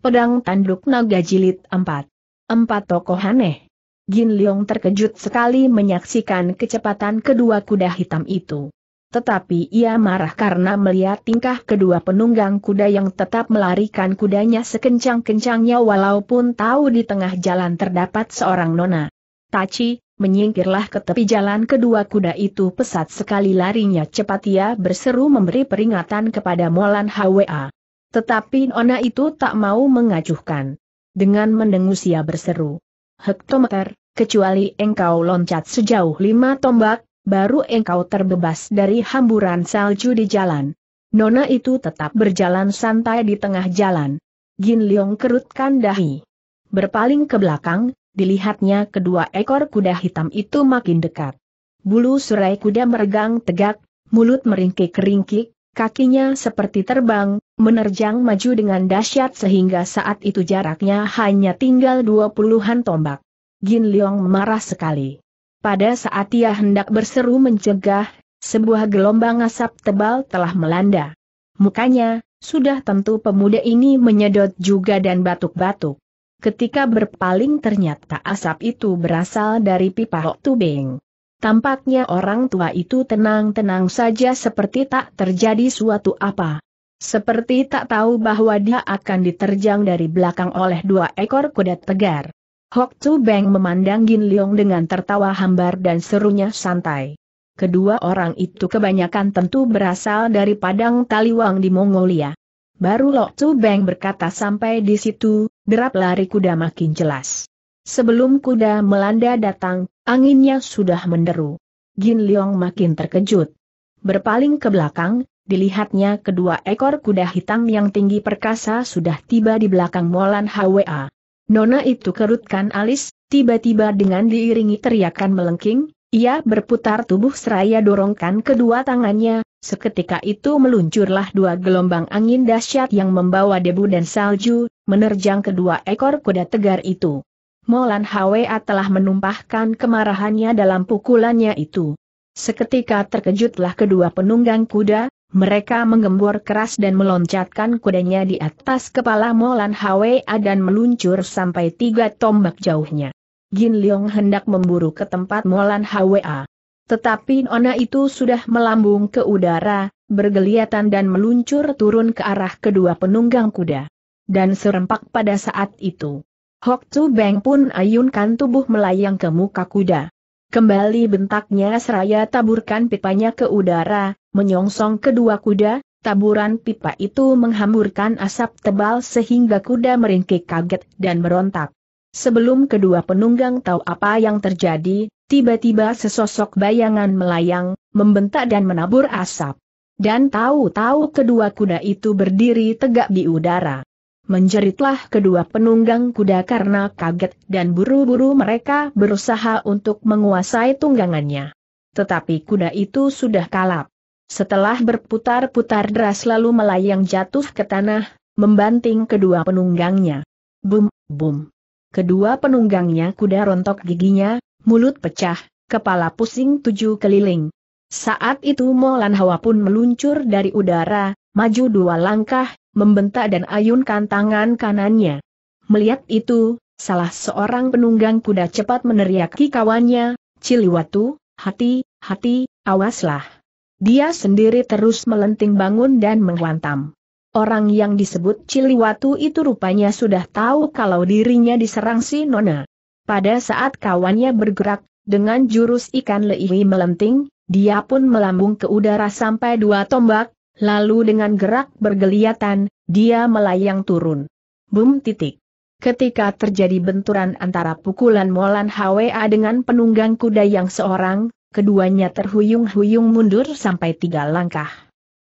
Pedang Tanduk Naga Jilid 4. Empat tokoh aneh. Gin Leong terkejut sekali menyaksikan kecepatan kedua kuda hitam itu. Tetapi ia marah karena melihat tingkah kedua penunggang kuda yang tetap melarikan kudanya sekencang-kencangnya walaupun tahu di tengah jalan terdapat seorang nona. Taci, menyingkirlah ke tepi jalan kedua kuda itu pesat sekali larinya cepat ia berseru memberi peringatan kepada Molan HWA. Tetapi Nona itu tak mau mengacuhkan. Dengan mendengus ia berseru. Hektometer, kecuali engkau loncat sejauh lima tombak, baru engkau terbebas dari hamburan salju di jalan. Nona itu tetap berjalan santai di tengah jalan. Gin Leong kerutkan dahi. Berpaling ke belakang, dilihatnya kedua ekor kuda hitam itu makin dekat. Bulu surai kuda meregang tegak, mulut meringkik-ringkik, kakinya seperti terbang, menerjang maju dengan dahsyat sehingga saat itu jaraknya hanya tinggal dua puluhan tombak. Gin Leong marah sekali. Pada saat ia hendak berseru mencegah, sebuah gelombang asap tebal telah melanda. Mukanya, sudah tentu pemuda ini menyedot juga dan batuk-batuk. Ketika berpaling ternyata asap itu berasal dari pipa Hok Tubeng. Tampaknya orang tua itu tenang-tenang saja seperti tak terjadi suatu apa. Seperti tak tahu bahwa dia akan diterjang dari belakang oleh dua ekor kuda tegar. Hok Tu Beng memandang Gin Leong dengan tertawa hambar dan serunya santai. Kedua orang itu kebanyakan tentu berasal dari Padang Taliwang di Mongolia. Baru Lok Tu Beng berkata sampai di situ, derap lari kuda makin jelas. Sebelum kuda melanda datang, anginnya sudah menderu. Gin Leong makin terkejut. Berpaling ke belakang, dilihatnya kedua ekor kuda hitam yang tinggi perkasa sudah tiba di belakang Molan HWA. Nona itu kerutkan alis, tiba-tiba dengan diiringi teriakan melengking, ia berputar tubuh seraya dorongkan kedua tangannya, seketika itu meluncurlah dua gelombang angin dahsyat yang membawa debu dan salju, menerjang kedua ekor kuda tegar itu. Molan HWA telah menumpahkan kemarahannya dalam pukulannya itu. Seketika terkejutlah kedua penunggang kuda, mereka menggembor keras dan meloncatkan kudanya di atas kepala Molan HWA dan meluncur sampai tiga tombak jauhnya. Gin Leong hendak memburu ke tempat Molan HWA. Tetapi Nona itu sudah melambung ke udara, bergeliatan dan meluncur turun ke arah kedua penunggang kuda. Dan serempak pada saat itu. Hok Tu Beng pun ayunkan tubuh melayang ke muka kuda. Kembali bentaknya seraya taburkan pipanya ke udara, menyongsong kedua kuda, taburan pipa itu menghamburkan asap tebal sehingga kuda meringkik kaget dan berontak. Sebelum kedua penunggang tahu apa yang terjadi, tiba-tiba sesosok bayangan melayang, membentak dan menabur asap. Dan tahu-tahu kedua kuda itu berdiri tegak di udara. Menjeritlah kedua penunggang kuda karena kaget dan buru-buru mereka berusaha untuk menguasai tunggangannya. Tetapi kuda itu sudah kalap. Setelah berputar-putar deras lalu melayang jatuh ke tanah, membanting kedua penunggangnya. Bum, bum. Kedua penunggangnya kuda rontok giginya, mulut pecah, kepala pusing tujuh keliling. Saat itu Molan Hawa pun meluncur dari udara, maju dua langkah, membentak dan ayunkan tangan kanannya. Melihat itu, salah seorang penunggang kuda cepat meneriaki kawannya, Ciliwatu, hati, hati, awaslah. Dia sendiri terus melenting bangun dan menghantam. Orang yang disebut Ciliwatu itu rupanya sudah tahu kalau dirinya diserang si Nona. Pada saat kawannya bergerak, dengan jurus ikan leiwi melenting, dia pun melambung ke udara sampai dua tombak, Lalu dengan gerak bergeliatan, dia melayang turun. Bum titik. Ketika terjadi benturan antara pukulan Molan HWA dengan penunggang kuda yang seorang, keduanya terhuyung-huyung mundur sampai tiga langkah.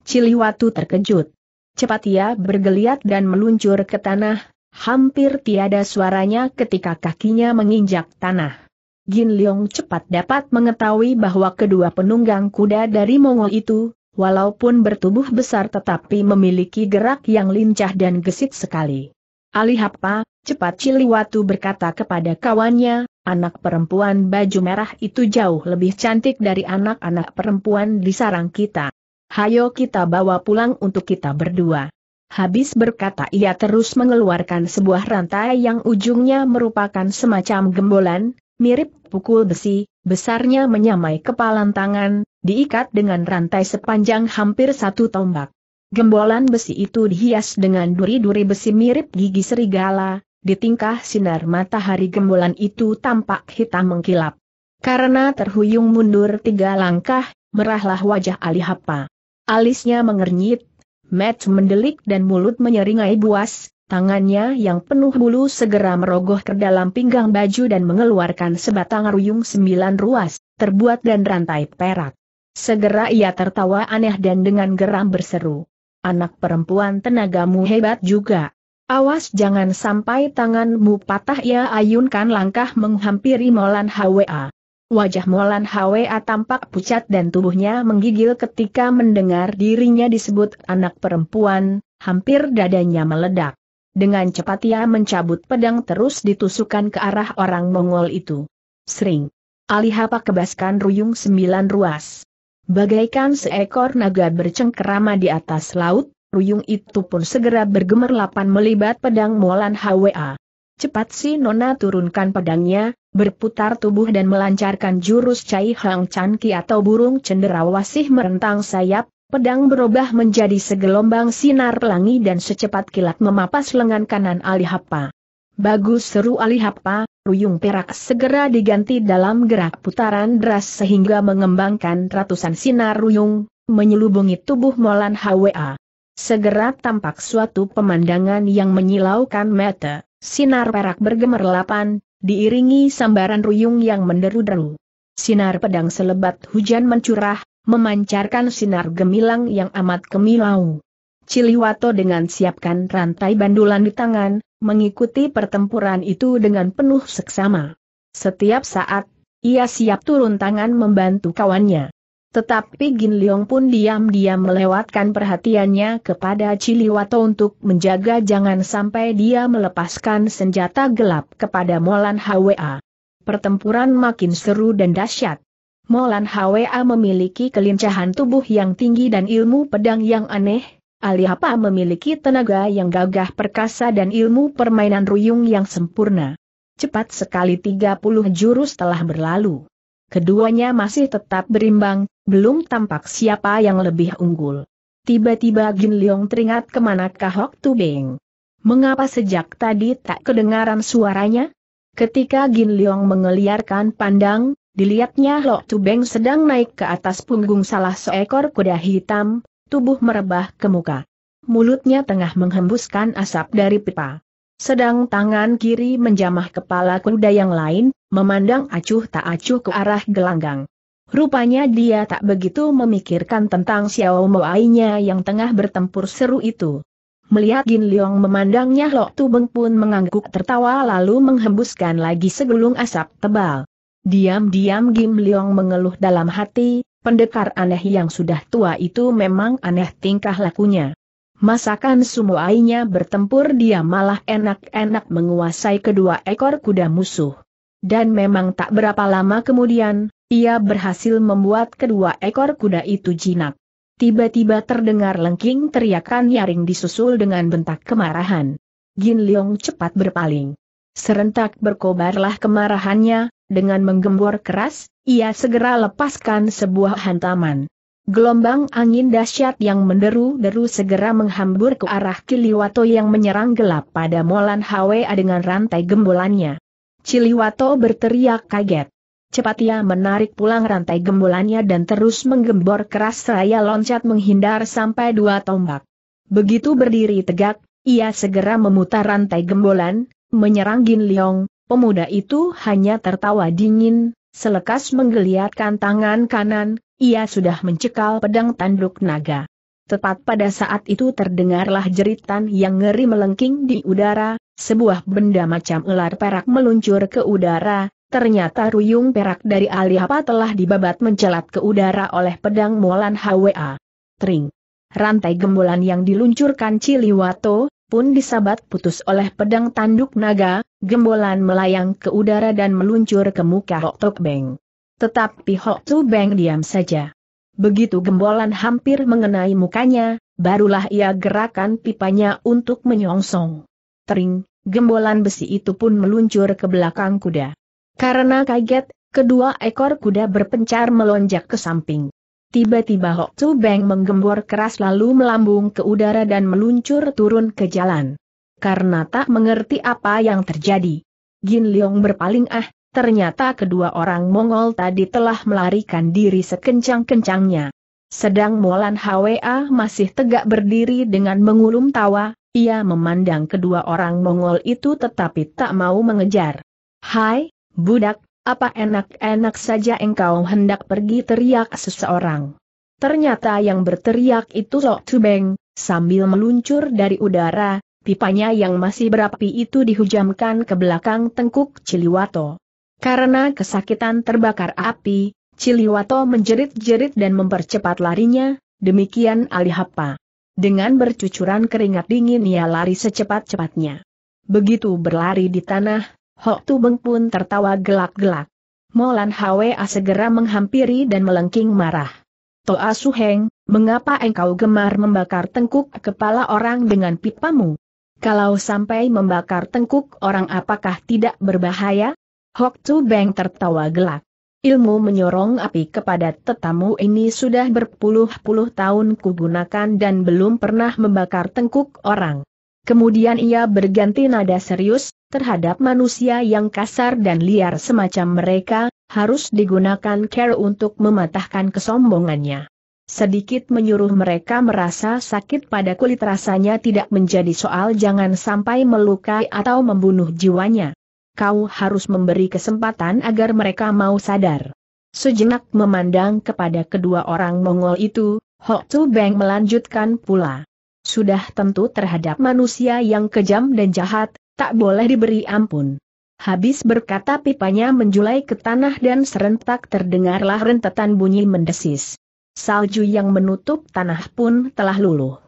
Ciliwatu terkejut. Cepat ia bergeliat dan meluncur ke tanah, hampir tiada suaranya ketika kakinya menginjak tanah. Gin Leong cepat dapat mengetahui bahwa kedua penunggang kuda dari Mongol itu, walaupun bertubuh besar tetapi memiliki gerak yang lincah dan gesit sekali. Alihapa, cepat Ciliwatu berkata kepada kawannya, anak perempuan baju merah itu jauh lebih cantik dari anak-anak perempuan di sarang kita. Hayo kita bawa pulang untuk kita berdua. Habis berkata ia terus mengeluarkan sebuah rantai yang ujungnya merupakan semacam gembolan, mirip pukul besi, besarnya menyamai kepalan tangan, diikat dengan rantai sepanjang hampir satu tombak. Gembolan besi itu dihias dengan duri-duri besi mirip gigi serigala, di tingkah sinar matahari gembolan itu tampak hitam mengkilap. Karena terhuyung mundur tiga langkah, merahlah wajah Ali Hapa. Alisnya mengernyit, Matt mendelik dan mulut menyeringai buas, tangannya yang penuh bulu segera merogoh ke dalam pinggang baju dan mengeluarkan sebatang ruyung sembilan ruas, terbuat dan rantai perak. Segera ia tertawa aneh dan dengan geram berseru. Anak perempuan tenagamu hebat juga. Awas jangan sampai tanganmu patah ia ayunkan langkah menghampiri Molan HWA. Wajah Molan HWA tampak pucat dan tubuhnya menggigil ketika mendengar dirinya disebut anak perempuan, hampir dadanya meledak. Dengan cepat ia mencabut pedang terus ditusukkan ke arah orang Mongol itu. Sering. Alihapa kebaskan ruyung sembilan ruas. Bagaikan seekor naga bercengkerama di atas laut, ruyung itu pun segera bergemerlapan melibat pedang Molan HWA. Cepat si Nona turunkan pedangnya, berputar tubuh dan melancarkan jurus Cai Hang Chan Ki atau burung cenderawasih merentang sayap, pedang berubah menjadi segelombang sinar pelangi dan secepat kilat memapas lengan kanan Ali Hapa. Bagus seru Ali Hapa, ruyung perak segera diganti dalam gerak putaran deras sehingga mengembangkan ratusan sinar ruyung, menyelubungi tubuh Molan HWA. Segera tampak suatu pemandangan yang menyilaukan mata. Sinar perak bergemerlapan, diiringi sambaran ruyung yang menderu-deru. Sinar pedang selebat hujan mencurah, memancarkan sinar gemilang yang amat kemilau. Ciliwato dengan siapkan rantai bandulan di tangan, mengikuti pertempuran itu dengan penuh seksama. Setiap saat, ia siap turun tangan membantu kawannya. Tetapi Gin Leong pun diam-diam melewatkan perhatiannya kepada Ciliwato untuk menjaga jangan sampai dia melepaskan senjata gelap kepada Molan HWA. Pertempuran makin seru dan dahsyat. Molan HWA memiliki kelincahan tubuh yang tinggi dan ilmu pedang yang aneh, Alihapa memiliki tenaga yang gagah perkasa dan ilmu permainan ruyung yang sempurna. Cepat sekali 30 jurus telah berlalu. Keduanya masih tetap berimbang, belum tampak siapa yang lebih unggul. Tiba-tiba Gin Leong teringat ke manakah Hok Tu Beng. Mengapa sejak tadi tak kedengaran suaranya? Ketika Gin Leong mengeliarkan pandang, dilihatnya Hok Tu Beng sedang naik ke atas punggung salah seekor kuda hitam, tubuh merebah ke muka. Mulutnya tengah menghembuskan asap dari pipa. Sedang tangan kiri menjamah kepala kuda yang lain, memandang acuh tak acuh ke arah gelanggang. Rupanya dia tak begitu memikirkan tentang Xiao Moainya yang tengah bertempur seru itu. Melihat Gin Leong memandangnya Lok Tu Beng pun mengangguk tertawa lalu menghembuskan lagi segulung asap tebal. Diam-diam Gim Leong mengeluh dalam hati, pendekar aneh yang sudah tua itu memang aneh tingkah lakunya. Masakan Sumuainya bertempur dia malah enak-enak menguasai kedua ekor kuda musuh. Dan memang tak berapa lama kemudian, ia berhasil membuat kedua ekor kuda itu jinak. Tiba-tiba terdengar lengking teriakan nyaring disusul dengan bentak kemarahan. Gin Leong cepat berpaling. Serentak berkobarlah kemarahannya, dengan menggembor keras, ia segera lepaskan sebuah hantaman. Gelombang angin dahsyat yang menderu-deru segera menghambur ke arah Kiliwato yang menyerang gelap pada Molan HWA dengan rantai gembolannya. Ciliwato berteriak kaget. Cepat ia menarik pulang rantai gembolannya dan terus menggembor keras seraya loncat menghindar sampai dua tombak. Begitu berdiri tegak, ia segera memutar rantai gembolan, menyerang Gin Leong, pemuda itu hanya tertawa dingin, selekas menggeliatkan tangan kanan, ia sudah mencekal pedang tanduk naga. Tepat pada saat itu terdengarlah jeritan yang ngeri melengking di udara, sebuah benda macam ular perak meluncur ke udara, ternyata ruyung perak dari Alihapa telah dibabat mencelat ke udara oleh pedang Molan HWA. Tring. Rantai gembolan yang diluncurkan Ciliwato, pun disabat putus oleh pedang tanduk naga, gembolan melayang ke udara dan meluncur ke muka Hok Tok Beng. Tetapi Hok Tu Beng diam saja. Begitu gembolan hampir mengenai mukanya, barulah ia gerakan pipanya untuk menyongsong. Tering, gembolan besi itu pun meluncur ke belakang kuda. Karena kaget, kedua ekor kuda berpencar melonjak ke samping. Tiba-tiba Hok Beng menggembor keras lalu melambung ke udara dan meluncur turun ke jalan. Karena tak mengerti apa yang terjadi. Gin Leong berpaling ah, ternyata kedua orang Mongol tadi telah melarikan diri sekencang-kencangnya. Sedang Molan HWA masih tegak berdiri dengan mengulum tawa, ia memandang kedua orang Mongol itu tetapi tak mau mengejar. Hai, budak, apa enak-enak saja engkau hendak pergi teriak seseorang. Ternyata yang berteriak itu Lok Tubeng, sambil meluncur dari udara, pipanya yang masih berapi itu dihujamkan ke belakang tengkuk Ciliwato. Karena kesakitan terbakar api, Ciliwato menjerit-jerit dan mempercepat larinya, demikian Alihapa. Dengan bercucuran keringat dingin ia lari secepat-cepatnya. Begitu berlari di tanah, Hok Tubeng pun tertawa gelak-gelak. Molan Hwa segera menghampiri dan melengking marah. Toa Suheng, mengapa engkau gemar membakar tengkuk kepala orang dengan pipamu? Kalau sampai membakar tengkuk orang apakah tidak berbahaya? Hok Tubeng tertawa gelak. Ilmu menyorong api kepada tetamu ini sudah berpuluh-puluh tahun kugunakan dan belum pernah membakar tengkuk orang. Kemudian ia berganti nada serius, terhadap manusia yang kasar dan liar semacam mereka, harus digunakan care untuk mematahkan kesombongannya. Sedikit menyuruh mereka merasa sakit pada kulit rasanya tidak menjadi soal jangan sampai melukai atau membunuh jiwanya kau harus memberi kesempatan agar mereka mau sadar. Sejenak memandang kepada kedua orang Mongol itu, Hok Tu Beng melanjutkan pula. Sudah tentu terhadap manusia yang kejam dan jahat, tak boleh diberi ampun. Habis berkata pipanya menjulai ke tanah dan serentak terdengarlah rentetan bunyi mendesis. Salju yang menutup tanah pun telah luluh.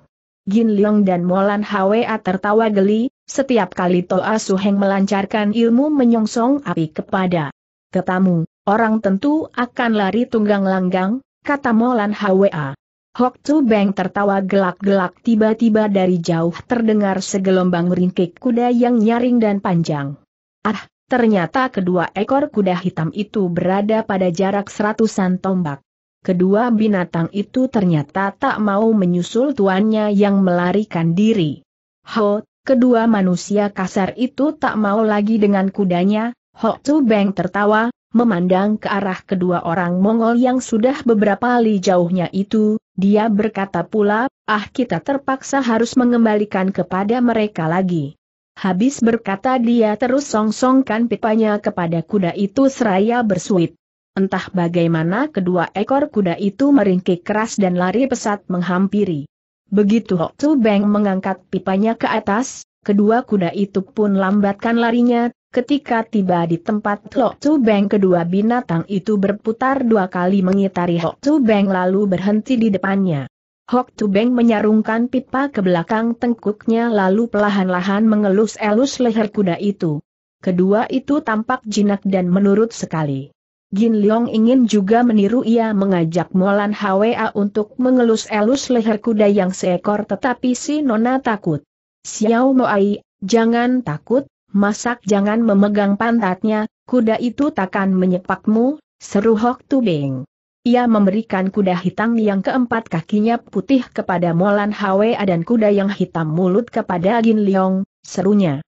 Gin Leong dan Molan Hwa tertawa geli, setiap kali Toa Suheng melancarkan ilmu menyongsong api kepada tetamu, orang tentu akan lari tunggang langgang, kata Molan Hwa. Hok Tu Beng tertawa gelak-gelak tiba-tiba dari jauh terdengar segelombang ringkik kuda yang nyaring dan panjang. Ah, ternyata kedua ekor kuda hitam itu berada pada jarak seratusan tombak. Kedua binatang itu ternyata tak mau menyusul tuannya yang melarikan diri. Ho, Kedua manusia kasar itu tak mau lagi dengan kudanya, Hok Tu Beng tertawa, memandang ke arah kedua orang Mongol yang sudah beberapa li jauhnya itu, dia berkata pula, ah kita terpaksa harus mengembalikan kepada mereka lagi. Habis berkata dia terus song-songkan pipanya kepada kuda itu seraya bersuit. Entah bagaimana kedua ekor kuda itu meringkik keras dan lari pesat menghampiri. Begitu Hok Tu Beng mengangkat pipanya ke atas, kedua kuda itu pun lambatkan larinya, ketika tiba di tempat Hok Tu Beng kedua binatang itu berputar dua kali mengitari Hok Tu Beng lalu berhenti di depannya. Hok Tu Beng menyarungkan pipa ke belakang tengkuknya lalu perlahan-lahan mengelus-elus leher kuda itu. Kedua itu tampak jinak dan menurut sekali. Gin Leong ingin juga meniru ia mengajak Molan Hwa untuk mengelus-elus leher kuda yang seekor tetapi si Nona takut. Xiao Moai, jangan takut, masak jangan memegang pantatnya, kuda itu takkan menyepakmu, seru Hok Tubing. Ia memberikan kuda hitam yang keempat kakinya putih kepada Molan Hwa dan kuda yang hitam mulut kepada Gin Leong, serunya.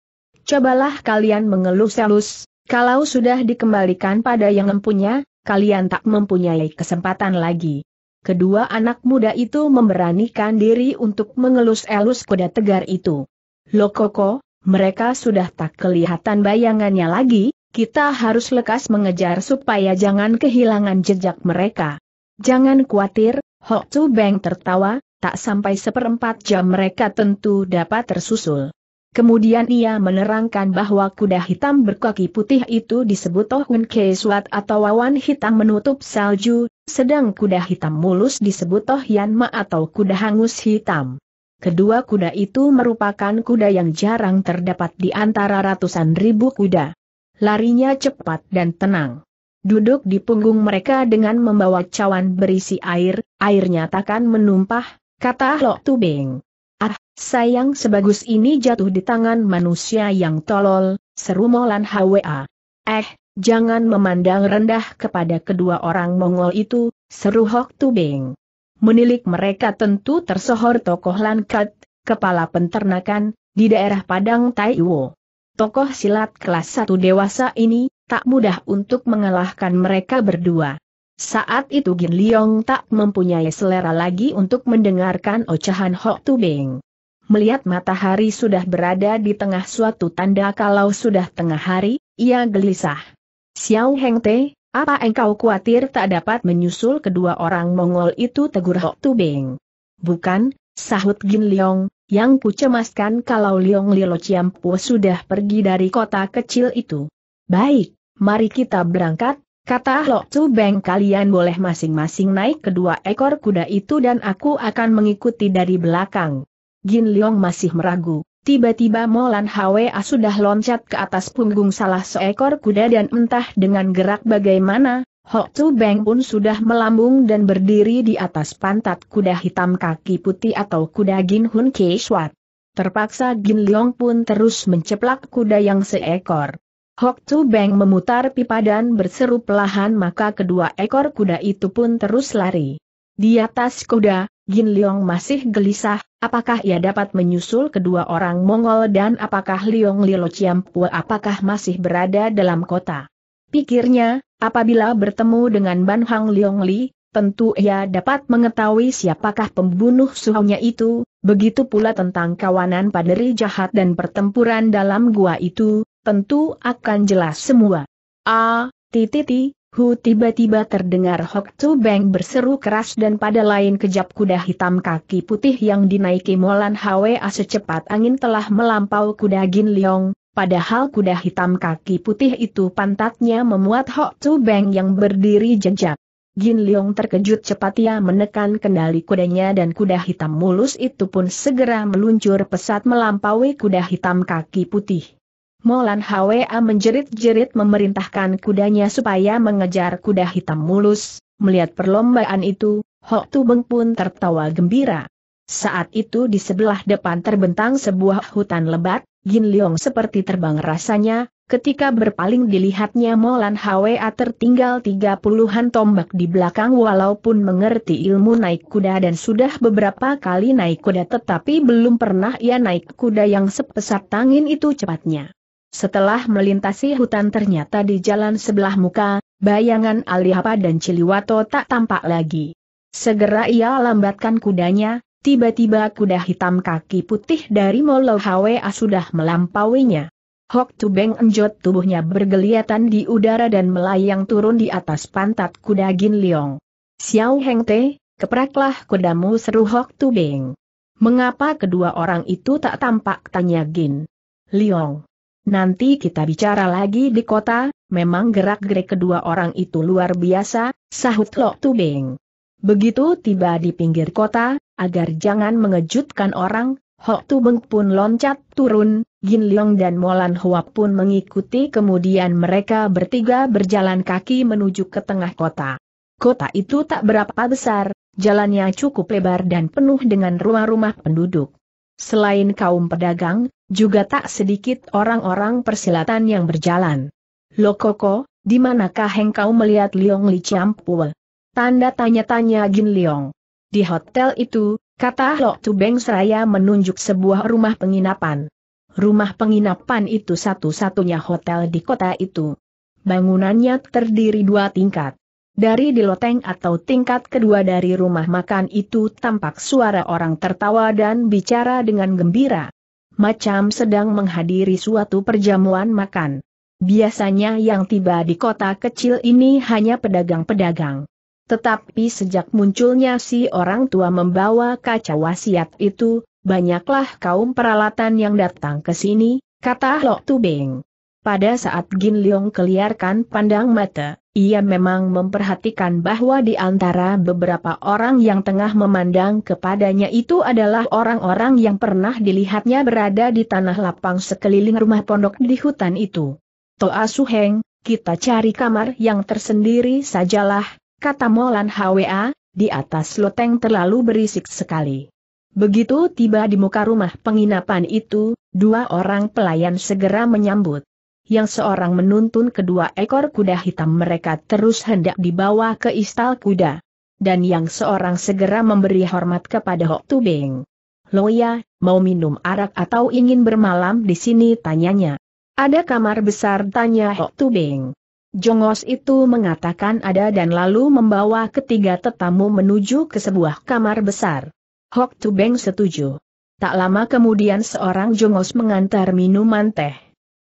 Cobalah kalian mengelus-elus, kalau sudah dikembalikan pada yang empunya, kalian tak mempunyai kesempatan lagi. Kedua anak muda itu memberanikan diri untuk mengelus-elus kuda tegar itu. Lokoko, mereka sudah tak kelihatan bayangannya lagi, kita harus lekas mengejar supaya jangan kehilangan jejak mereka. Jangan khawatir, Hok Tu Beng tertawa, tak sampai seperempat jam mereka tentu dapat tersusul. Kemudian ia menerangkan bahwa kuda hitam berkaki putih itu disebut Tohun Kesuat atau awan hitam menutup salju, sedang kuda hitam mulus disebut Toh Yanma atau kuda hangus hitam. Kedua kuda itu merupakan kuda yang jarang terdapat di antara ratusan ribu kuda. Larinya cepat dan tenang. Duduk di punggung mereka dengan membawa cawan berisi air, airnya takkan menumpah, kata Lok Tubeng. Sayang sebagus ini jatuh di tangan manusia yang tolol, seru Molan HWA. Eh, jangan memandang rendah kepada kedua orang Mongol itu, seru Hok Tubeng. Menilik mereka tentu tersohor tokoh Lankat, kepala penternakan, di daerah Padang Taiwo. Tokoh silat kelas satu dewasa ini, tak mudah untuk mengalahkan mereka berdua. Saat itu Gin Liong tak mempunyai selera lagi untuk mendengarkan ocahan Hok Tubeng. Melihat matahari sudah berada di tengah suatu tanda kalau sudah tengah hari, ia gelisah. Xiao Heng Te, apa engkau khawatir tak dapat menyusul kedua orang Mongol itu tegur Hok Tubeng? Bukan, sahut Gin Liong, yang ku cemaskan kalau Liong Lilo Ciampu sudah pergi dari kota kecil itu. Baik, mari kita berangkat, Kata Lok Chu Beng kalian boleh masing-masing naik kedua ekor kuda itu dan aku akan mengikuti dari belakang. Gin Leong masih meragu. Tiba-tiba Molan HWA sudah loncat ke atas punggung salah seekor kuda dan entah dengan gerak bagaimana, Hok Chu Beng pun sudah melambung dan berdiri di atas pantat kuda hitam kaki putih atau kuda Gin Hun Ke Swat. Terpaksa Gin Leong pun terus menceplak kuda yang seekor. Hok Tu Beng memutar pipa dan berseru pelahan maka kedua ekor kuda itu pun terus lari. Di atas kuda, Gin Leong masih gelisah, apakah ia dapat menyusul kedua orang Mongol dan apakah Leong Lilo Ciampu apakah masih berada dalam kota. Pikirnya, apabila bertemu dengan Ban Hang Leong Li, tentu ia dapat mengetahui siapakah pembunuh suhunya itu, begitu pula tentang kawanan paderi jahat dan pertempuran dalam gua itu, tentu akan jelas semua. Ah, tititi, hu tiba-tiba terdengar Hok Tu Beng berseru keras dan pada lain kejap kuda hitam kaki putih yang dinaiki Molan Hwa secepat angin telah melampau kuda Gin Leong, padahal kuda hitam kaki putih itu pantatnya memuat Hok Tu Beng yang berdiri jejak. Gin Leong terkejut cepat ia menekan kendali kudanya dan kuda hitam mulus itu pun segera meluncur pesat melampaui kuda hitam kaki putih. Molan HWA menjerit-jerit memerintahkan kudanya supaya mengejar kuda hitam mulus, melihat perlombaan itu, Hok Tubeng pun tertawa gembira. Saat itu di sebelah depan terbentang sebuah hutan lebat, Gin Leong seperti terbang rasanya, ketika berpaling dilihatnya Molan HWA tertinggal tiga puluhan tombak di belakang walaupun mengerti ilmu naik kuda dan sudah beberapa kali naik kuda tetapi belum pernah ia naik kuda yang sepesat tangin itu cepatnya. Setelah melintasi hutan ternyata di jalan sebelah muka, bayangan Alihapa dan Ciliwato tak tampak lagi. Segera ia lambatkan kudanya, tiba-tiba kuda hitam kaki putih dari Molo HWA sudah melampauinya. Hok Tubeng enjot tubuhnya bergeliatan di udara dan melayang turun di atas pantat kuda Gin Leong. Xiao Heng Te, kepraklah kudamu seru Hok Tubeng. Mengapa kedua orang itu tak tampak tanya Gin Leong. Nanti kita bicara lagi di kota, memang gerak-gerik kedua orang itu luar biasa, sahut Lok Tubeng. Begitu tiba di pinggir kota, agar jangan mengejutkan orang, Hok Tubeng pun loncat turun, Gin Leong dan Molan Hua pun mengikuti kemudian mereka bertiga berjalan kaki menuju ke tengah kota. Kota itu tak berapa besar, jalannya cukup lebar dan penuh dengan rumah-rumah penduduk. Selain kaum pedagang, juga tak sedikit orang-orang persilatan yang berjalan. Lokoko, di manakah engkau melihat Liong Li Chiampul? Tanda tanya-tanya Gin Liong. Di hotel itu, kata Lok Tubeng seraya menunjuk sebuah rumah penginapan. Rumah penginapan itu satu-satunya hotel di kota itu. Bangunannya terdiri dua tingkat. Dari di loteng atau tingkat kedua dari rumah makan itu tampak suara orang tertawa dan bicara dengan gembira macam sedang menghadiri suatu perjamuan makan. Biasanya yang tiba di kota kecil ini hanya pedagang-pedagang. Tetapi sejak munculnya si orang tua membawa kaca wasiat itu, banyaklah kaum peralatan yang datang ke sini, kata Lok Tubeng. Pada saat Gin Leong keliarkan pandang mata, ia memang memperhatikan bahwa di antara beberapa orang yang tengah memandang kepadanya itu adalah orang-orang yang pernah dilihatnya berada di tanah lapang sekeliling rumah pondok di hutan itu. Toa Suheng, kita cari kamar yang tersendiri sajalah, kata Molan HWA, di atas loteng terlalu berisik sekali. Begitu tiba di muka rumah penginapan itu, dua orang pelayan segera menyambut. Yang seorang menuntun kedua ekor kuda hitam mereka terus hendak dibawa ke istal kuda. Dan yang seorang segera memberi hormat kepada Hok Tubeng. Loya, mau minum arak atau ingin bermalam di sini tanyanya. Ada kamar besar tanya Hok Tubeng. Jongos itu mengatakan ada dan lalu membawa ketiga tetamu menuju ke sebuah kamar besar. Hok Tu Beng setuju. Tak lama kemudian seorang jongos mengantar minuman teh.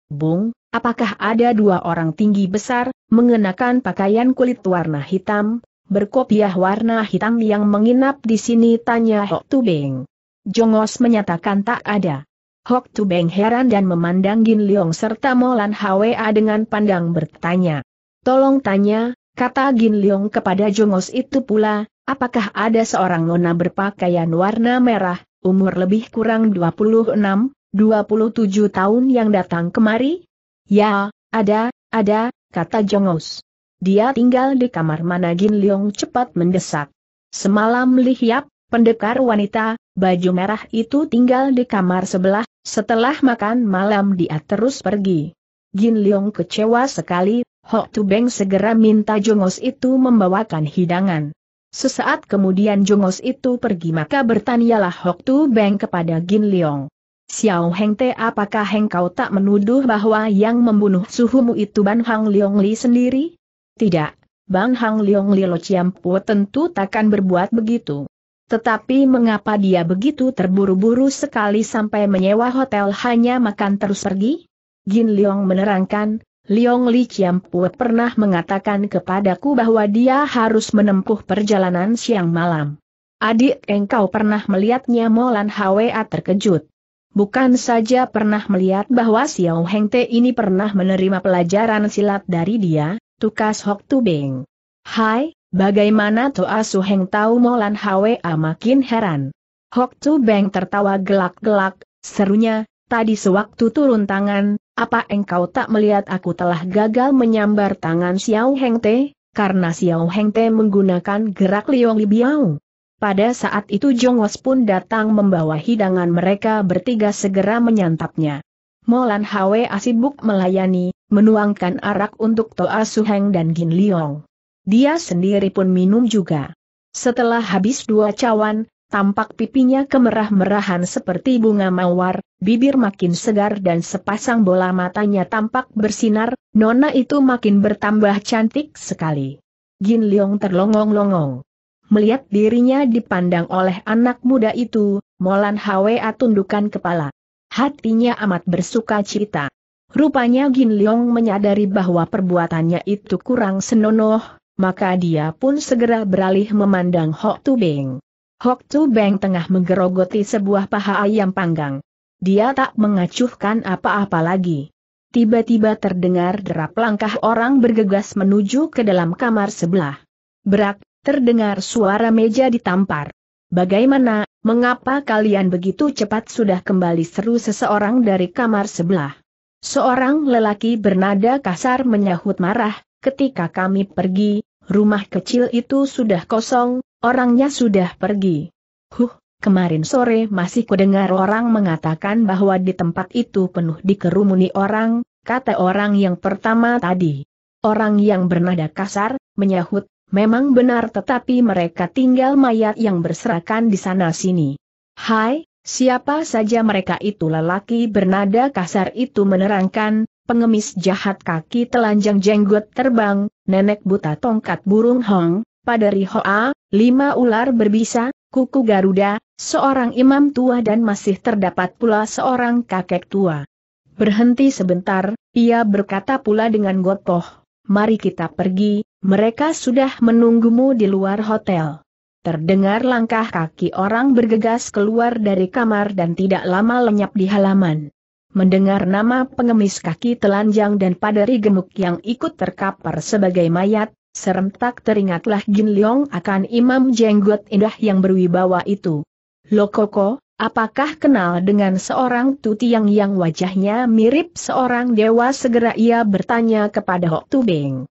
Bung, apakah ada dua orang tinggi besar, mengenakan pakaian kulit warna hitam, berkopiah warna hitam yang menginap di sini tanya Hok Tu Beng. Jongos menyatakan tak ada. Hok Tu Beng heran dan memandang Gin Leong serta Molan Hwa dengan pandang bertanya. Tolong tanya, kata Gin Leong kepada Jongos itu pula, Apakah ada seorang nona berpakaian warna merah, umur lebih kurang 26, 27 tahun yang datang kemari? Ya, ada, ada, kata Jongos. Dia tinggal di kamar mana Gin Leong cepat mendesak. Semalam Lihiap, pendekar wanita, baju merah itu tinggal di kamar sebelah, setelah makan malam dia terus pergi. Gin Leong kecewa sekali, Hok Tu Beng segera minta Jongos itu membawakan hidangan. Sesaat kemudian Jongos itu pergi maka bertanyalah Hok Tu Beng kepada Gin Leong. Xiao Heng Te apakah engkau tak menuduh bahwa yang membunuh suhumu itu Ban Hang Leong Li sendiri? Tidak, Ban Hang Leong Li Lo Ciampu tentu takkan berbuat begitu. Tetapi mengapa dia begitu terburu-buru sekali sampai menyewa hotel hanya makan terus pergi? Gin Leong menerangkan, Liong Li Chiampu pernah mengatakan kepadaku bahwa dia harus menempuh perjalanan siang malam. Adik engkau pernah melihatnya Molan Hwa terkejut. Bukan saja pernah melihat bahwa Xiao Heng Te ini pernah menerima pelajaran silat dari dia, tukas Hok Tu Beng. Hai, bagaimana Toa Su Heng tahu Molan Hwa makin heran. Hok Tu Beng tertawa gelak-gelak, serunya, tadi sewaktu turun tangan, apa engkau tak melihat aku telah gagal menyambar tangan Xiao Heng Te, karena Xiao Heng Te menggunakan gerak Liong Libiao. Pada saat itu Jongos pun datang membawa hidangan mereka bertiga segera menyantapnya. Molan Hwe asibuk melayani, menuangkan arak untuk Toa Suheng dan Gin Liong. Dia sendiri pun minum juga. Setelah habis dua cawan, tampak pipinya kemerah-merahan seperti bunga mawar, bibir makin segar dan sepasang bola matanya tampak bersinar, nona itu makin bertambah cantik sekali. Gin Leong terlongong-longong. Melihat dirinya dipandang oleh anak muda itu, Molan Hwa tundukkan kepala. Hatinya amat bersuka cita. Rupanya Gin Leong menyadari bahwa perbuatannya itu kurang senonoh, maka dia pun segera beralih memandang Hok Tu Beng. Hok Tu Beng tengah menggerogoti sebuah paha ayam panggang. Dia tak mengacuhkan apa-apa lagi. Tiba-tiba terdengar derap langkah orang bergegas menuju ke dalam kamar sebelah. Berak, terdengar suara meja ditampar. Bagaimana, mengapa kalian begitu cepat sudah kembali seru seseorang dari kamar sebelah? Seorang lelaki bernada kasar menyahut marah, ketika kami pergi, rumah kecil itu sudah kosong, Orangnya sudah pergi. Huh, kemarin sore masih kudengar orang mengatakan bahwa di tempat itu penuh dikerumuni orang, kata orang yang pertama tadi. Orang yang bernada kasar, menyahut, memang benar tetapi mereka tinggal mayat yang berserakan di sana-sini. Hai, siapa saja mereka itu lelaki bernada kasar itu menerangkan, pengemis jahat kaki telanjang jenggot terbang, nenek buta tongkat burung hong, Padari Hoa, lima ular berbisa, kuku Garuda, seorang imam tua dan masih terdapat pula seorang kakek tua. Berhenti sebentar, ia berkata pula dengan gotoh, mari kita pergi, mereka sudah menunggumu di luar hotel. Terdengar langkah kaki orang bergegas keluar dari kamar dan tidak lama lenyap di halaman. Mendengar nama pengemis kaki telanjang dan padari gemuk yang ikut terkapar sebagai mayat, Serentak teringatlah Gin Leong akan imam jenggot indah yang berwibawa itu. Lokoko, apakah kenal dengan seorang tutiang yang wajahnya mirip seorang dewa segera ia bertanya kepada Hok Tubeng.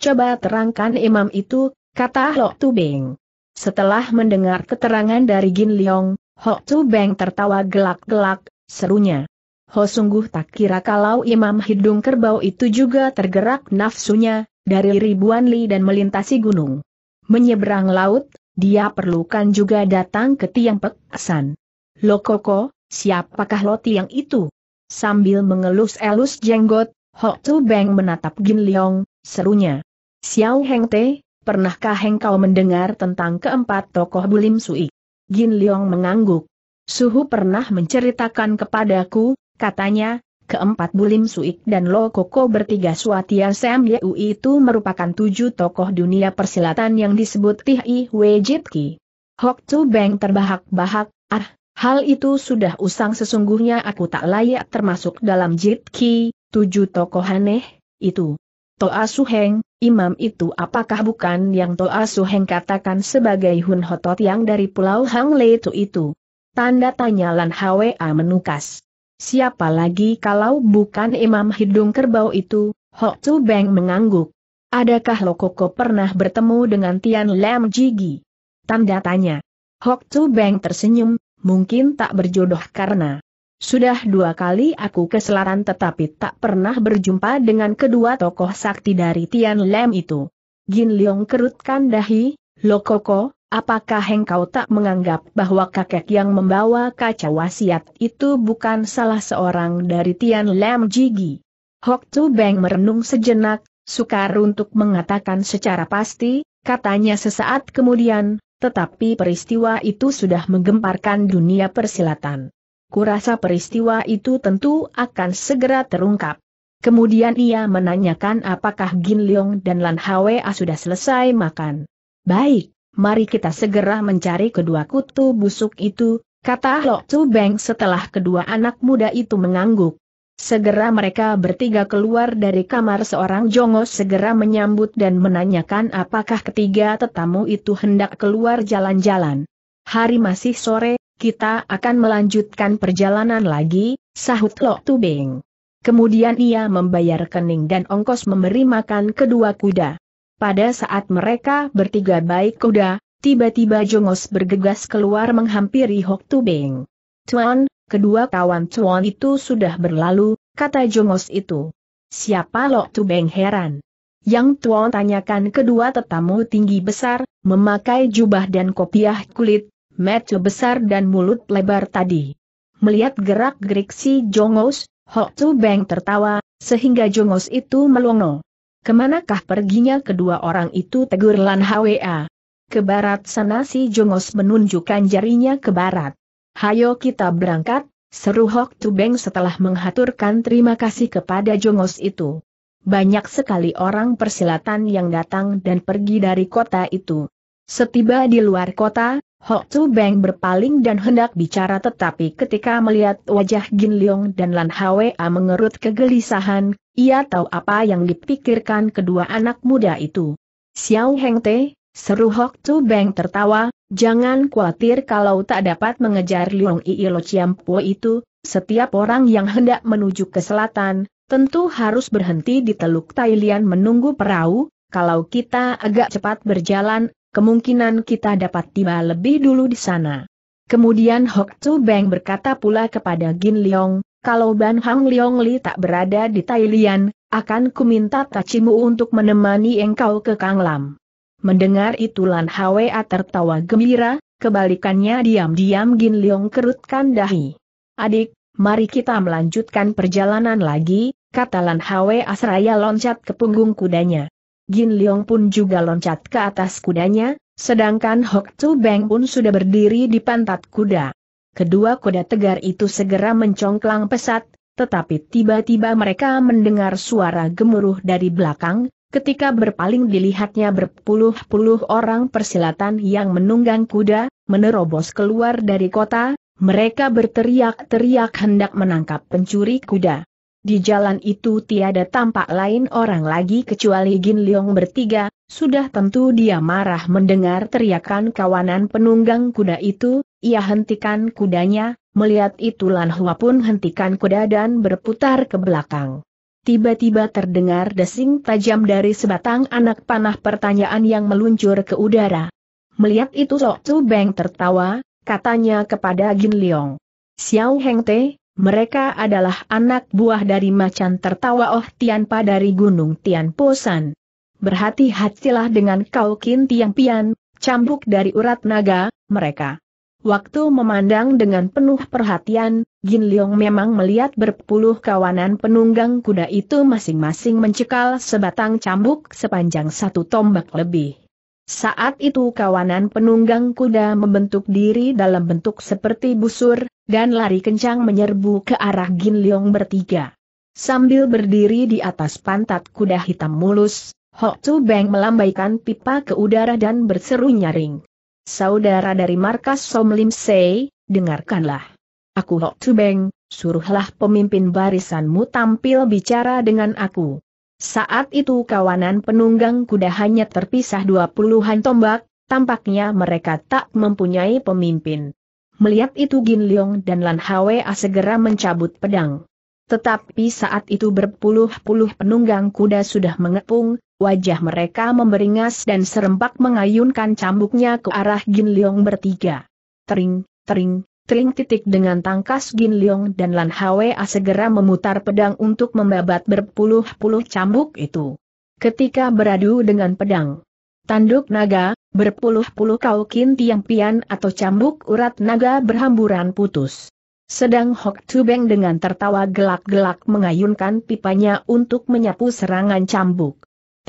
Coba terangkan imam itu, kata Hok Tubeng. Setelah mendengar keterangan dari Gin Leong, Ho Tu Beng tertawa gelak-gelak, serunya. Ho sungguh tak kira kalau Imam Hidung Kerbau itu juga tergerak nafsunya, dari ribuan li dan melintasi gunung. Menyeberang laut, dia perlukan juga datang ke tiang pekasan. Lo koko, siapakah lo tiang itu? Sambil mengelus-elus jenggot, Ho Tu Beng menatap Gin Leong, serunya. Xiao Heng Te, pernahkah engkau mendengar tentang keempat tokoh Bulim Sui? Gin Leong mengangguk. Suhu pernah menceritakan kepadaku, katanya, keempat Bulim Sui dan Lo Koko bertiga Suatia Sam Yeu itu merupakan tujuh tokoh dunia persilatan yang disebut Tih Wei Jit Ki. Hok Tu Beng terbahak-bahak, ah, hal itu sudah usang sesungguhnya aku tak layak termasuk dalam Jit Ki, tujuh tokoh aneh, itu. Toa Suheng, imam itu apakah bukan yang Toa Suheng katakan sebagai Hun Hotot yang dari Pulau Hang Leitu itu? Tanda tanya Lan HWA menukas. Siapa lagi kalau bukan imam hidung kerbau itu? Hok Tu Beng mengangguk. Adakah Lokoko pernah bertemu dengan Tian Lam Jigi? Tanda tanya. Hok Tu Beng tersenyum, mungkin tak berjodoh karena sudah dua kali aku ke selatan tetapi tak pernah berjumpa dengan kedua tokoh sakti dari Tian Lem itu. Gin Leong kerutkan dahi, Lo Koko, apakah engkau tak menganggap bahwa kakek yang membawa kaca wasiat itu bukan salah seorang dari Tian Lem Jigi? Hok Tu Beng merenung sejenak, sukar untuk mengatakan secara pasti, katanya sesaat kemudian, tetapi peristiwa itu sudah menggemparkan dunia persilatan kurasa peristiwa itu tentu akan segera terungkap. Kemudian ia menanyakan apakah Gin Leong dan Lan Hwa sudah selesai makan. Baik, mari kita segera mencari kedua kutu busuk itu, kata Lo Tu Beng setelah kedua anak muda itu mengangguk. Segera mereka bertiga keluar dari kamar seorang jongos segera menyambut dan menanyakan apakah ketiga tetamu itu hendak keluar jalan-jalan. Hari masih sore, kita akan melanjutkan perjalanan lagi, sahut Lok Tubing. Kemudian ia membayar kening dan ongkos memberi makan kedua kuda. Pada saat mereka bertiga baik kuda, tiba-tiba Jongos bergegas keluar menghampiri Hok Tubing. Tuan, kedua kawan Tuan itu sudah berlalu, kata Jongos itu. Siapa Lok Tubing heran? Yang Tuan tanyakan kedua tetamu tinggi besar, memakai jubah dan kopiah kulit, mata besar dan mulut lebar tadi. Melihat gerak-gerik si Jongos, Hok Tu Beng tertawa, sehingga Jongos itu melongo. Ke manakah perginya kedua orang itu tegur Lan Hwa? Ke barat sana si Jongos menunjukkan jarinya ke barat. Hayo kita berangkat, seru Hok Tu Beng setelah menghaturkan terima kasih kepada Jongos itu. Banyak sekali orang persilatan yang datang dan pergi dari kota itu. Setiba di luar kota, Hok Tu Beng berpaling dan hendak bicara tetapi ketika melihat wajah Gin Leong dan Lan Hwa mengerut kegelisahan, ia tahu apa yang dipikirkan kedua anak muda itu. Xiao Heng Te, seru Hok Tu Beng tertawa, jangan khawatir kalau tak dapat mengejar Leong Ii Lo Chiampo itu, setiap orang yang hendak menuju ke selatan, tentu harus berhenti di Teluk Tailian menunggu perahu, kalau kita agak cepat berjalan, kemungkinan kita dapat tiba lebih dulu di sana. Kemudian Hok Tu Beng berkata pula kepada Gin Leong, kalau Ban Hang Leong Li tak berada di Tailian, akan kuminta tacimu untuk menemani engkau ke Kang Lam. Mendengar itu Lan Hwa tertawa gembira, kebalikannya diam-diam Gin Leong kerutkan dahi. Adik, mari kita melanjutkan perjalanan lagi, kata Lan Hwa seraya loncat ke punggung kudanya. Gin Leong pun juga loncat ke atas kudanya, sedangkan Hok Tu Beng pun sudah berdiri di pantat kuda. Kedua kuda tegar itu segera mencongklang pesat, tetapi tiba-tiba mereka mendengar suara gemuruh dari belakang, ketika berpaling dilihatnya berpuluh-puluh orang persilatan yang menunggang kuda, menerobos keluar dari kota, mereka berteriak-teriak hendak menangkap pencuri kuda. Di jalan itu tiada tampak lain orang lagi kecuali Gin Leong bertiga, sudah tentu dia marah mendengar teriakan kawanan penunggang kuda itu, ia hentikan kudanya, melihat itu Lan Hua pun hentikan kuda dan berputar ke belakang. Tiba-tiba terdengar desing tajam dari sebatang anak panah pertanyaan yang meluncur ke udara. Melihat itu Sok Chu Beng tertawa, katanya kepada Gin Leong. Xiao Heng Te, mereka adalah anak buah dari macan tertawa Oh Tianpa dari Gunung Tian Posan. Berhati-hatilah dengan kau Kin Tiang Pian, cambuk dari urat naga, mereka. Waktu memandang dengan penuh perhatian, Gin Leong memang melihat berpuluh kawanan penunggang kuda itu masing-masing mencekal sebatang cambuk sepanjang satu tombak lebih. Saat itu kawanan penunggang kuda membentuk diri dalam bentuk seperti busur, dan lari kencang menyerbu ke arah Gin Leong bertiga. Sambil berdiri di atas pantat kuda hitam mulus, Hok Tu Beng melambaikan pipa ke udara dan berseru nyaring. Saudara dari markas Som Lim Sei, dengarkanlah. Aku Hok Beng, suruhlah pemimpin barisanmu tampil bicara dengan aku. Saat itu kawanan penunggang kuda hanya terpisah dua puluhan tombak, tampaknya mereka tak mempunyai pemimpin. Melihat itu Gin Leong dan Lan Hwa segera mencabut pedang. Tetapi saat itu berpuluh-puluh penunggang kuda sudah mengepung, wajah mereka memberingas dan serempak mengayunkan cambuknya ke arah Gin Leong bertiga. Tering, tering, tering titik dengan tangkas Gin Leong dan Lan Hwa segera memutar pedang untuk membabat berpuluh-puluh cambuk itu. Ketika beradu dengan pedang, tanduk naga, berpuluh-puluh kaukin tiang pian atau cambuk urat naga berhamburan putus. Sedang Hok Tubeng dengan tertawa gelak-gelak mengayunkan pipanya untuk menyapu serangan cambuk.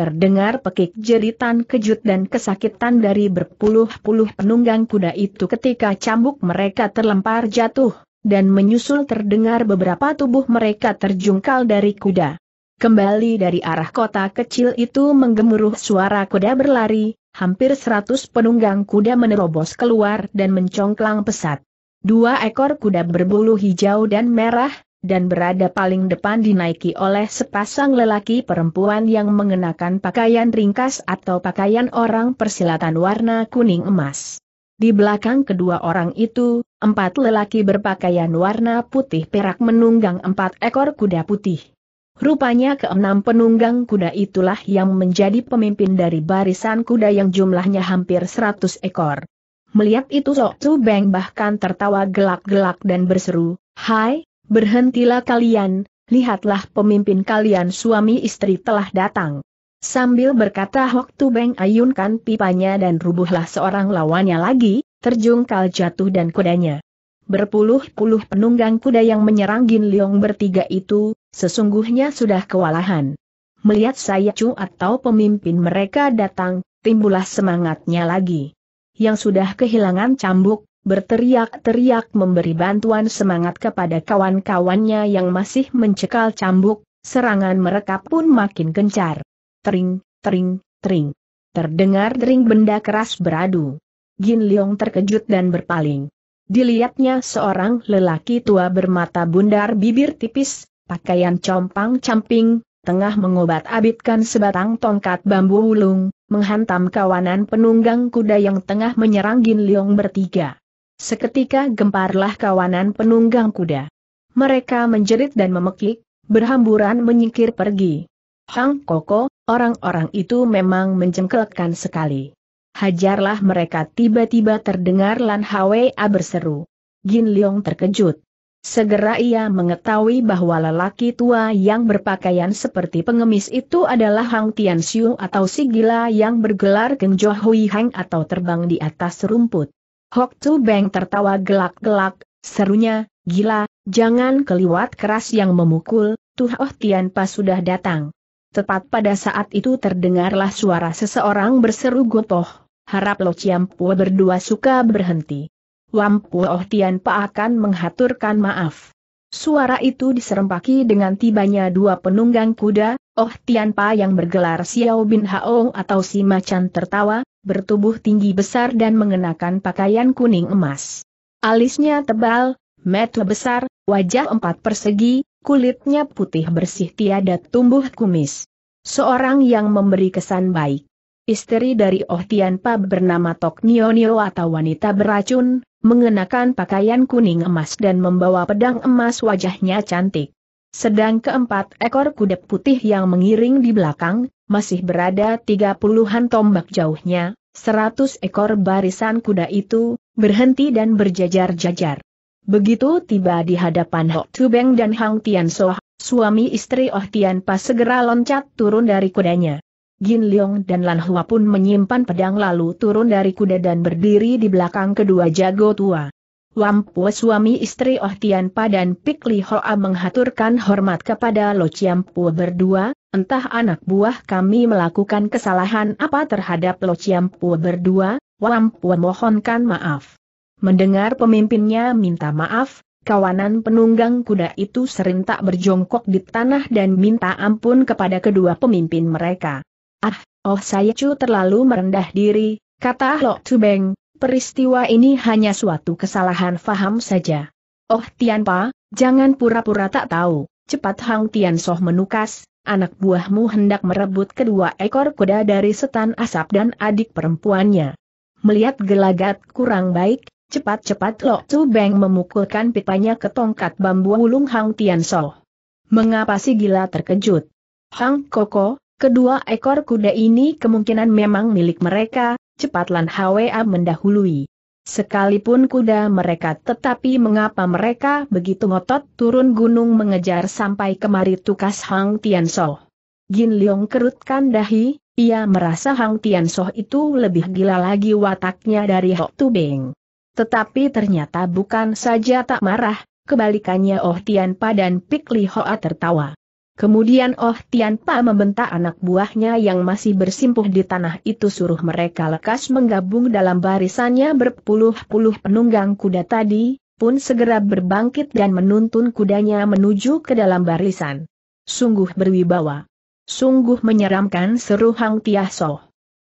Terdengar pekik jeritan kejut dan kesakitan dari berpuluh-puluh penunggang kuda itu ketika cambuk mereka terlempar jatuh, dan menyusul terdengar beberapa tubuh mereka terjungkal dari kuda. Kembali dari arah kota kecil itu menggemuruh suara kuda berlari, hampir seratus penunggang kuda menerobos keluar dan mencongklang pesat. Dua ekor kuda berbulu hijau dan merah, dan berada paling depan dinaiki oleh sepasang lelaki perempuan yang mengenakan pakaian ringkas atau pakaian orang persilatan warna kuning emas. Di belakang kedua orang itu, empat lelaki berpakaian warna putih perak menunggang empat ekor kuda putih. Rupanya keenam penunggang kuda itulah yang menjadi pemimpin dari barisan kuda yang jumlahnya hampir seratus ekor. Melihat itu Sok Beng bahkan tertawa gelak-gelak dan berseru, Hai, Berhentilah kalian, lihatlah pemimpin kalian suami istri telah datang. Sambil berkata Hok Tu Beng ayunkan pipanya dan rubuhlah seorang lawannya lagi, terjungkal jatuh dan kudanya. Berpuluh-puluh penunggang kuda yang menyerang Gin Leong bertiga itu, sesungguhnya sudah kewalahan. Melihat saya Chu atau pemimpin mereka datang, timbullah semangatnya lagi. Yang sudah kehilangan cambuk, berteriak-teriak memberi bantuan semangat kepada kawan-kawannya yang masih mencekal cambuk, serangan mereka pun makin gencar. Tering, tering, tering. Terdengar dering benda keras beradu. Gin Leong terkejut dan berpaling. Dilihatnya seorang lelaki tua bermata bundar bibir tipis, pakaian compang-camping, tengah mengobat abitkan sebatang tongkat bambu wulung, menghantam kawanan penunggang kuda yang tengah menyerang Gin Leong bertiga. Seketika gemparlah kawanan penunggang kuda. Mereka menjerit dan memekik, berhamburan menyingkir pergi. Hang Koko, orang-orang itu memang menjengkelkan sekali. Hajarlah mereka tiba-tiba terdengar Lan Hwa berseru. Gin Leong terkejut. Segera ia mengetahui bahwa lelaki tua yang berpakaian seperti pengemis itu adalah Hang Tianxiu atau si gila yang bergelar Geng Hui Hang atau terbang di atas rumput. Hok Tu Beng tertawa gelak-gelak, serunya, gila, jangan keliwat keras yang memukul, Tuh Oh Tian Pa sudah datang. Tepat pada saat itu terdengarlah suara seseorang berseru gotoh, harap Lo Ciampu berdua suka berhenti. Wampu Oh Tian Pa akan menghaturkan maaf. Suara itu diserempaki dengan tibanya dua penunggang kuda, Oh Tian Pa yang bergelar Xiao Bin Hao atau si macan tertawa, bertubuh tinggi besar dan mengenakan pakaian kuning emas. Alisnya tebal, mata besar, wajah empat persegi, kulitnya putih bersih tiada tumbuh kumis. Seorang yang memberi kesan baik. Istri dari Oh Tian Pa bernama Tok Nio Nio atau wanita beracun, mengenakan pakaian kuning emas dan membawa pedang emas wajahnya cantik. Sedang keempat ekor kuda putih yang mengiring di belakang, masih berada tiga puluhan tombak jauhnya, seratus ekor barisan kuda itu, berhenti dan berjajar-jajar. Begitu tiba di hadapan Hok Tu Beng dan Hang Tian Soh, suami istri Oh Tian pas segera loncat turun dari kudanya. Gin Leong dan Lan Hua pun menyimpan pedang lalu turun dari kuda dan berdiri di belakang kedua jago tua. Wampu suami istri Oh Tian Pa dan Pik Li Hoa menghaturkan hormat kepada Lo Chiampu berdua, entah anak buah kami melakukan kesalahan apa terhadap Lo Chiampu berdua, Wampu mohonkan maaf. Mendengar pemimpinnya minta maaf, kawanan penunggang kuda itu serentak berjongkok di tanah dan minta ampun kepada kedua pemimpin mereka. Ah, oh saya cu terlalu merendah diri, kata Lok Tubeng, peristiwa ini hanya suatu kesalahan faham saja. Oh Tianpa, jangan pura-pura tak tahu, cepat Hang Tian Soh menukas, anak buahmu hendak merebut kedua ekor kuda dari setan asap dan adik perempuannya. Melihat gelagat kurang baik, cepat-cepat Lok Tu Beng memukulkan pipanya ke tongkat bambu ulung Hang Tian Soh. Mengapa si gila terkejut? Hang Koko, kedua ekor kuda ini kemungkinan memang milik mereka, cepat Lan HWA mendahului. Sekalipun kuda mereka tetapi mengapa mereka begitu ngotot turun gunung mengejar sampai kemari tukas Hang Tian Soh. Gin Leong kerutkan dahi, ia merasa Hang Tian Soh itu lebih gila lagi wataknya dari Hok Tu Beng. Tetapi ternyata bukan saja tak marah, kebalikannya Oh Tian Pa dan Pik Li Hoa tertawa. Kemudian Oh Tian Pa membentak anak buahnya yang masih bersimpuh di tanah itu suruh mereka lekas menggabung dalam barisannya berpuluh-puluh penunggang kuda tadi, pun segera berbangkit dan menuntun kudanya menuju ke dalam barisan. Sungguh berwibawa. Sungguh menyeramkan seru Hang Tiah Soh.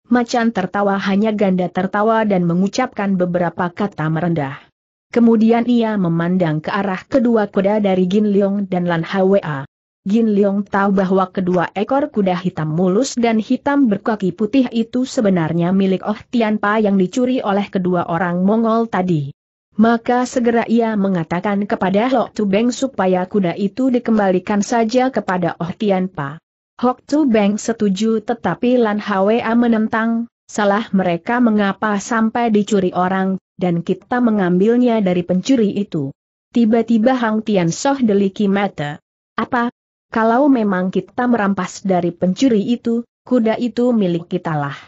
Macan tertawa hanya ganda tertawa dan mengucapkan beberapa kata merendah. Kemudian ia memandang ke arah kedua kuda dari Gin Leong dan Lan Hwa. Gin Leong tahu bahwa kedua ekor kuda hitam mulus dan hitam berkaki putih itu sebenarnya milik Oh Tian Pa yang dicuri oleh kedua orang Mongol tadi. Maka segera ia mengatakan kepada Lok Tu Beng supaya kuda itu dikembalikan saja kepada Oh Tian Pa. Hok Tu Beng setuju tetapi Lan Hwa menentang, salah mereka mengapa sampai dicuri orang, dan kita mengambilnya dari pencuri itu. Tiba-tiba Hang Tian Soh deliki mata. Apa, kalau memang kita merampas dari pencuri itu, kuda itu milik kita lah.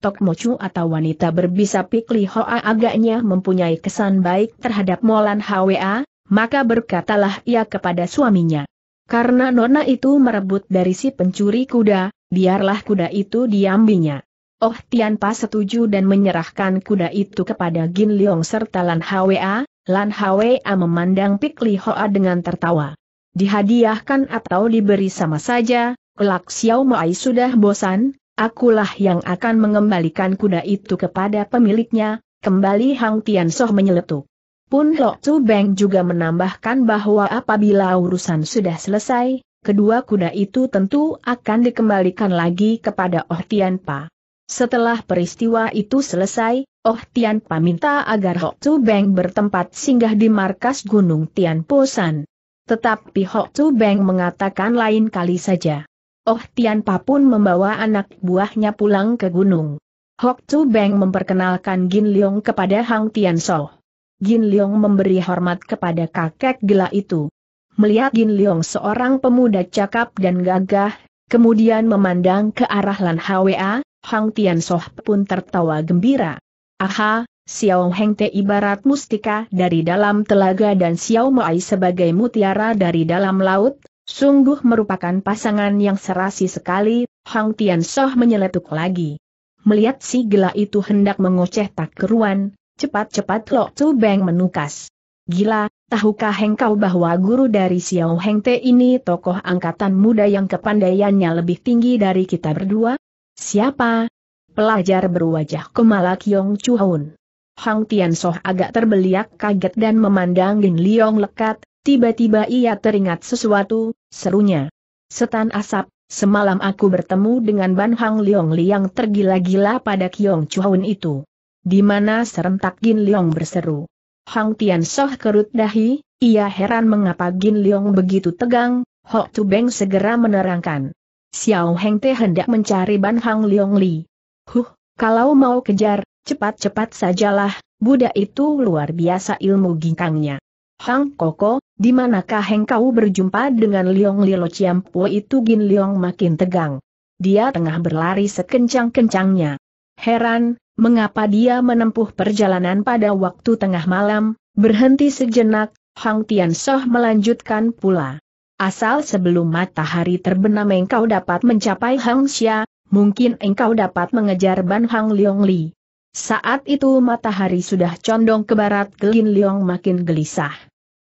Tok Mocu atau wanita berbisa Pikli Hoa agaknya mempunyai kesan baik terhadap Molan Hwa, maka berkatalah ia kepada suaminya. Karena nona itu merebut dari si pencuri kuda, biarlah kuda itu diambilnya. Oh Tian Pa setuju dan menyerahkan kuda itu kepada Gin Leong serta Lan Hwa, Lan Hwa memandang Pikli Hoa dengan tertawa dihadiahkan atau diberi sama saja, kelak Xiao Mai sudah bosan, akulah yang akan mengembalikan kuda itu kepada pemiliknya, kembali Hang Tian Soh menyeletuk. Pun Lok Tu Beng juga menambahkan bahwa apabila urusan sudah selesai, kedua kuda itu tentu akan dikembalikan lagi kepada Oh Tian Pa. Setelah peristiwa itu selesai, Oh Tian Pa minta agar Hok Tu Beng bertempat singgah di markas Gunung Tian Posan. Tetapi Hok Tu Beng mengatakan lain kali saja. Oh Tian Pa pun membawa anak buahnya pulang ke gunung. Hok Tu Beng memperkenalkan Gin Leong kepada Hang Tian So. Gin Leong memberi hormat kepada kakek gila itu. Melihat Gin Leong seorang pemuda cakap dan gagah, kemudian memandang ke arah Lan Hwa, Hang Tian Soh pun tertawa gembira. Aha, Xiao Heng Te ibarat mustika dari dalam telaga dan Xiao Mai sebagai mutiara dari dalam laut, sungguh merupakan pasangan yang serasi sekali, Hang Tian Soh menyeletuk lagi. Melihat si gila itu hendak mengoceh tak keruan, cepat-cepat Lok Tu Beng menukas. Gila, tahukah engkau bahwa guru dari Xiao Heng Te ini tokoh angkatan muda yang kepandaiannya lebih tinggi dari kita berdua? Siapa? Pelajar berwajah Kemala Kiong Chuhun. Hang Tian Soh agak terbeliak kaget dan memandang Gin Liong lekat, tiba-tiba ia teringat sesuatu, serunya. Setan asap, semalam aku bertemu dengan Ban Hang Liong Liang tergila-gila pada Kiong Chuhun itu. Di mana serentak Gin Liong berseru. Hang Tian Soh kerut dahi, ia heran mengapa Gin Liong begitu tegang, Hok Tu Beng segera menerangkan. Xiao Heng Te hendak mencari Ban Hang Liong Li. Huh, Kalau mau kejar, cepat-cepat sajalah, budak itu luar biasa ilmu ginkangnya. Hang Koko, di manakah engkau berjumpa dengan Liong Lilo Ciampu itu Gin Liong makin tegang. Dia tengah berlari sekencang-kencangnya. Heran, mengapa dia menempuh perjalanan pada waktu tengah malam, berhenti sejenak, Hang Tian Soh melanjutkan pula. Asal sebelum matahari terbenam engkau dapat mencapai Hang Xia, mungkin engkau dapat mengejar Ban Hang Liong Li. Saat itu matahari sudah condong ke barat Gelin Liong makin gelisah.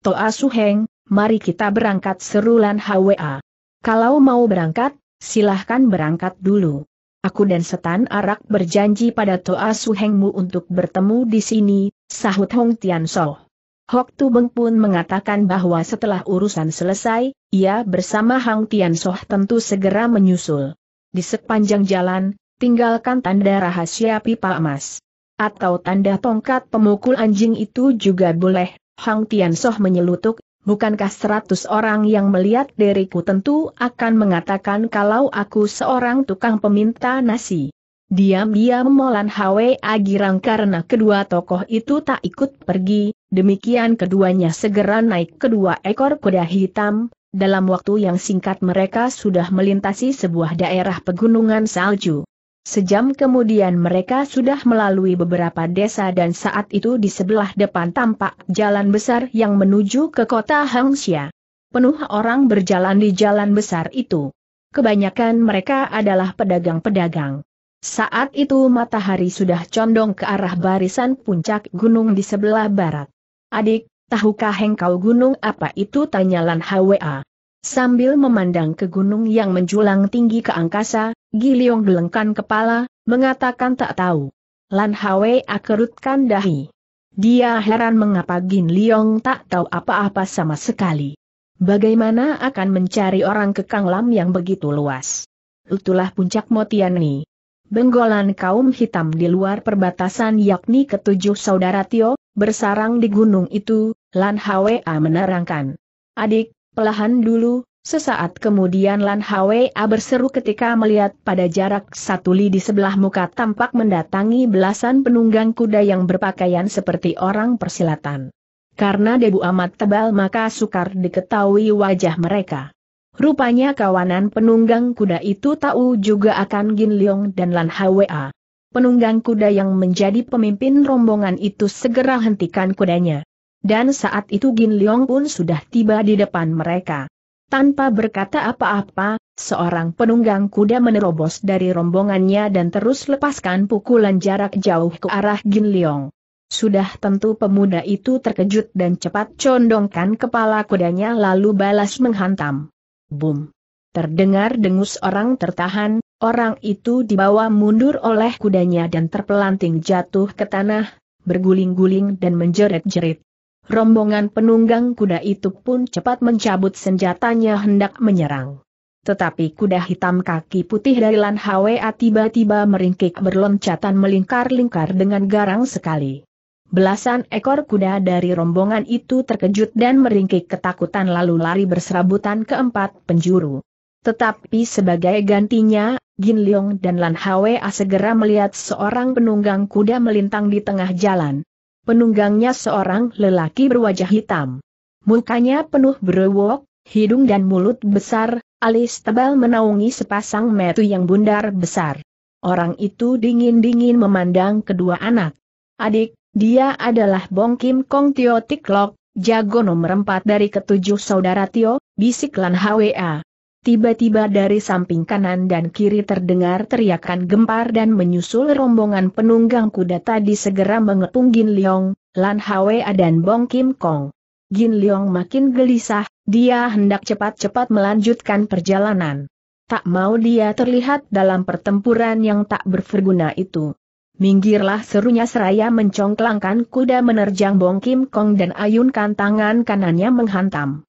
Toa Suheng, mari kita berangkat serulan HWA. Kalau mau berangkat, silahkan berangkat dulu. Aku dan Setan Arak berjanji pada Toa Suhengmu untuk bertemu di sini, sahut Hong Tian Soh. Hok Tu Beng pun mengatakan bahwa setelah urusan selesai, ia bersama Hang Tian Soh tentu segera menyusul. Di sepanjang jalan, tinggalkan tanda rahasia pipa emas. Atau tanda tongkat pemukul anjing itu juga boleh, Hang Tian Soh menyelutuk, bukankah seratus orang yang melihat diriku tentu akan mengatakan kalau aku seorang tukang peminta nasi. Diam-diam Molan Hwe Agirang karena kedua tokoh itu tak ikut pergi, demikian keduanya segera naik kedua ekor kuda hitam, dalam waktu yang singkat mereka sudah melintasi sebuah daerah pegunungan salju. Sejam kemudian mereka sudah melalui beberapa desa dan saat itu di sebelah depan tampak jalan besar yang menuju ke kota Hangxia. Penuh orang berjalan di jalan besar itu. Kebanyakan mereka adalah pedagang-pedagang. Saat itu matahari sudah condong ke arah barisan puncak gunung di sebelah barat. Adik, tahukah engkau gunung apa itu? Tanya Lan HWA. Sambil memandang ke gunung yang menjulang tinggi ke angkasa, Giliong gelengkan kepala, mengatakan tak tahu. Lan HWA kerutkan dahi. Dia heran mengapa Gin Liong tak tahu apa-apa sama sekali. Bagaimana akan mencari orang ke Kanglam yang begitu luas? Itulah puncak Motiani. Benggolan kaum hitam di luar perbatasan yakni ketujuh saudara Tio, bersarang di gunung itu, Lan Hwa menerangkan. Adik, pelahan dulu, sesaat kemudian Lan Hwa berseru ketika melihat pada jarak satu li di sebelah muka tampak mendatangi belasan penunggang kuda yang berpakaian seperti orang persilatan. Karena debu amat tebal maka sukar diketahui wajah mereka. Rupanya kawanan penunggang kuda itu tahu juga akan Gin Leong dan Lan Hwa. Penunggang kuda yang menjadi pemimpin rombongan itu segera hentikan kudanya. Dan saat itu Gin Leong pun sudah tiba di depan mereka. Tanpa berkata apa-apa, seorang penunggang kuda menerobos dari rombongannya dan terus lepaskan pukulan jarak jauh ke arah Gin Leong. Sudah tentu pemuda itu terkejut dan cepat condongkan kepala kudanya lalu balas menghantam. Bum. Terdengar dengus orang tertahan, orang itu dibawa mundur oleh kudanya dan terpelanting jatuh ke tanah, berguling-guling dan menjerit-jerit. Rombongan penunggang kuda itu pun cepat mencabut senjatanya hendak menyerang. Tetapi kuda hitam kaki putih dari Lan Hwa tiba-tiba meringkik berloncatan melingkar-lingkar dengan garang sekali. Belasan ekor kuda dari rombongan itu terkejut dan meringkik ketakutan lalu lari berserabutan ke empat penjuru. Tetapi sebagai gantinya, Gin Leong dan Lan Hwa segera melihat seorang penunggang kuda melintang di tengah jalan. Penunggangnya seorang lelaki berwajah hitam. Mukanya penuh berewok, hidung dan mulut besar, alis tebal menaungi sepasang metu yang bundar besar. Orang itu dingin-dingin memandang kedua anak. Adik, dia adalah Bong Kim Kong Tio Tik Lok, jago nomor empat dari ketujuh saudara Tio, bisik Lan HWA. Tiba-tiba dari samping kanan dan kiri terdengar teriakan gempar dan menyusul rombongan penunggang kuda tadi segera mengepung Gin Leong, Lan HWA dan Bong Kim Kong. Gin Leong makin gelisah, dia hendak cepat-cepat melanjutkan perjalanan. Tak mau dia terlihat dalam pertempuran yang tak berguna itu. Minggirlah serunya seraya mencongklangkan kuda menerjang Bong Kim Kong dan ayunkan tangan kanannya menghantam.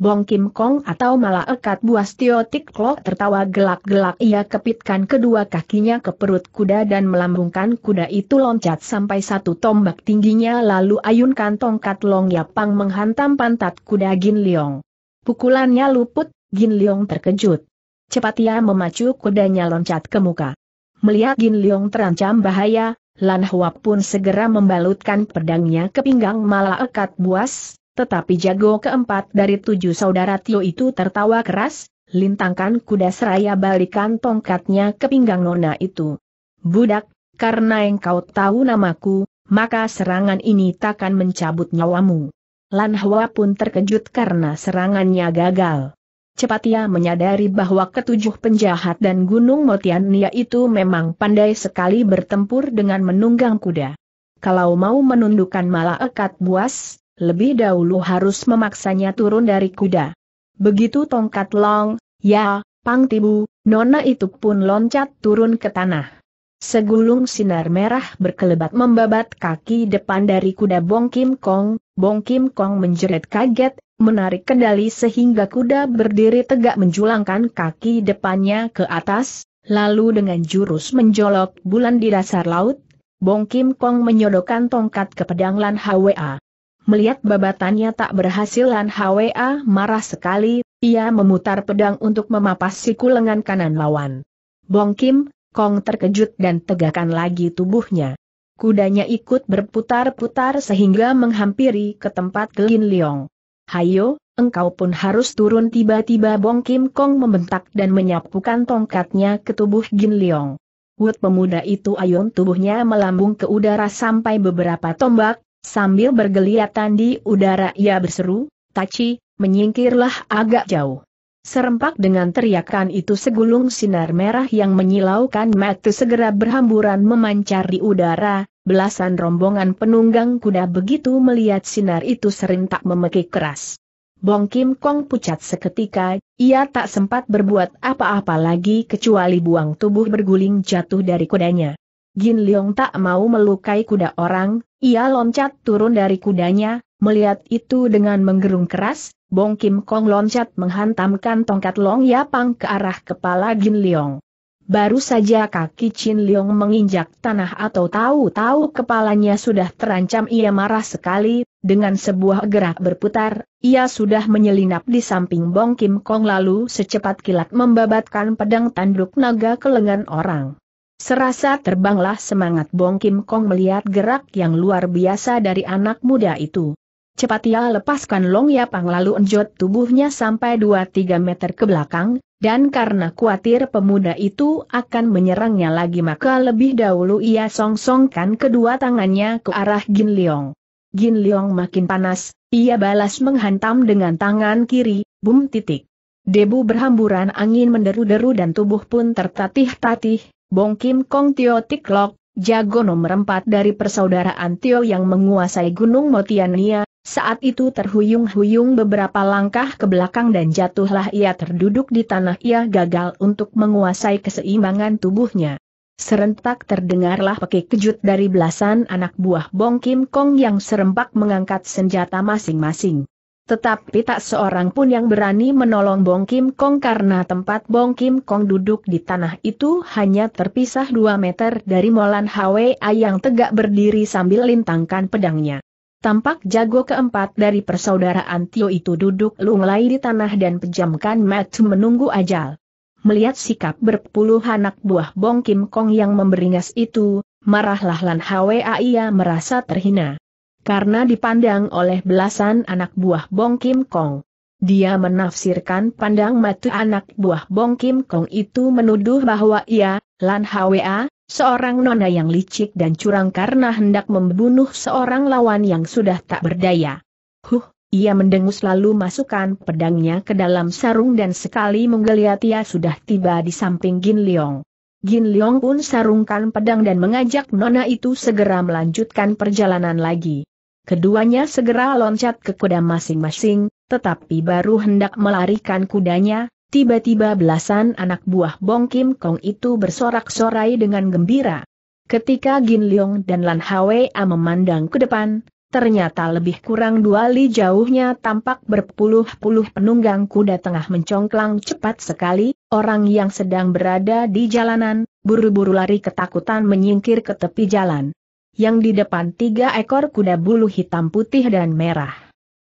Bong Kim Kong atau malah ekat buas Tio Tik Lok tertawa gelak-gelak ia kepitkan kedua kakinya ke perut kuda dan melambungkan kuda itu loncat sampai satu tombak tingginya lalu ayunkan tongkat Long Yapang menghantam pantat kuda Gin Leong. Pukulannya luput, Gin Leong terkejut. Cepat ia memacu kudanya loncat ke muka. Melihat Gin Leong terancam bahaya, Lan Hua pun segera membalutkan pedangnya ke pinggang malaikat buas, tetapi jago keempat dari tujuh saudara Tio itu tertawa keras, lintangkan kuda seraya balikan tongkatnya ke pinggang nona itu. Budak, karena engkau tahu namaku, maka serangan ini takkan mencabut nyawamu. Lan Hua pun terkejut karena serangannya gagal. Cepat ia menyadari bahwa ketujuh penjahat dan Gunung Motiania itu memang pandai sekali bertempur dengan menunggang kuda. Kalau mau menundukkan malaikat buas, lebih dahulu harus memaksanya turun dari kuda. Begitu tongkat long, ya, Pang Tibu, nona itu pun loncat turun ke tanah. Segulung sinar merah berkelebat membabat kaki depan dari kuda Bong Kim Kong, Bong Kim Kong menjerit kaget, menarik kendali sehingga kuda berdiri tegak menjulangkan kaki depannya ke atas, lalu dengan jurus menjolok bulan di dasar laut, Bong Kim Kong menyodokkan tongkat ke pedang Lan HWA. Melihat babatannya tak berhasil Lan HWA marah sekali, ia memutar pedang untuk memapasi kulengan kanan lawan. Bong Kim, Kong terkejut dan tegakkan lagi tubuhnya. Kudanya ikut berputar-putar sehingga menghampiri ke tempat Lin Leong. Hayo, engkau pun harus turun tiba-tiba Bong Kim Kong membentak dan menyapukan tongkatnya ke tubuh Gin Leong. Wut pemuda itu ayun tubuhnya melambung ke udara sampai beberapa tombak, Sambil bergeliatan di udara ia berseru, Taci, menyingkirlah agak jauh. Serempak dengan teriakan itu segulung sinar merah yang menyilaukan mata segera berhamburan memancar di udara, belasan rombongan penunggang kuda begitu melihat sinar itu serentak memekik keras. Bong Kim Kong pucat seketika, ia tak sempat berbuat apa-apa lagi kecuali buang tubuh berguling jatuh dari kudanya. Gin Leong tak mau melukai kuda orang, ia loncat turun dari kudanya, melihat itu dengan menggerung keras, Bong Kim Kong loncat menghantamkan tongkat Long Yapang ke arah kepala Gin Leong. Baru saja kaki Chin Leong menginjak tanah atau tahu-tahu kepalanya sudah terancam ia marah sekali, dengan sebuah gerak berputar, ia sudah menyelinap di samping Bong Kim Kong lalu secepat kilat membabatkan pedang tanduk naga ke lengan orang. Serasa terbanglah semangat Bong Kim Kong melihat gerak yang luar biasa dari anak muda itu. Cepat ia lepaskan Long Yapang lalu enjot tubuhnya sampai 2-3 meter ke belakang, dan karena khawatir pemuda itu akan menyerangnya lagi maka lebih dahulu ia song-songkan kedua tangannya ke arah Gin Leong. Gin Leong makin panas, ia balas menghantam dengan tangan kiri, bum titik. Debu berhamburan angin menderu-deru dan tubuh pun tertatih-tatih, Bong Kim Kong Tio Tik Lok, jago nomor empat dari persaudaraan Tio yang menguasai Gunung Motiania, saat itu terhuyung-huyung beberapa langkah ke belakang dan jatuhlah ia terduduk di tanah ia gagal untuk menguasai keseimbangan tubuhnya. Serentak terdengarlah pekik kejut dari belasan anak buah Bong Kim Kong yang serempak mengangkat senjata masing-masing. Tetapi tak seorang pun yang berani menolong Bong Kim Kong karena tempat Bong Kim Kong duduk di tanah itu hanya terpisah 2 meter dari Molan Hwa yang tegak berdiri sambil lintangkan pedangnya. Tampak jago keempat dari persaudaraan Tio itu duduk lunglai di tanah dan pejamkan mata menunggu ajal. Melihat sikap berpuluh anak buah Bong Kim Kong yang memberingas itu, marahlah Lan Hwa ia merasa terhina karena dipandang oleh belasan anak buah Bong Kim Kong. Dia menafsirkan pandang mata anak buah Bong Kim Kong itu menuduh bahwa ia, Lan Hwa, seorang nona yang licik dan curang karena hendak membunuh seorang lawan yang sudah tak berdaya. Huh, ia mendengus lalu masukkan pedangnya ke dalam sarung dan sekali menggeliat ia sudah tiba di samping Gin Leong. Gin Leong pun sarungkan pedang dan mengajak nona itu segera melanjutkan perjalanan lagi. Keduanya segera loncat ke kuda masing-masing, tetapi baru hendak melarikan kudanya, tiba-tiba belasan anak buah Bong Kim Kong itu bersorak-sorai dengan gembira. Ketika Gin Leong dan Lan Hwa memandang ke depan, ternyata lebih kurang dua li jauhnya tampak berpuluh-puluh penunggang kuda tengah mencongklang cepat sekali, orang yang sedang berada di jalanan, buru-buru lari ketakutan menyingkir ke tepi jalan yang di depan tiga ekor kuda bulu hitam putih dan merah.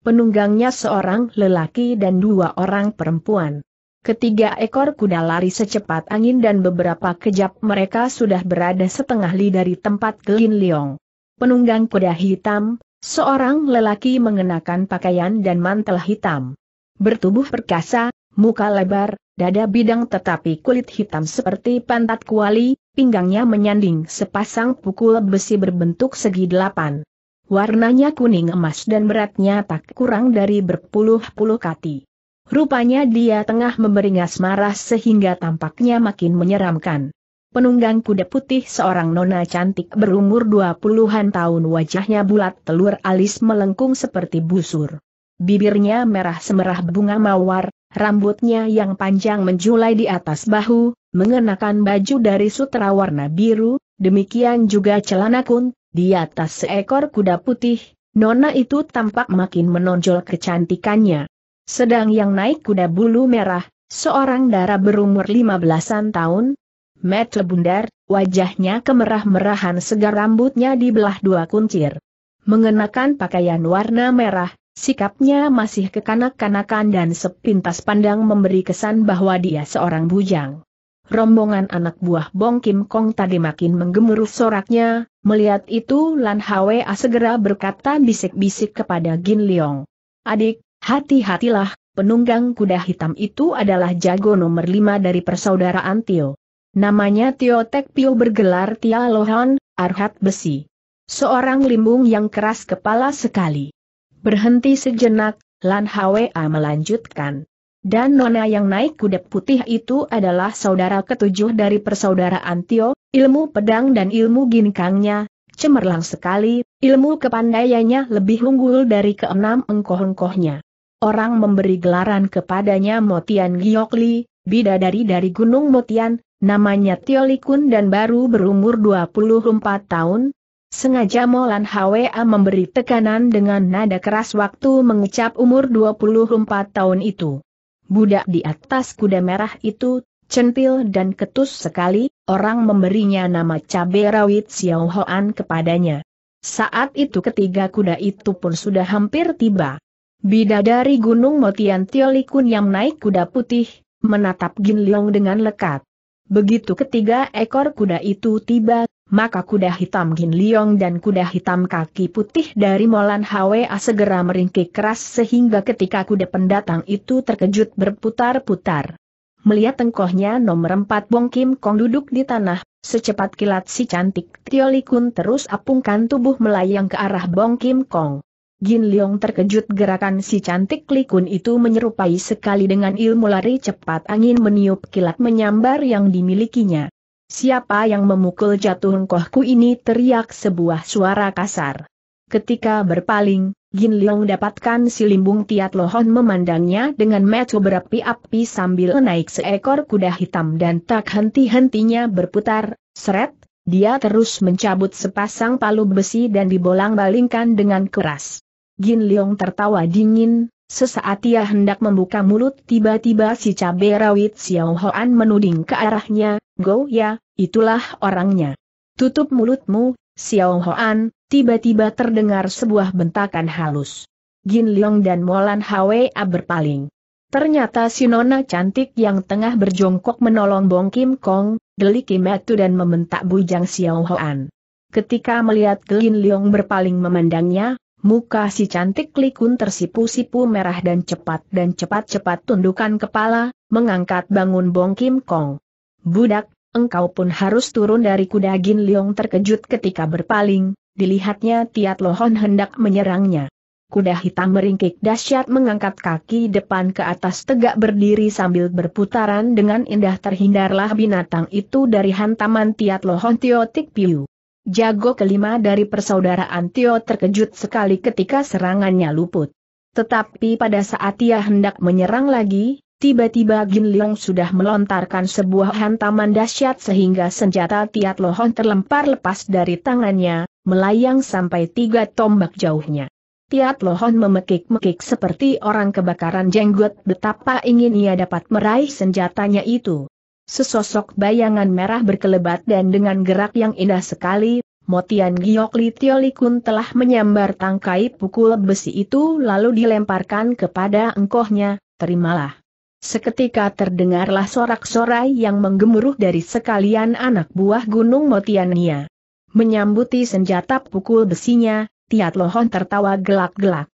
Penunggangnya seorang lelaki dan dua orang perempuan. Ketiga ekor kuda lari secepat angin dan beberapa kejap mereka sudah berada setengah li dari tempat Gelin Liong. Penunggang kuda hitam, seorang lelaki mengenakan pakaian dan mantel hitam. Bertubuh perkasa, muka lebar, dada bidang tetapi kulit hitam seperti pantat kuali, pinggangnya menyanding sepasang pukul besi berbentuk segi delapan. Warnanya kuning emas dan beratnya tak kurang dari berpuluh-puluh kati. Rupanya dia tengah memberingas marah sehingga tampaknya makin menyeramkan. Penunggang kuda putih seorang nona cantik berumur dua puluhan tahun wajahnya bulat telur alis melengkung seperti busur. Bibirnya merah semerah bunga mawar, rambutnya yang panjang menjulai di atas bahu, mengenakan baju dari sutra warna biru, demikian juga celana kun, di atas seekor kuda putih, nona itu tampak makin menonjol kecantikannya. Sedang yang naik kuda bulu merah, seorang darah berumur lima belasan tahun, mata bundar, wajahnya kemerah-merahan segar rambutnya dibelah dua kuncir. Mengenakan pakaian warna merah, sikapnya masih kekanak-kanakan dan sepintas pandang memberi kesan bahwa dia seorang bujang. Rombongan anak buah Bong Kim Kong tadi makin menggemuruh soraknya, melihat itu Lan Hwa segera berkata bisik-bisik kepada Gin Leong. Adik, Hati-hatilah, penunggang kuda hitam itu adalah jago nomor lima dari persaudaraan Tio. Namanya Tio Tek Pio bergelar Tia Lohan, Arhat Besi. Seorang limbung yang keras kepala sekali. Berhenti sejenak, Lan Hwa melanjutkan. Dan nona yang naik kuda putih itu adalah saudara ketujuh dari persaudaraan Tio, ilmu pedang dan ilmu ginkangnya, cemerlang sekali, ilmu kepandaiannya lebih unggul dari keenam engkoh-engkohnya. Orang memberi gelaran kepadanya Motian Giokli, bidadari dari Gunung Motian, namanya Tiolikun dan baru berumur 24 tahun. Sengaja Molan Hwa memberi tekanan dengan nada keras waktu mengucap umur 24 tahun itu. Budak di atas kuda merah itu, centil dan ketus sekali, orang memberinya nama cabe rawit Xiao Hoan kepadanya. Saat itu ketiga kuda itu pun sudah hampir tiba. Bidadari Gunung Motian Tiolikun yang naik kuda putih, menatap Gin Leong dengan lekat. Begitu ketiga ekor kuda itu tiba, maka kuda hitam Gin Leong dan kuda hitam kaki putih dari Molan Hwa segera meringkik keras sehingga ketika kuda pendatang itu terkejut berputar-putar. Melihat tengkohnya nomor empat Bong Kim Kong duduk di tanah, secepat kilat si cantik Tiolikun terus apungkan tubuh melayang ke arah Bong Kim Kong. Gin Leong terkejut gerakan si cantik likun itu menyerupai sekali dengan ilmu lari cepat angin meniup kilat menyambar yang dimilikinya. Siapa yang memukul jatuh engkohku ini teriak sebuah suara kasar. Ketika berpaling, Gin Leong dapatkan si limbung Tiat Lohon memandangnya dengan mata berapi-api sambil naik seekor kuda hitam dan tak henti-hentinya berputar, seret, dia terus mencabut sepasang palu besi dan dibolang-balingkan dengan keras. Gin Leong tertawa dingin, sesaat ia hendak membuka mulut tiba-tiba si cabe rawit Xiao Hoan menuding ke arahnya, Go ya, itulah orangnya. Tutup mulutmu, Xiao Hoan, tiba-tiba terdengar sebuah bentakan halus. Gin Leong dan Molan Hwa berpaling. Ternyata si nona cantik yang tengah berjongkok menolong Bong Kim Kong, deliki metu dan membentak bujang Xiao Hoan. Ketika melihat Gin Leong berpaling memandangnya, Muka si cantik Likun tersipu-sipu merah dan cepat dan cepat-cepat tundukkan kepala, mengangkat bangun Bong Kim Kong. Budak, engkau pun harus turun dari kuda Gin Leong terkejut ketika berpaling, dilihatnya Tiat Lohon hendak menyerangnya. Kuda hitam meringkik dahsyat mengangkat kaki depan ke atas tegak berdiri sambil berputaran dengan indah terhindarlah binatang itu dari hantaman Tiat Lohon Tiotik Piu. Jago kelima dari persaudaraan Tio terkejut sekali ketika serangannya luput. Tetapi pada saat ia hendak menyerang lagi, tiba-tiba Gin Leong sudah melontarkan sebuah hantaman dahsyat sehingga senjata Tiat Lohon terlempar lepas dari tangannya, melayang sampai tiga tombak jauhnya. Tiat Lohon memekik-mekik seperti orang kebakaran jenggot betapa ingin ia dapat meraih senjatanya itu. Sesosok bayangan merah berkelebat dan dengan gerak yang indah sekali, Motian Giok Li Tiolikun telah menyambar tangkai pukul besi itu lalu dilemparkan kepada engkohnya, terimalah. Seketika terdengarlah sorak-sorai yang menggemuruh dari sekalian anak buah Gunung Motiania. Menyambuti senjata pukul besinya, Tiat Lohon tertawa gelak-gelak.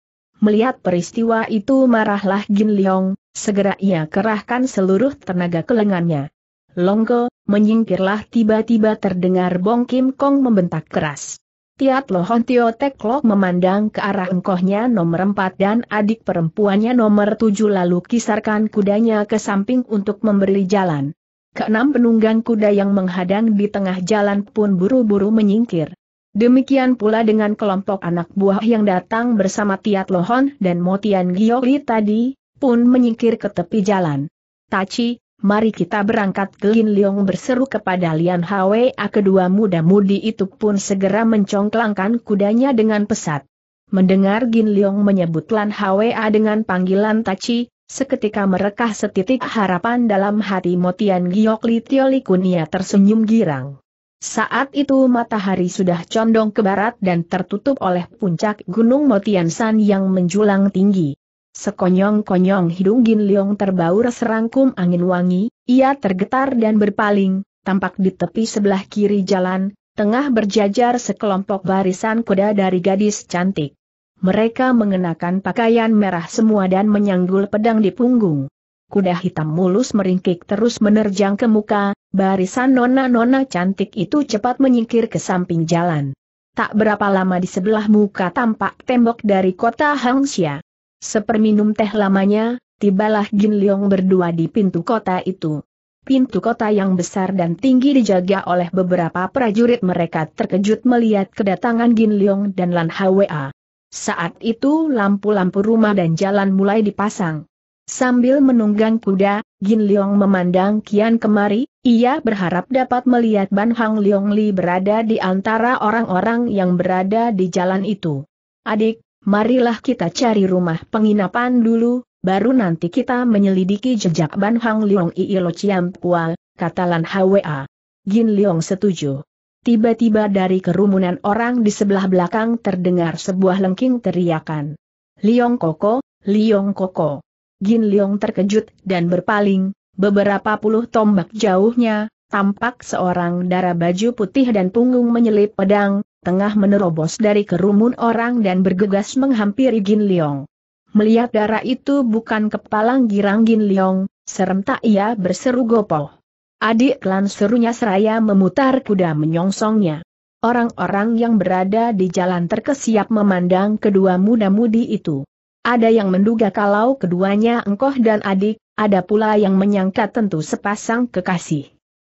Melihat peristiwa itu marahlah Gin Leong, segera ia kerahkan seluruh tenaga kelengannya. Longko, menyingkirlah tiba-tiba terdengar Bong Kim Kong membentak keras. Tiat Lohon Tio Tek Lok memandang ke arah engkohnya nomor empat dan adik perempuannya nomor tujuh lalu kisarkan kudanya ke samping untuk memberi jalan. Keenam penunggang kuda yang menghadang di tengah jalan pun buru-buru menyingkir. Demikian pula dengan kelompok anak buah yang datang bersama Tiat Lohon dan Motian Gioli tadi, pun menyingkir ke tepi jalan. Taci, mari kita berangkat ke Lin Leong berseru kepada Lian Hwa kedua muda-mudi itu pun segera mencongklangkan kudanya dengan pesat. Mendengar Gin Leong menyebut Lan Hwa dengan panggilan Taci, seketika merekah setitik harapan dalam hati Motian Giok Li Tioli Kunia tersenyum girang. Saat itu matahari sudah condong ke barat dan tertutup oleh puncak Gunung Motian San yang menjulang tinggi. Sekonyong-konyong hidung Gin Leong terbaur serangkum angin wangi, ia tergetar dan berpaling, tampak di tepi sebelah kiri jalan, tengah berjajar sekelompok barisan kuda dari gadis cantik. Mereka mengenakan pakaian merah semua dan menyanggul pedang di punggung. Kuda hitam mulus meringkik terus menerjang ke muka, barisan nona-nona cantik itu cepat menyingkir ke samping jalan. Tak berapa lama di sebelah muka tampak tembok dari kota Hangxia. Seperminum teh lamanya, tibalah Gin Leong berdua di pintu kota itu. Pintu kota yang besar dan tinggi dijaga oleh beberapa prajurit mereka terkejut melihat kedatangan Gin Leong dan Lan Hwa. Saat itu lampu-lampu rumah dan jalan mulai dipasang. Sambil menunggang kuda, Gin Leong memandang kian kemari, ia berharap dapat melihat Ban Hang Leong Li berada di antara orang-orang yang berada di jalan itu. Adik, marilah kita cari rumah penginapan dulu, baru nanti kita menyelidiki jejak Ban Hang Leong Ilo Chiam Pua, kata Lan Hwa. Gin Leong setuju. Tiba-tiba dari kerumunan orang di sebelah belakang terdengar sebuah lengking teriakan. Liong Koko, Liong Koko. Gin Leong terkejut dan berpaling, beberapa puluh tombak jauhnya, tampak seorang darah baju putih dan punggung menyelip pedang, tengah menerobos dari kerumun orang dan bergegas menghampiri Gin Leong. Melihat darah itu bukan kepalang girang Gin Leong, serentak ia berseru gopoh. Adik klan serunya seraya memutar kuda menyongsongnya. Orang-orang yang berada di jalan terkesiap memandang kedua muda-mudi itu. Ada yang menduga kalau keduanya engkoh dan adik, ada pula yang menyangka tentu sepasang kekasih.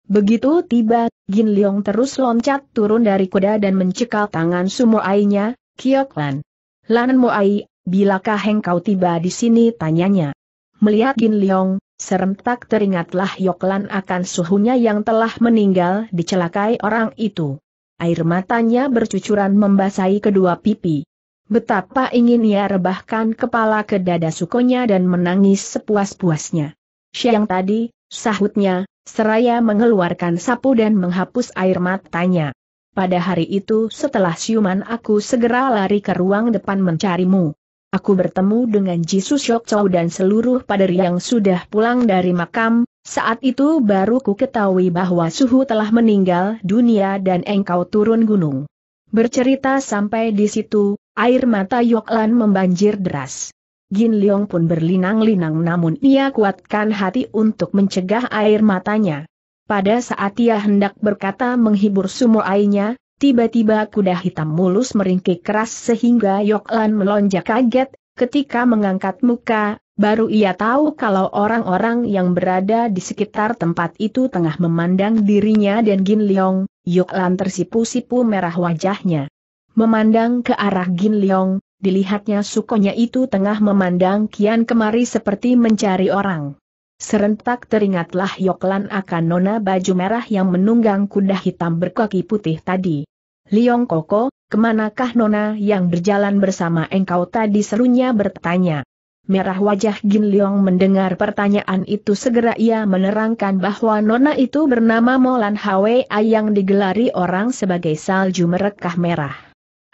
Begitu tiba, Gin Leong terus loncat turun dari kuda dan mencekal tangan Sumoainya, Kiok Lan. Lan Moai, bilakah engkau tiba di sini tanyanya. Melihat Gin Leong, serentak teringatlah Yok Lan akan suhunya yang telah meninggal dicelakai orang itu. Air matanya bercucuran membasahi kedua pipi. Betapa ingin ia rebahkan kepala ke dada sukonya dan menangis sepuas-puasnya. Siang tadi, sahutnya, seraya mengeluarkan sapu dan menghapus air matanya. Pada hari itu setelah siuman aku segera lari ke ruang depan mencarimu. Aku bertemu dengan Jisu Syok Chow dan seluruh paderi yang sudah pulang dari makam, saat itu baru ku ketahui bahwa Suhu telah meninggal dunia dan engkau turun gunung. Bercerita sampai di situ, air mata Yoklan membanjir deras. Gin Leong pun berlinang-linang namun ia kuatkan hati untuk mencegah air matanya. Pada saat ia hendak berkata menghibur Sumoainya, tiba-tiba kuda hitam mulus meringkik keras sehingga Yok Lan melonjak kaget, ketika mengangkat muka, baru ia tahu kalau orang-orang yang berada di sekitar tempat itu tengah memandang dirinya dan Gin Leong, Yok Lan tersipu-sipu merah wajahnya. Memandang ke arah Gin Leong, dilihatnya sukonya itu tengah memandang kian kemari seperti mencari orang. Serentak teringatlah Yoklan akan nona baju merah yang menunggang kuda hitam berkaki putih tadi. Liong Koko, ke manakah nona yang berjalan bersama engkau tadi serunya bertanya. Merah wajah Gin Leong mendengar pertanyaan itu segera ia menerangkan bahwa nona itu bernama Molan Hwa yang digelari orang sebagai salju merekah merah.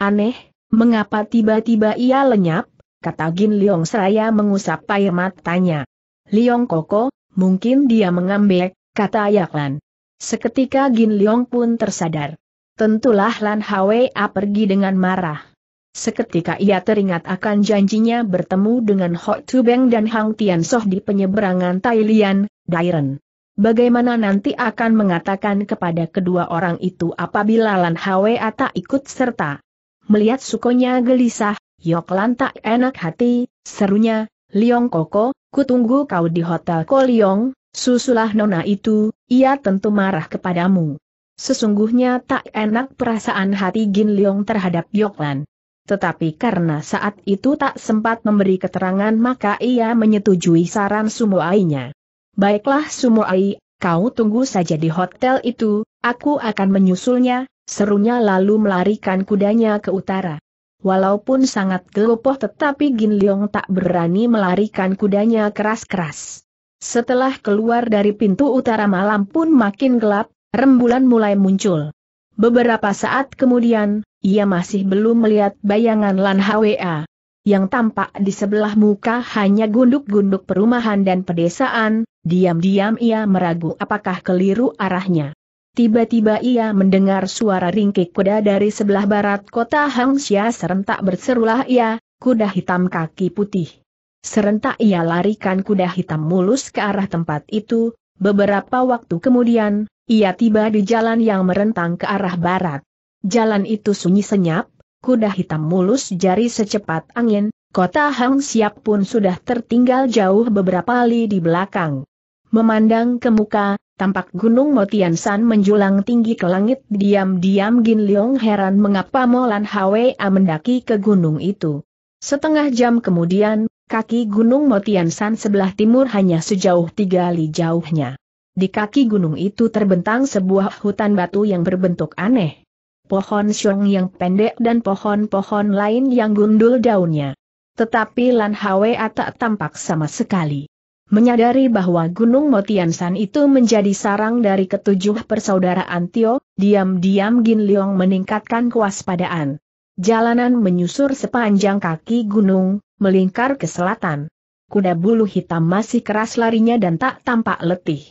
Aneh, Mengapa tiba-tiba ia lenyap? kata Gin Leong seraya mengusap air matanya. Liong Koko, mungkin dia mengambek, kata Yaklan. Seketika Gin Liong pun tersadar. Tentulah Lan Hwa pergi dengan marah. Seketika ia teringat akan janjinya bertemu dengan Hok Tu Beng dan Hang Tian Soh di penyeberangan Tailian, Dairen. Bagaimana nanti akan mengatakan kepada kedua orang itu apabila Lan Hwa tak ikut serta? Melihat sukonya gelisah, Yok Lan tak enak hati, serunya, Liong Koko, kutunggu kau di Hotel Koliong, susulah nona itu, ia tentu marah kepadamu. Sesungguhnya tak enak perasaan hati Gin Leong terhadap Yoklan. Tetapi karena saat itu tak sempat memberi keterangan maka ia menyetujui saran Sumuainya. Baiklah Sumuai, kau tunggu saja di hotel itu, aku akan menyusulnya, serunya lalu melarikan kudanya ke utara. Walaupun sangat gelopoh tetapi Gin Leong tak berani melarikan kudanya keras-keras. Setelah keluar dari pintu utara malam pun makin gelap, rembulan mulai muncul. Beberapa saat kemudian, ia masih belum melihat bayangan Lan Hwa. Yang tampak di sebelah muka hanya gunduk-gunduk perumahan dan pedesaan, diam-diam ia meragu apakah keliru arahnya. Tiba-tiba ia mendengar suara ringkik kuda dari sebelah barat kota Hangxia serentak berserulah ia, kuda hitam kaki putih. Serentak ia larikan kuda hitam mulus ke arah tempat itu, beberapa waktu kemudian, ia tiba di jalan yang merentang ke arah barat. Jalan itu sunyi senyap, kuda hitam mulus jari secepat angin, kota Hang Siap pun sudah tertinggal jauh beberapa li di belakang. Memandang ke muka, tampak gunung Motian San menjulang tinggi ke langit diam-diam Gin Leong heran mengapa Molan Hwa mendaki ke gunung itu. Setengah jam kemudian, kaki gunung Motian San sebelah timur hanya sejauh tiga li jauhnya. Di kaki gunung itu terbentang sebuah hutan batu yang berbentuk aneh. Pohon syong yang pendek dan pohon-pohon lain yang gundul daunnya. Tetapi Lan Hwa tak tampak sama sekali. Menyadari bahwa Gunung Motiansan itu menjadi sarang dari ketujuh persaudaraan Tio, diam-diam Gin Leong meningkatkan kewaspadaan. Jalanan menyusur sepanjang kaki gunung, melingkar ke selatan. Kuda bulu hitam masih keras larinya dan tak tampak letih.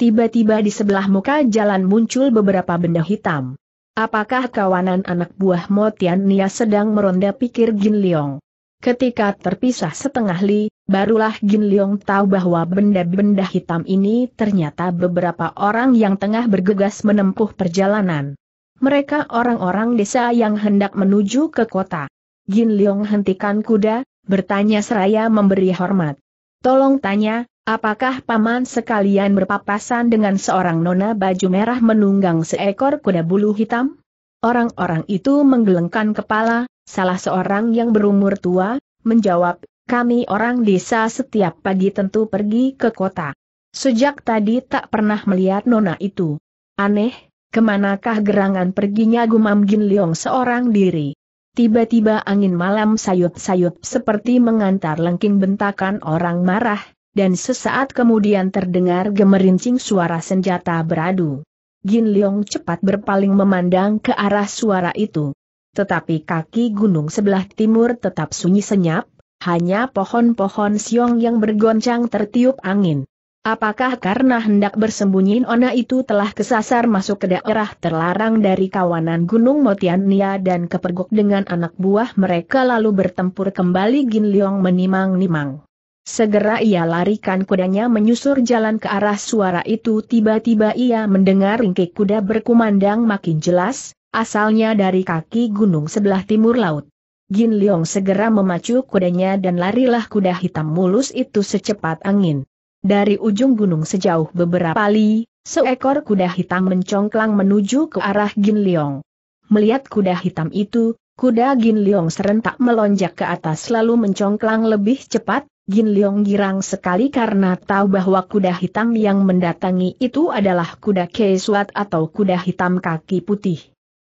Tiba-tiba di sebelah muka jalan muncul beberapa benda hitam. Apakah kawanan anak buah Motian Nia sedang meronda pikir Gin Leong? Ketika terpisah setengah li, barulah Gin Leong tahu bahwa benda-benda hitam ini ternyata beberapa orang yang tengah bergegas menempuh perjalanan. Mereka orang-orang desa yang hendak menuju ke kota. Gin Leong hentikan kuda, bertanya seraya memberi hormat. Tolong tanya, Apakah paman sekalian berpapasan dengan seorang nona baju merah menunggang seekor kuda bulu hitam? Orang-orang itu menggelengkan kepala, salah seorang yang berumur tua, menjawab, kami orang desa setiap pagi tentu pergi ke kota. Sejak tadi tak pernah melihat nona itu. Aneh, ke manakah gerangan perginya gumam Gin Leong seorang diri. Tiba-tiba angin malam sayup-sayup seperti mengantar lengking bentakan orang marah, dan sesaat kemudian terdengar gemerincing suara senjata beradu. Gin Leong cepat berpaling memandang ke arah suara itu. Tetapi kaki gunung sebelah timur tetap sunyi senyap, hanya pohon-pohon siong yang bergoncang tertiup angin. Apakah karena hendak bersembunyi Ona itu telah kesasar masuk ke daerah terlarang dari kawanan Gunung Motiania dan kepergok dengan anak buah mereka lalu bertempur kembali Gin Leong menimang-nimang. Segera ia larikan kudanya menyusur jalan ke arah suara itu tiba-tiba ia mendengar ringkik kuda berkumandang makin jelas, asalnya dari kaki gunung sebelah timur laut. Gin Leong segera memacu kudanya dan larilah kuda hitam mulus itu secepat angin. Dari ujung gunung sejauh beberapa li, seekor kuda hitam mencongklang menuju ke arah Gin Leong. Melihat kuda hitam itu, kuda Gin Leong serentak melonjak ke atas lalu mencongklang lebih cepat, Gin Leong girang sekali karena tahu bahwa kuda hitam yang mendatangi itu adalah kuda Kesuat atau kuda hitam kaki putih.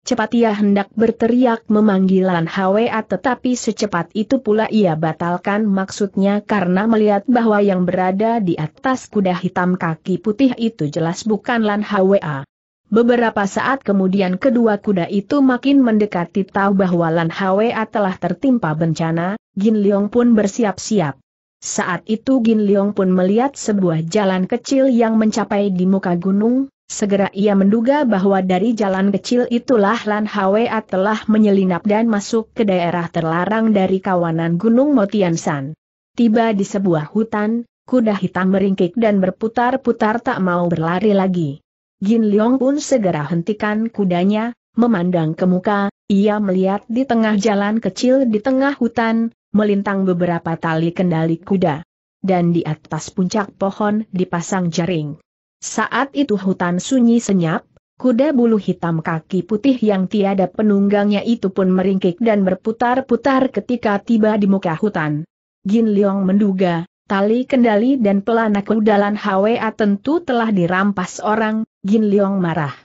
Cepat ia hendak berteriak memanggil Lan Hwa tetapi secepat itu pula ia batalkan maksudnya karena melihat bahwa yang berada di atas kuda hitam kaki putih itu jelas bukan Lan Hwa. Beberapa saat kemudian kedua kuda itu makin mendekati tahu bahwa Lan Hwa telah tertimpa bencana, Gin Leong pun bersiap-siap. Saat itu Gin Leong pun melihat sebuah jalan kecil yang mencapai di muka gunung, segera ia menduga bahwa dari jalan kecil itulah Lan Hwa telah menyelinap dan masuk ke daerah terlarang dari kawanan Gunung Motiansan. Tiba di sebuah hutan, kuda hitam meringkik dan berputar-putar tak mau berlari lagi. Gin Leong pun segera hentikan kudanya, memandang ke muka, ia melihat di tengah jalan kecil di tengah hutan, melintang beberapa tali kendali kuda. Dan di atas puncak pohon dipasang jaring. Saat itu hutan sunyi senyap, kuda bulu hitam kaki putih yang tiada penunggangnya itu pun meringkik dan berputar-putar ketika tiba di muka hutan. Gin Leong menduga, tali kendali dan pelana kudalan HWA tentu telah dirampas orang, Gin Leong marah.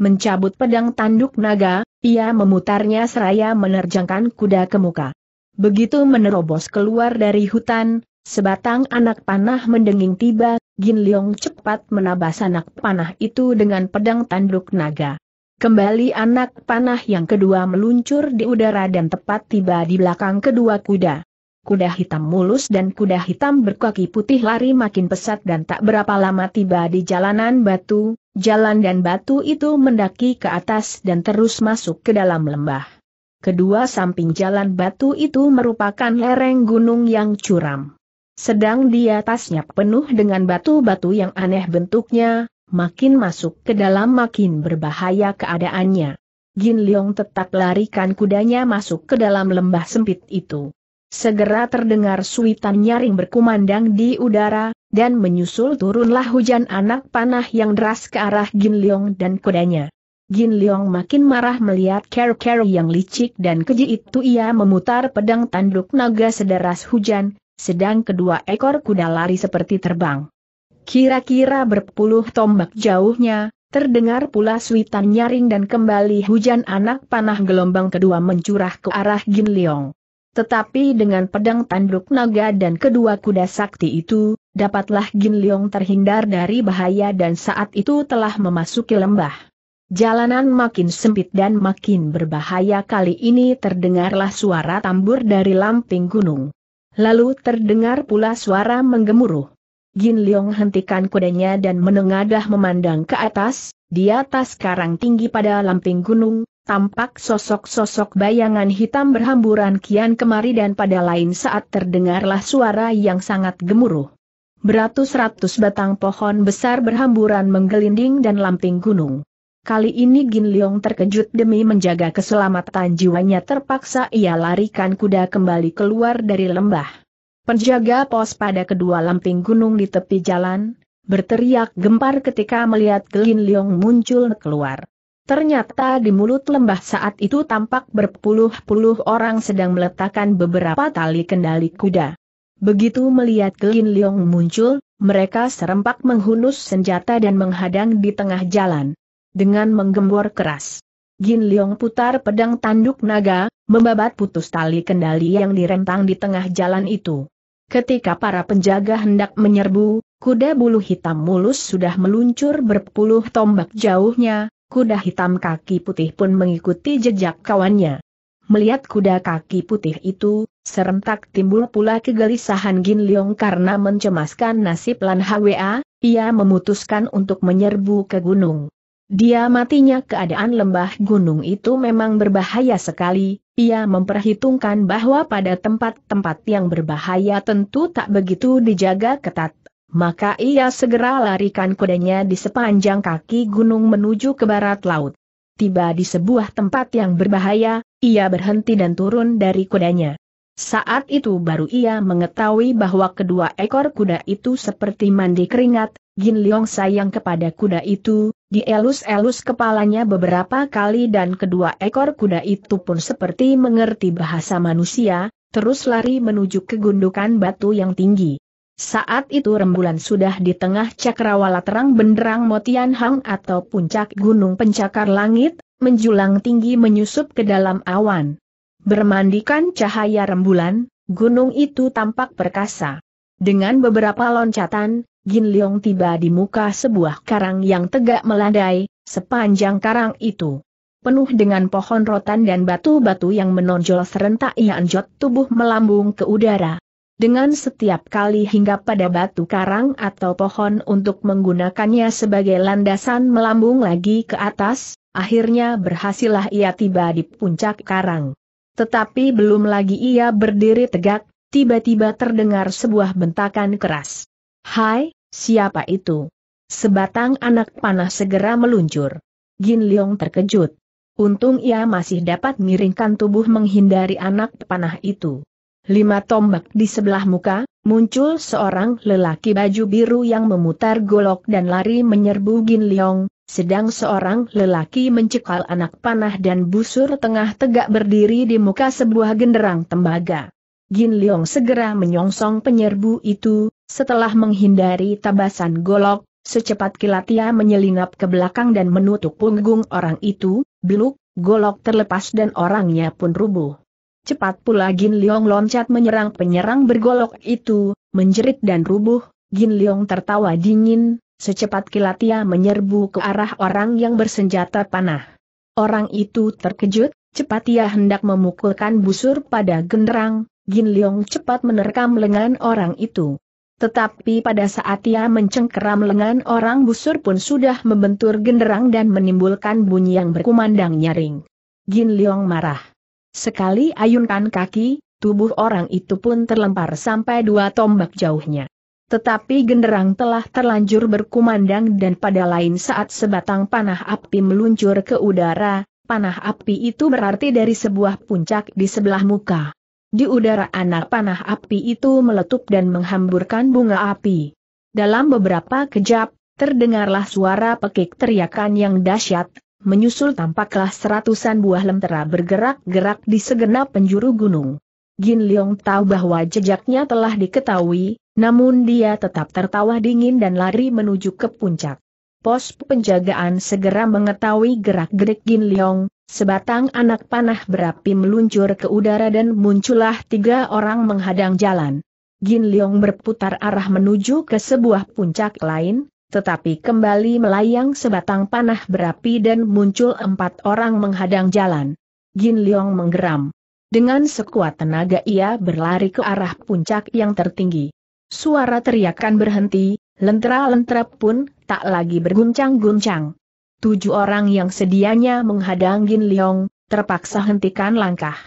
Mencabut pedang tanduk naga, ia memutarnya seraya menerjangkan kuda ke muka. Begitu menerobos keluar dari hutan, sebatang anak panah mendenging tiba, Gin Leong cepat menabas anak panah itu dengan pedang tanduk naga. Kembali anak panah yang kedua meluncur di udara dan tepat tiba di belakang kedua kuda. Kuda hitam mulus dan kuda hitam berkaki putih lari makin pesat dan tak berapa lama tiba di jalanan batu, jalan dan batu itu mendaki ke atas dan terus masuk ke dalam lembah. Kedua samping jalan batu itu merupakan lereng gunung yang curam. Sedang di atasnya penuh dengan batu-batu yang aneh bentuknya, makin masuk ke dalam makin berbahaya keadaannya. Gin Leong tetap larikan kudanya masuk ke dalam lembah sempit itu. Segera terdengar suitan nyaring berkumandang di udara, dan menyusul turunlah hujan anak panah yang deras ke arah Gin Leong dan kudanya. Gin Leong makin marah melihat Ker-Ker yang licik dan keji itu ia memutar pedang tanduk naga sederas hujan, sedang kedua ekor kuda lari seperti terbang. Kira-kira berpuluh tombak jauhnya, terdengar pula suitan nyaring dan kembali hujan anak panah gelombang kedua mencurah ke arah Gin Leong. Tetapi dengan pedang tanduk naga dan kedua kuda sakti itu, dapatlah Gin Leong terhindar dari bahaya dan saat itu telah memasuki lembah. Jalanan makin sempit dan makin berbahaya kali ini terdengarlah suara tambur dari lamping gunung. Lalu terdengar pula suara menggemuruh. Gin Leong hentikan kudanya dan menengadah memandang ke atas, di atas karang tinggi pada lamping gunung, tampak sosok-sosok bayangan hitam berhamburan kian kemari dan pada lain saat terdengarlah suara yang sangat gemuruh. Beratus-ratus batang pohon besar berhamburan menggelinding dan lamping gunung. Kali ini Gin Leong terkejut demi menjaga keselamatan jiwanya terpaksa ia larikan kuda kembali keluar dari lembah. Penjaga pos pada kedua lamping gunung di tepi jalan, berteriak gempar ketika melihat Gin Leong muncul keluar. Ternyata di mulut lembah saat itu tampak berpuluh-puluh orang sedang meletakkan beberapa tali kendali kuda. Begitu melihat Gin Leong muncul, mereka serempak menghunus senjata dan menghadang di tengah jalan dengan menggembor keras. Gin Leong putar pedang tanduk naga, membabat putus tali kendali yang direntang di tengah jalan itu. Ketika para penjaga hendak menyerbu, kuda bulu hitam mulus sudah meluncur berpuluh tombak jauhnya, kuda hitam kaki putih pun mengikuti jejak kawannya. Melihat kuda kaki putih itu, serentak timbul pula kegelisahan Gin Leong karena mencemaskan nasib Lan Hwa, ia memutuskan untuk menyerbu ke gunung. Dia matinya keadaan lembah gunung itu memang berbahaya sekali, ia memperhitungkan bahwa pada tempat-tempat yang berbahaya tentu tak begitu dijaga ketat. Maka ia segera larikan kudanya di sepanjang kaki gunung menuju ke barat laut. Tiba di sebuah tempat yang berbahaya, ia berhenti dan turun dari kudanya. Saat itu baru ia mengetahui bahwa kedua ekor kuda itu seperti mandi keringat, Gin Leong sayang kepada kuda itu, dielus-elus kepalanya beberapa kali dan kedua ekor kuda itu pun seperti mengerti bahasa manusia, terus lari menuju ke gundukan batu yang tinggi. Saat itu rembulan sudah di tengah cakrawala terang benderang Motian Hang atau puncak gunung pencakar langit, menjulang tinggi menyusup ke dalam awan. Bermandikan cahaya rembulan, gunung itu tampak perkasa. Dengan beberapa loncatan, Gin Leong tiba di muka sebuah karang yang tegak melandai, sepanjang karang itu. Penuh dengan pohon rotan dan batu-batu yang menonjol serentak ia anjot tubuh melambung ke udara. Dengan setiap kali hingga pada batu karang atau pohon untuk menggunakannya sebagai landasan melambung lagi ke atas, akhirnya berhasillah ia tiba di puncak karang. Tetapi belum lagi ia berdiri tegak, tiba-tiba terdengar sebuah bentakan keras. Hai, siapa itu? Sebatang anak panah segera meluncur. Gin Leong terkejut. Untung ia masih dapat miringkan tubuh menghindari anak panah itu. Lima tombak di sebelah muka, muncul seorang lelaki baju biru yang memutar golok dan lari menyerbu Gin Leong, sedang seorang lelaki mencekal anak panah dan busur tengah tegak berdiri di muka sebuah genderang tembaga. Gin Leong segera menyongsong penyerbu itu, setelah menghindari tabasan golok, secepat kilat ia menyelinap ke belakang dan menutup punggung orang itu, beluk, golok terlepas dan orangnya pun rubuh. Cepat pula Gin Leong loncat menyerang penyerang bergolok itu, menjerit dan rubuh, Gin Leong tertawa dingin, secepat kilat ia menyerbu ke arah orang yang bersenjata panah. Orang itu terkejut, cepat ia hendak memukulkan busur pada genderang, Gin Leong cepat menerkam lengan orang itu. Tetapi pada saat ia mencengkeram lengan orang busur pun sudah membentur genderang dan menimbulkan bunyi yang berkumandang nyaring. Gin Leong marah. Sekali ayunkan kaki, tubuh orang itu pun terlempar sampai dua tombak jauhnya. Tetapi genderang telah terlanjur berkumandang dan pada lain saat sebatang panah api meluncur ke udara, panah api itu berarti dari sebuah puncak di sebelah muka. Di udara anak panah api itu meletup dan menghamburkan bunga api. Dalam beberapa kejap, terdengarlah suara pekik teriakan yang dahsyat, menyusul tampaklah seratusan buah lentera bergerak-gerak di segenap penjuru gunung. Gin Leong tahu bahwa jejaknya telah diketahui, namun dia tetap tertawa dingin dan lari menuju ke puncak. Pos penjagaan segera mengetahui gerak-gerik Gin Leong, sebatang anak panah berapi meluncur ke udara dan muncullah tiga orang menghadang jalan. Gin Leong berputar arah menuju ke sebuah puncak lain, tetapi kembali melayang sebatang panah berapi dan muncul empat orang menghadang jalan. Gin Leong menggeram. Dengan sekuat tenaga ia berlari ke arah puncak yang tertinggi. Suara teriakan berhenti, lentera-lentera pun tak lagi berguncang-guncang. Tujuh orang yang sedianya menghadang Gin Leong, terpaksa hentikan langkah.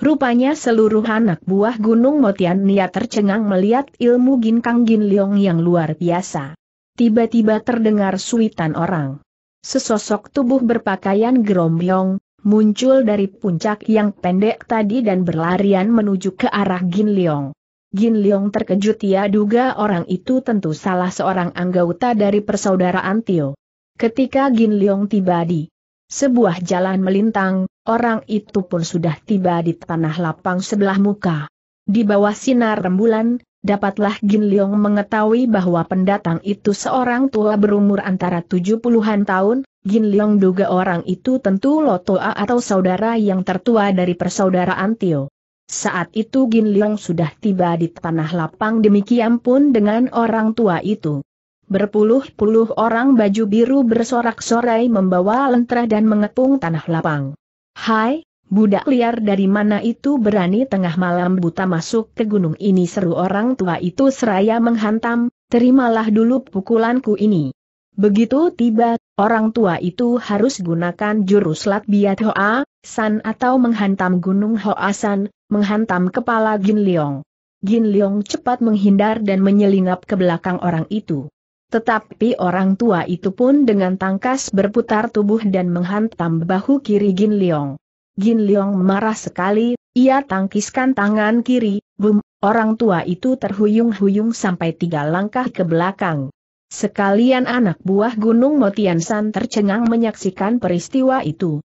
Rupanya seluruh anak buah Gunung Motian niat tercengang melihat ilmu Gin Kang Gin Leong yang luar biasa. Tiba-tiba terdengar suitan orang. Sesosok tubuh berpakaian gerombyong, muncul dari puncak yang pendek tadi dan berlarian menuju ke arah Gin Leong. Gin Leong terkejut ia duga orang itu tentu salah seorang anggota dari persaudaraan Tio. Ketika Gin Leong tiba di sebuah jalan melintang, orang itu pun sudah tiba di tanah lapang sebelah muka. Di bawah sinar rembulan, dapatlah Gin Leong mengetahui bahwa pendatang itu seorang tua berumur antara tujuh puluhan tahun, Gin Leong duga orang itu tentu Lotoa atau saudara yang tertua dari persaudaraan Tio. Saat itu Gin Leong sudah tiba di tanah lapang demikian pun dengan orang tua itu. Berpuluh-puluh orang baju biru bersorak-sorai membawa lentera dan mengepung tanah lapang. Hai, Budak liar dari mana itu berani tengah malam buta masuk ke gunung ini seru orang tua itu seraya menghantam, terimalah dulu pukulanku ini. Begitu tiba, orang tua itu harus gunakan jurus lat biat hoa, san atau menghantam gunung hoa san, menghantam kepala Gin Leong. Gin Leong cepat menghindar dan menyelinap ke belakang orang itu. Tetapi orang tua itu pun dengan tangkas berputar tubuh dan menghantam bahu kiri Gin Leong. Gin Leong marah sekali, ia tangkiskan tangan kiri, bum, orang tua itu terhuyung-huyung sampai tiga langkah ke belakang. Sekalian anak buah Gunung Motian San tercengang menyaksikan peristiwa itu.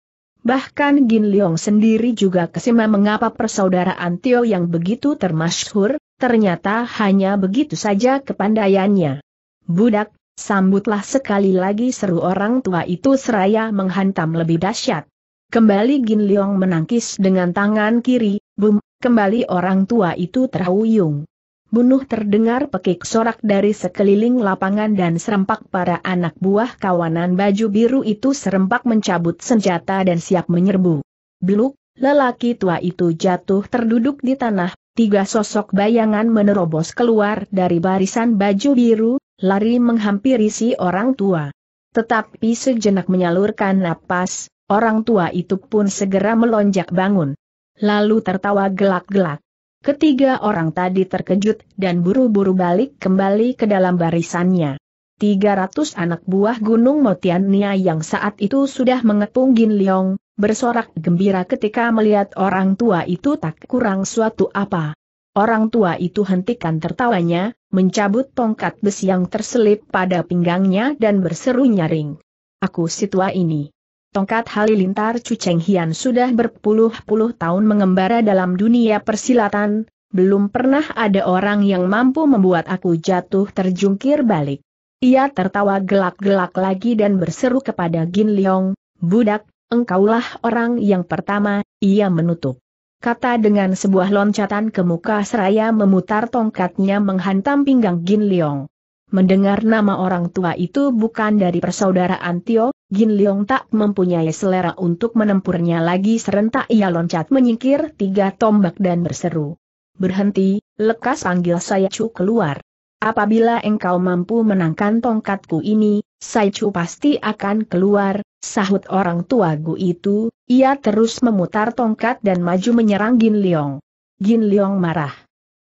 Bahkan Gin Leong sendiri juga kesima mengapa persaudaraan Tio yang begitu termasyhur, ternyata hanya begitu saja kepandaiannya. Budak, sambutlah sekali lagi seru orang tua itu seraya menghantam lebih dahsyat. Kembali Gin Leong menangkis dengan tangan kiri, bum, kembali orang tua itu terhuyung. Bunuh terdengar pekik sorak dari sekeliling lapangan dan serempak para anak buah kawanan baju biru itu serempak mencabut senjata dan siap menyerbu. Beluk, lelaki tua itu jatuh terduduk di tanah, tiga sosok bayangan menerobos keluar dari barisan baju biru, lari menghampiri si orang tua. Tetapi sejenak menyalurkan napas, orang tua itu pun segera melonjak bangun. Lalu tertawa gelak-gelak. Ketiga orang tadi terkejut dan buru-buru balik kembali ke dalam barisannya. 300 anak buah Gunung Motiania yang saat itu sudah mengepung Gin Leong, bersorak gembira ketika melihat orang tua itu tak kurang suatu apa. Orang tua itu hentikan tertawanya, mencabut tongkat besi yang terselip pada pinggangnya dan berseru nyaring. Aku si tua ini. Tongkat halilintar Cuceng Hian sudah berpuluh-puluh tahun mengembara dalam dunia persilatan, belum pernah ada orang yang mampu membuat aku jatuh terjungkir balik. Ia tertawa gelak-gelak lagi dan berseru kepada Gin Leong, Budak, engkaulah orang yang pertama, ia menutup. Kata dengan sebuah loncatan ke muka seraya memutar tongkatnya menghantam pinggang Gin Leong. Mendengar nama orang tua itu bukan dari persaudaraan Tio, Gin Leong tak mempunyai selera untuk menempurnya lagi serentak ia loncat menyingkir tiga tombak dan berseru. Berhenti, lekas panggil saya Cu keluar. Apabila engkau mampu menangkan tongkatku ini, Saichu pasti akan keluar, sahut orang tua Gu itu, ia terus memutar tongkat dan maju menyerang Gin Leong. Gin Leong marah.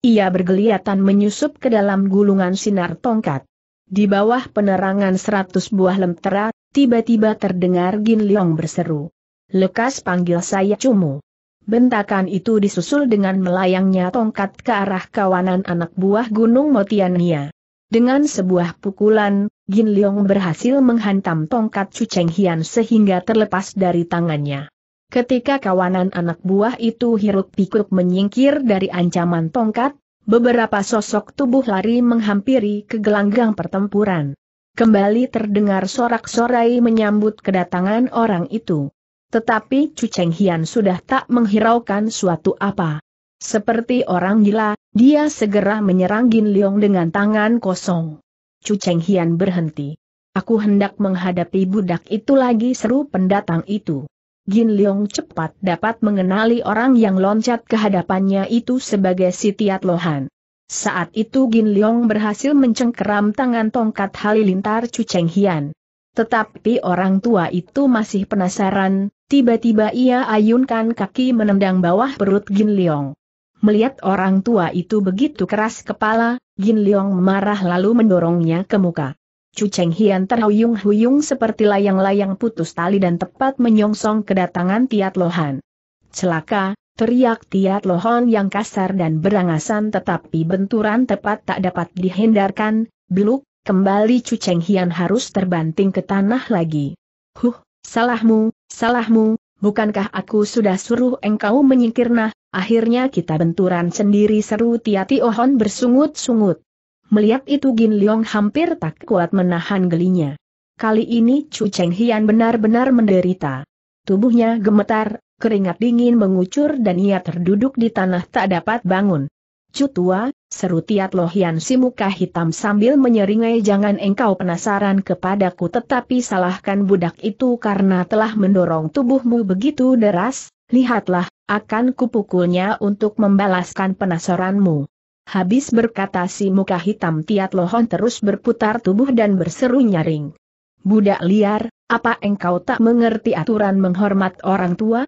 Ia bergeliatan menyusup ke dalam gulungan sinar tongkat. Di bawah penerangan seratus buah lentera, tiba-tiba terdengar Gin Leong berseru. Lekas panggil saya Cumu. Bentakan itu disusul dengan melayangnya tongkat ke arah kawanan anak buah Gunung Motiania. Dengan sebuah pukulan, Gin Leong berhasil menghantam tongkat Cuceng Hian sehingga terlepas dari tangannya. Ketika kawanan anak buah itu hiruk-pikuk menyingkir dari ancaman tongkat, beberapa sosok tubuh lari menghampiri ke gelanggang pertempuran. Kembali terdengar sorak-sorai menyambut kedatangan orang itu. Tetapi Chu Cheng Hian sudah tak menghiraukan suatu apa. Seperti orang gila, dia segera menyerang Gin Leong dengan tangan kosong. Chu Cheng Hian berhenti. Aku hendak menghadapi budak itu lagi seru pendatang itu. Gin Leong cepat dapat mengenali orang yang loncat ke hadapannya itu sebagai Sitiat Lohan. Saat itu Gin Leong berhasil mencengkeram tangan tongkat halilintar Chu Cheng Hian. Tetapi orang tua itu masih penasaran, Tiba-tiba ia ayunkan kaki menendang bawah perut Gin Leong. Melihat orang tua itu begitu keras kepala, Gin Leong marah lalu mendorongnya ke muka. Chu Cheng Hian terhuyung-huyung seperti layang-layang putus tali dan tepat menyongsong kedatangan Tiat Lohan. Celaka, teriak Tiat Lohan yang kasar dan berangasan tetapi benturan tepat tak dapat dihindarkan, beluk, kembali Chu Cheng Hian harus terbanting ke tanah lagi. Huh, Salahmu, salahmu, bukankah aku sudah suruh engkau menyingkir nah, akhirnya kita benturan sendiri seru Tiati Ohon bersungut-sungut. Melihat itu Gin Leong hampir tak kuat menahan gelinya. Kali ini Chu Cheng Hian benar-benar menderita. Tubuhnya gemetar, keringat dingin mengucur dan ia terduduk di tanah tak dapat bangun. Cutua, seru Tiat Lohian si muka hitam sambil menyeringai jangan engkau penasaran kepadaku tetapi salahkan budak itu karena telah mendorong tubuhmu begitu deras, lihatlah, akan kupukulnya untuk membalaskan penasaranmu. Habis berkata si muka hitam Tiat Lohon terus berputar tubuh dan berseru nyaring. Budak liar, apa engkau tak mengerti aturan menghormat orang tua?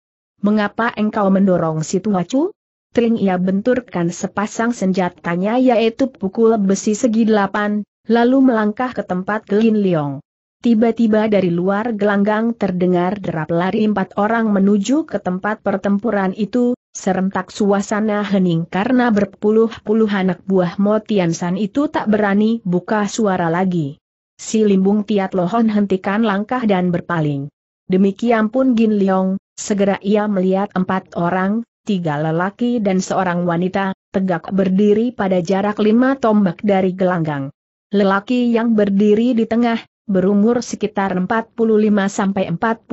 Mengapa engkau mendorong si tuacu? Tring ia benturkan sepasang senjatanya yaitu pukul besi segi delapan, lalu melangkah ke tempat Gelin Leong. Tiba-tiba dari luar gelanggang terdengar derap lari empat orang menuju ke tempat pertempuran itu, serentak suasana hening karena berpuluh-puluh anak buah Motian San itu tak berani buka suara lagi. Si limbung Tiat Lohon hentikan langkah dan berpaling. Demikian pun Gin Leong, segera ia melihat empat orang, tiga lelaki dan seorang wanita, tegak berdiri pada jarak lima tombak dari gelanggang. Lelaki yang berdiri di tengah, berumur sekitar 45-46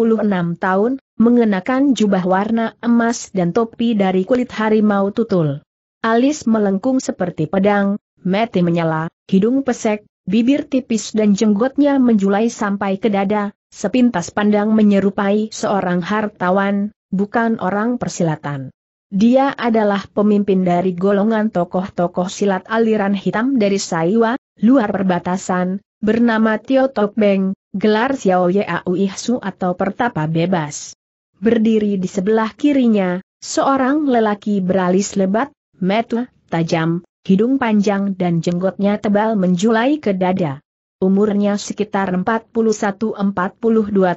tahun, mengenakan jubah warna emas dan topi dari kulit harimau tutul. Alis melengkung seperti pedang, mati menyala, hidung pesek, bibir tipis dan jenggotnya menjulai sampai ke dada, sepintas pandang menyerupai seorang hartawan, bukan orang persilatan. Dia adalah pemimpin dari golongan tokoh-tokoh silat aliran hitam dari Saiwa, luar perbatasan, bernama Tio Tok Beng, gelar Xiao Yau Ihsu atau Pertapa Bebas. Berdiri di sebelah kirinya, seorang lelaki beralis lebat, metu, tajam, hidung panjang dan jenggotnya tebal menjulai ke dada. Umurnya sekitar 41-42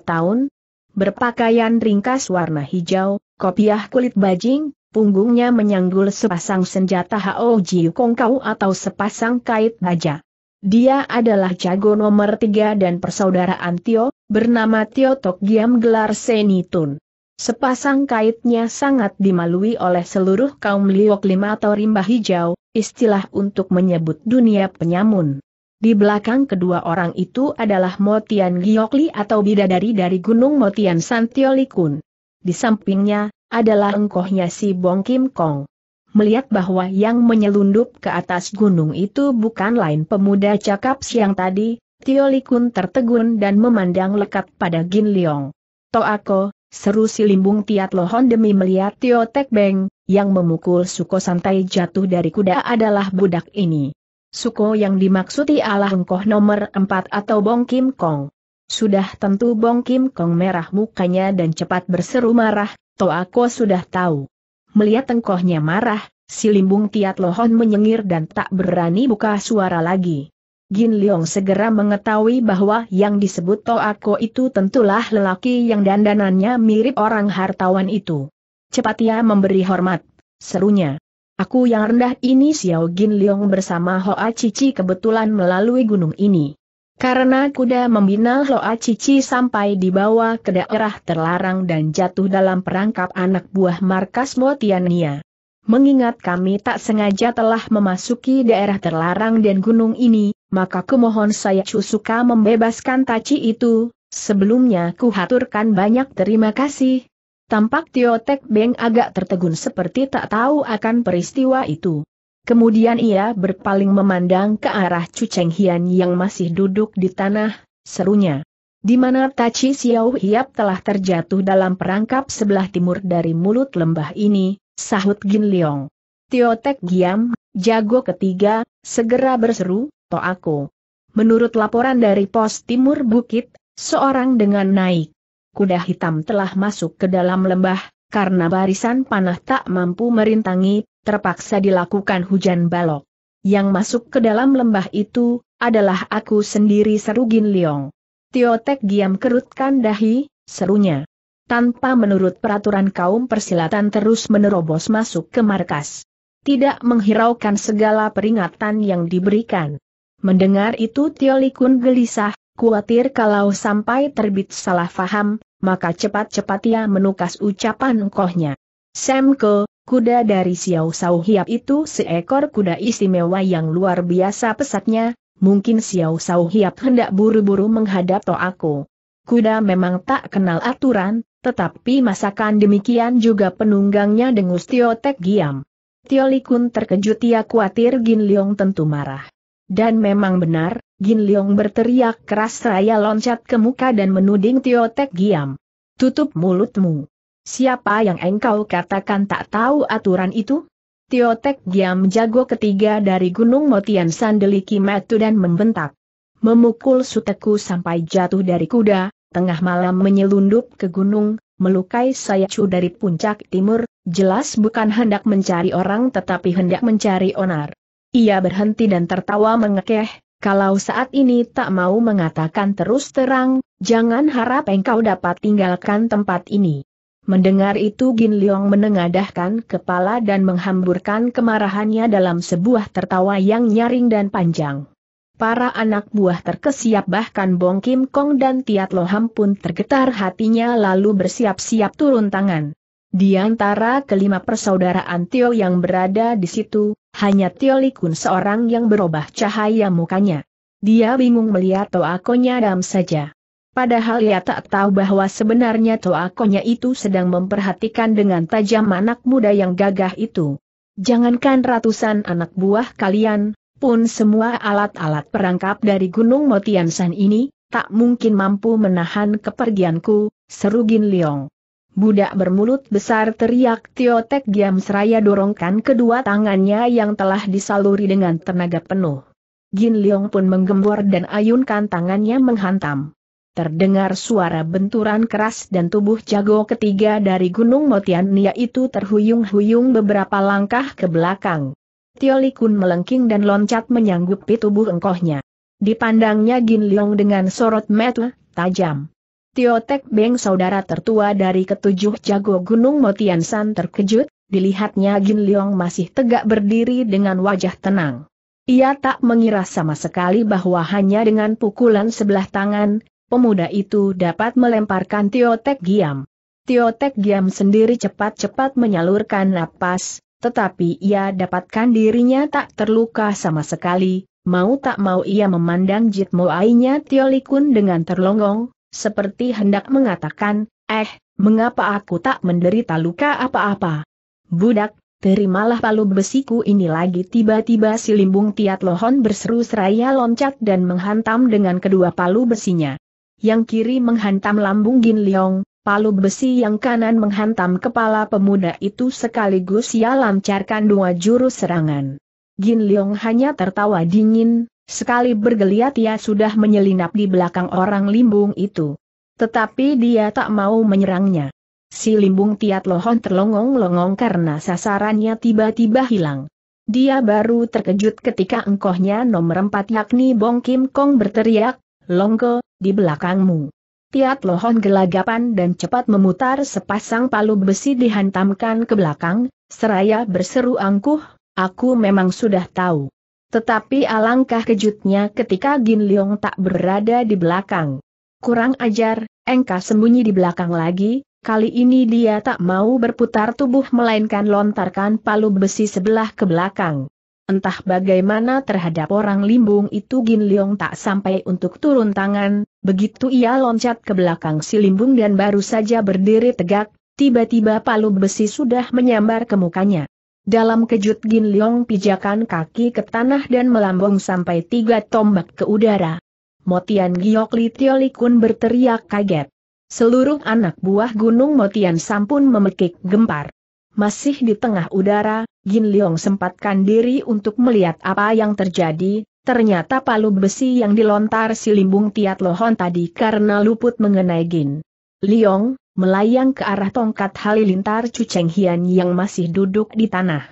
tahun, berpakaian ringkas warna hijau, kopiah kulit bajing, punggungnya menyanggul sepasang senjata Hao Jiu Kongkau atau sepasang kait baja. Dia adalah jago nomor tiga dan persaudaraan Tio, bernama Tio Tok Giam gelar Senitun. Sepasang kaitnya sangat dimalui oleh seluruh kaum liok lima atau rimba hijau, istilah untuk menyebut dunia penyamun. Di belakang kedua orang itu adalah Motian Giokli atau bidadari dari Gunung Motian Santiolikun. Di sampingnya, adalah engkohnya si Bong Kim Kong. Melihat bahwa yang menyelundup ke atas gunung itu bukan lain pemuda cakap siang tadi, Tio Likun tertegun dan memandang lekat pada Gin Leong. Toako, seru si limbung Tiat Lohon demi melihat Tio Tek Beng, yang memukul Suko santai jatuh dari kuda adalah budak ini. Suko yang dimaksudi adalah engkoh nomor 4 atau Bong Kim Kong. Sudah tentu Bong Kim Kong merah mukanya dan cepat berseru marah, Toako sudah tahu. Melihat tengkohnya marah, si limbung Tiat Lohon menyengir dan tak berani buka suara lagi. Gin Leong segera mengetahui bahwa yang disebut Toako itu tentulah lelaki yang dandanannya mirip orang hartawan itu. Cepat ia memberi hormat, serunya. Aku yang rendah ini Xiao Gin Leong bersama Hoa Cici kebetulan melalui gunung ini. Karena kuda membina Loa Cici sampai dibawa ke daerah terlarang dan jatuh dalam perangkap anak buah markas Motiania. Mengingat kami tak sengaja telah memasuki daerah terlarang dan gunung ini, maka kumohon saya suka membebaskan taci itu, sebelumnya kuhaturkan banyak terima kasih. Tampak Tiotek Beng agak tertegun seperti tak tahu akan peristiwa itu. Kemudian ia berpaling memandang ke arah Cuceng Hian yang masih duduk di tanah, serunya. Di mana Tachi Xiao Hiap telah terjatuh dalam perangkap sebelah timur dari mulut lembah ini, sahut Gin Leong. Tio Tek Giam, jago ketiga, segera berseru, To aku. Menurut laporan dari pos timur bukit, seorang dengan naik kuda hitam telah masuk ke dalam lembah, karena barisan panah tak mampu merintangi, terpaksa dilakukan hujan balok. Yang masuk ke dalam lembah itu, adalah aku sendiri seru Gin Leong. Tiotek Giam kerutkan dahi, serunya. Tanpa menurut peraturan kaum persilatan terus menerobos masuk ke markas. Tidak menghiraukan segala peringatan yang diberikan. Mendengar itu Tio Likun gelisah, khawatir kalau sampai terbit salah faham, maka cepat-cepat ia menukas ucapan engkohnya. Semko, Kuda dari Xiao Sao Hiap itu seekor kuda istimewa yang luar biasa pesatnya, mungkin Xiao Sao Hiap hendak buru-buru menghadap Toako. Kuda memang tak kenal aturan, tetapi masakan demikian juga penunggangnya dengus Tio Tek Giam. Tio Likun terkejut ia khawatir Gin Leong tentu marah. Dan memang benar, Gin Leong berteriak keras raya loncat ke muka dan menuding Tio Tek Giam. Tutup mulutmu. Siapa yang engkau katakan tak tahu aturan itu? Tiotek Giam jago ketiga dari Gunung Motian Sandeliki metu dan membentak. Memukul suteku sampai jatuh dari kuda, tengah malam menyelundup ke gunung, melukai saya cu dari puncak timur, jelas bukan hendak mencari orang tetapi hendak mencari onar. Ia berhenti dan tertawa mengekeh, kalau saat ini tak mau mengatakan terus terang, jangan harap engkau dapat tinggalkan tempat ini. Mendengar itu Gin Leong menengadahkan kepala dan menghamburkan kemarahannya dalam sebuah tertawa yang nyaring dan panjang. Para anak buah terkesiap bahkan Bong Kim Kong dan Tiat Loham pun tergetar hatinya lalu bersiap-siap turun tangan. Di antara kelima persaudaraan Tio yang berada di situ, hanya Tio Likun seorang yang berubah cahaya mukanya. Dia bingung melihat Toakonya dam saja. Padahal ia tak tahu bahwa sebenarnya Toakonya itu sedang memperhatikan dengan tajam anak muda yang gagah itu. Jangankan ratusan anak buah kalian, pun semua alat-alat perangkap dari Gunung Motiansan ini, tak mungkin mampu menahan kepergianku, seru Gin Leong. Budak bermulut besar teriak Tio Tek Giam seraya dorongkan kedua tangannya yang telah disaluri dengan tenaga penuh. Gin Leong pun menggembor dan ayunkan tangannya menghantam. Terdengar suara benturan keras dan tubuh jago ketiga dari Gunung Motian Nia itu terhuyung-huyung beberapa langkah ke belakang. Tio Likun melengking dan loncat menyanggupi tubuh engkohnya. Dipandangnya Gin Leong dengan sorot mata tajam. Tio Tek Beng saudara tertua dari ketujuh jago Gunung Motian San terkejut, dilihatnya Gin Leong masih tegak berdiri dengan wajah tenang. Ia tak mengira sama sekali bahwa hanya dengan pukulan sebelah tangan, pemuda itu dapat melemparkan Tio Tek Giam. Tio Tek Giam sendiri cepat-cepat menyalurkan napas, tetapi ia dapatkan dirinya tak terluka sama sekali, mau tak mau ia memandang Jit Moainya Tio Likun dengan terlongong, seperti hendak mengatakan, eh, mengapa aku tak menderita luka apa-apa? Budak, terimalah palu besiku ini lagi tiba-tiba si limbung tiat lohon berseru seraya loncat dan menghantam dengan kedua palu besinya. Yang kiri menghantam lambung Gin Liong, palu besi yang kanan menghantam kepala pemuda itu sekaligus ia lancarkan dua jurus serangan. Gin Liong hanya tertawa dingin, Sekali bergeliat ia sudah menyelinap di belakang orang limbung itu. Tetapi dia tak mau menyerangnya. Si limbung tiat lohon terlongong-longong karena sasarannya tiba-tiba hilang. Dia baru terkejut ketika engkohnya nomor empat yakni Bong Kim Kong berteriak, Longko, di belakangmu. Tiat lohon gelagapan dan cepat memutar sepasang palu besi dihantamkan ke belakang, seraya berseru angkuh, aku memang sudah tahu. Tetapi alangkah kejutnya ketika Gin Leong tak berada di belakang. Kurang ajar, engkau sembunyi di belakang lagi, kali ini dia tak mau berputar tubuh melainkan lontarkan palu besi sebelah ke belakang. Entah bagaimana terhadap orang limbung itu Gin Leong tak sampai untuk turun tangan, begitu ia loncat ke belakang si limbung dan baru saja berdiri tegak, tiba-tiba palu besi sudah menyambar ke mukanya. Dalam kejut Gin Leong pijakan kaki ke tanah dan melambung sampai tiga tombak ke udara. Motian Giok Li Tioli Kun berteriak kaget. Seluruh anak buah gunung Motian sampun memekik gempar. Masih di tengah udara, Gin Leong sempatkan diri untuk melihat apa yang terjadi, ternyata palu besi yang dilontar si limbung Tiat Lohon tadi karena luput mengenai Gin. Leong, melayang ke arah tongkat halilintar Cuceng Hian yang masih duduk di tanah.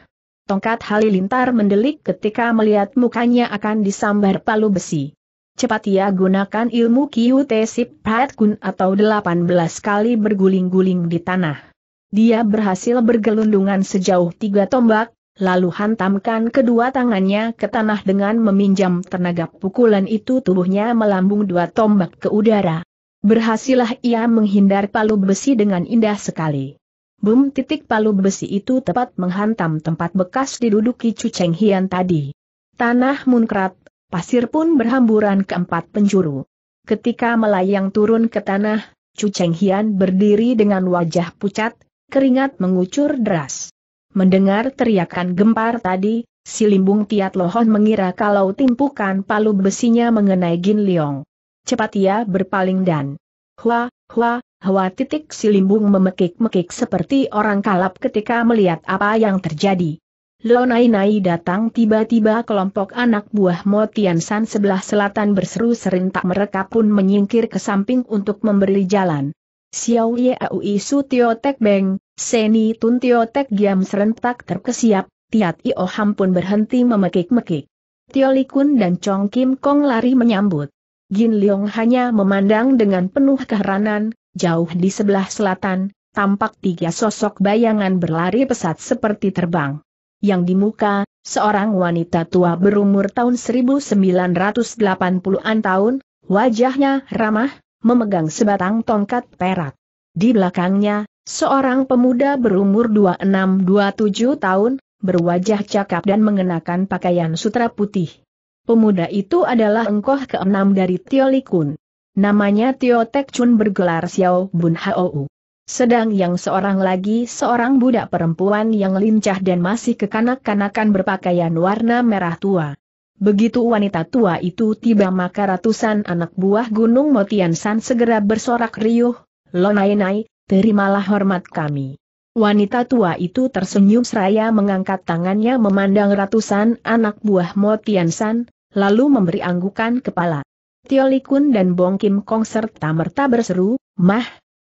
Tongkat halilintar mendelik ketika melihat mukanya akan disambar palu besi. Cepat ia gunakan ilmu Kiu Tesip Pat Kun atau 18 kali berguling-guling di tanah. Dia berhasil bergelundungan sejauh tiga tombak, lalu hantamkan kedua tangannya ke tanah dengan meminjam tenaga pukulan itu tubuhnya melambung dua tombak ke udara. Berhasillah ia menghindar palu besi dengan indah sekali. Bum titik palu besi itu tepat menghantam tempat bekas diduduki Cuceng Hian tadi. Tanah munkrat, pasir pun berhamburan ke empat penjuru. Ketika melayang turun ke tanah, Cuceng Hian berdiri dengan wajah pucat, keringat mengucur deras. Mendengar teriakan gempar tadi, si limbung Tiat Lohon mengira kalau timpukan palu besinya mengenai Gin Leong. Cepat ia berpaling dan Hua, hua, hua titik si limbung memekik-mekik seperti orang kalap ketika melihat apa yang terjadi. Lonai-nai datang tiba-tiba kelompok anak buah Motian San sebelah selatan berseru serentak mereka pun menyingkir ke samping untuk memberi jalan. Xiao Ye Aui Su Tio Tek Beng, Seni Tun Tio Tek Giam serentak terkesiap, Tiat Io Ham pun berhenti memekik-mekik. Tio Likun dan Chong Kim Kong lari menyambut. Gin Leong hanya memandang dengan penuh keheranan, jauh di sebelah selatan, tampak tiga sosok bayangan berlari pesat seperti terbang. Yang di muka, seorang wanita tua berumur tahun 1980-an tahun, wajahnya ramah, memegang sebatang tongkat perak. Di belakangnya, seorang pemuda berumur 26-27 tahun, berwajah cakap dan mengenakan pakaian sutra putih. Pemuda itu adalah engkoh keenam dari Tio Likun. Namanya Tio Tek Chun bergelar Xiao Bun Hou. Sedang yang seorang lagi seorang budak perempuan yang lincah dan masih kekanak-kanakan berpakaian warna merah tua. Begitu wanita tua itu tiba maka ratusan anak buah Gunung Motian San segera bersorak riuh, Lonai Nai, terimalah hormat kami. Wanita tua itu tersenyum seraya mengangkat tangannya memandang ratusan anak buah Mo Tian San, lalu memberi anggukan kepala. Tio Likun dan Bong Kim Kong serta merta berseru, Mah.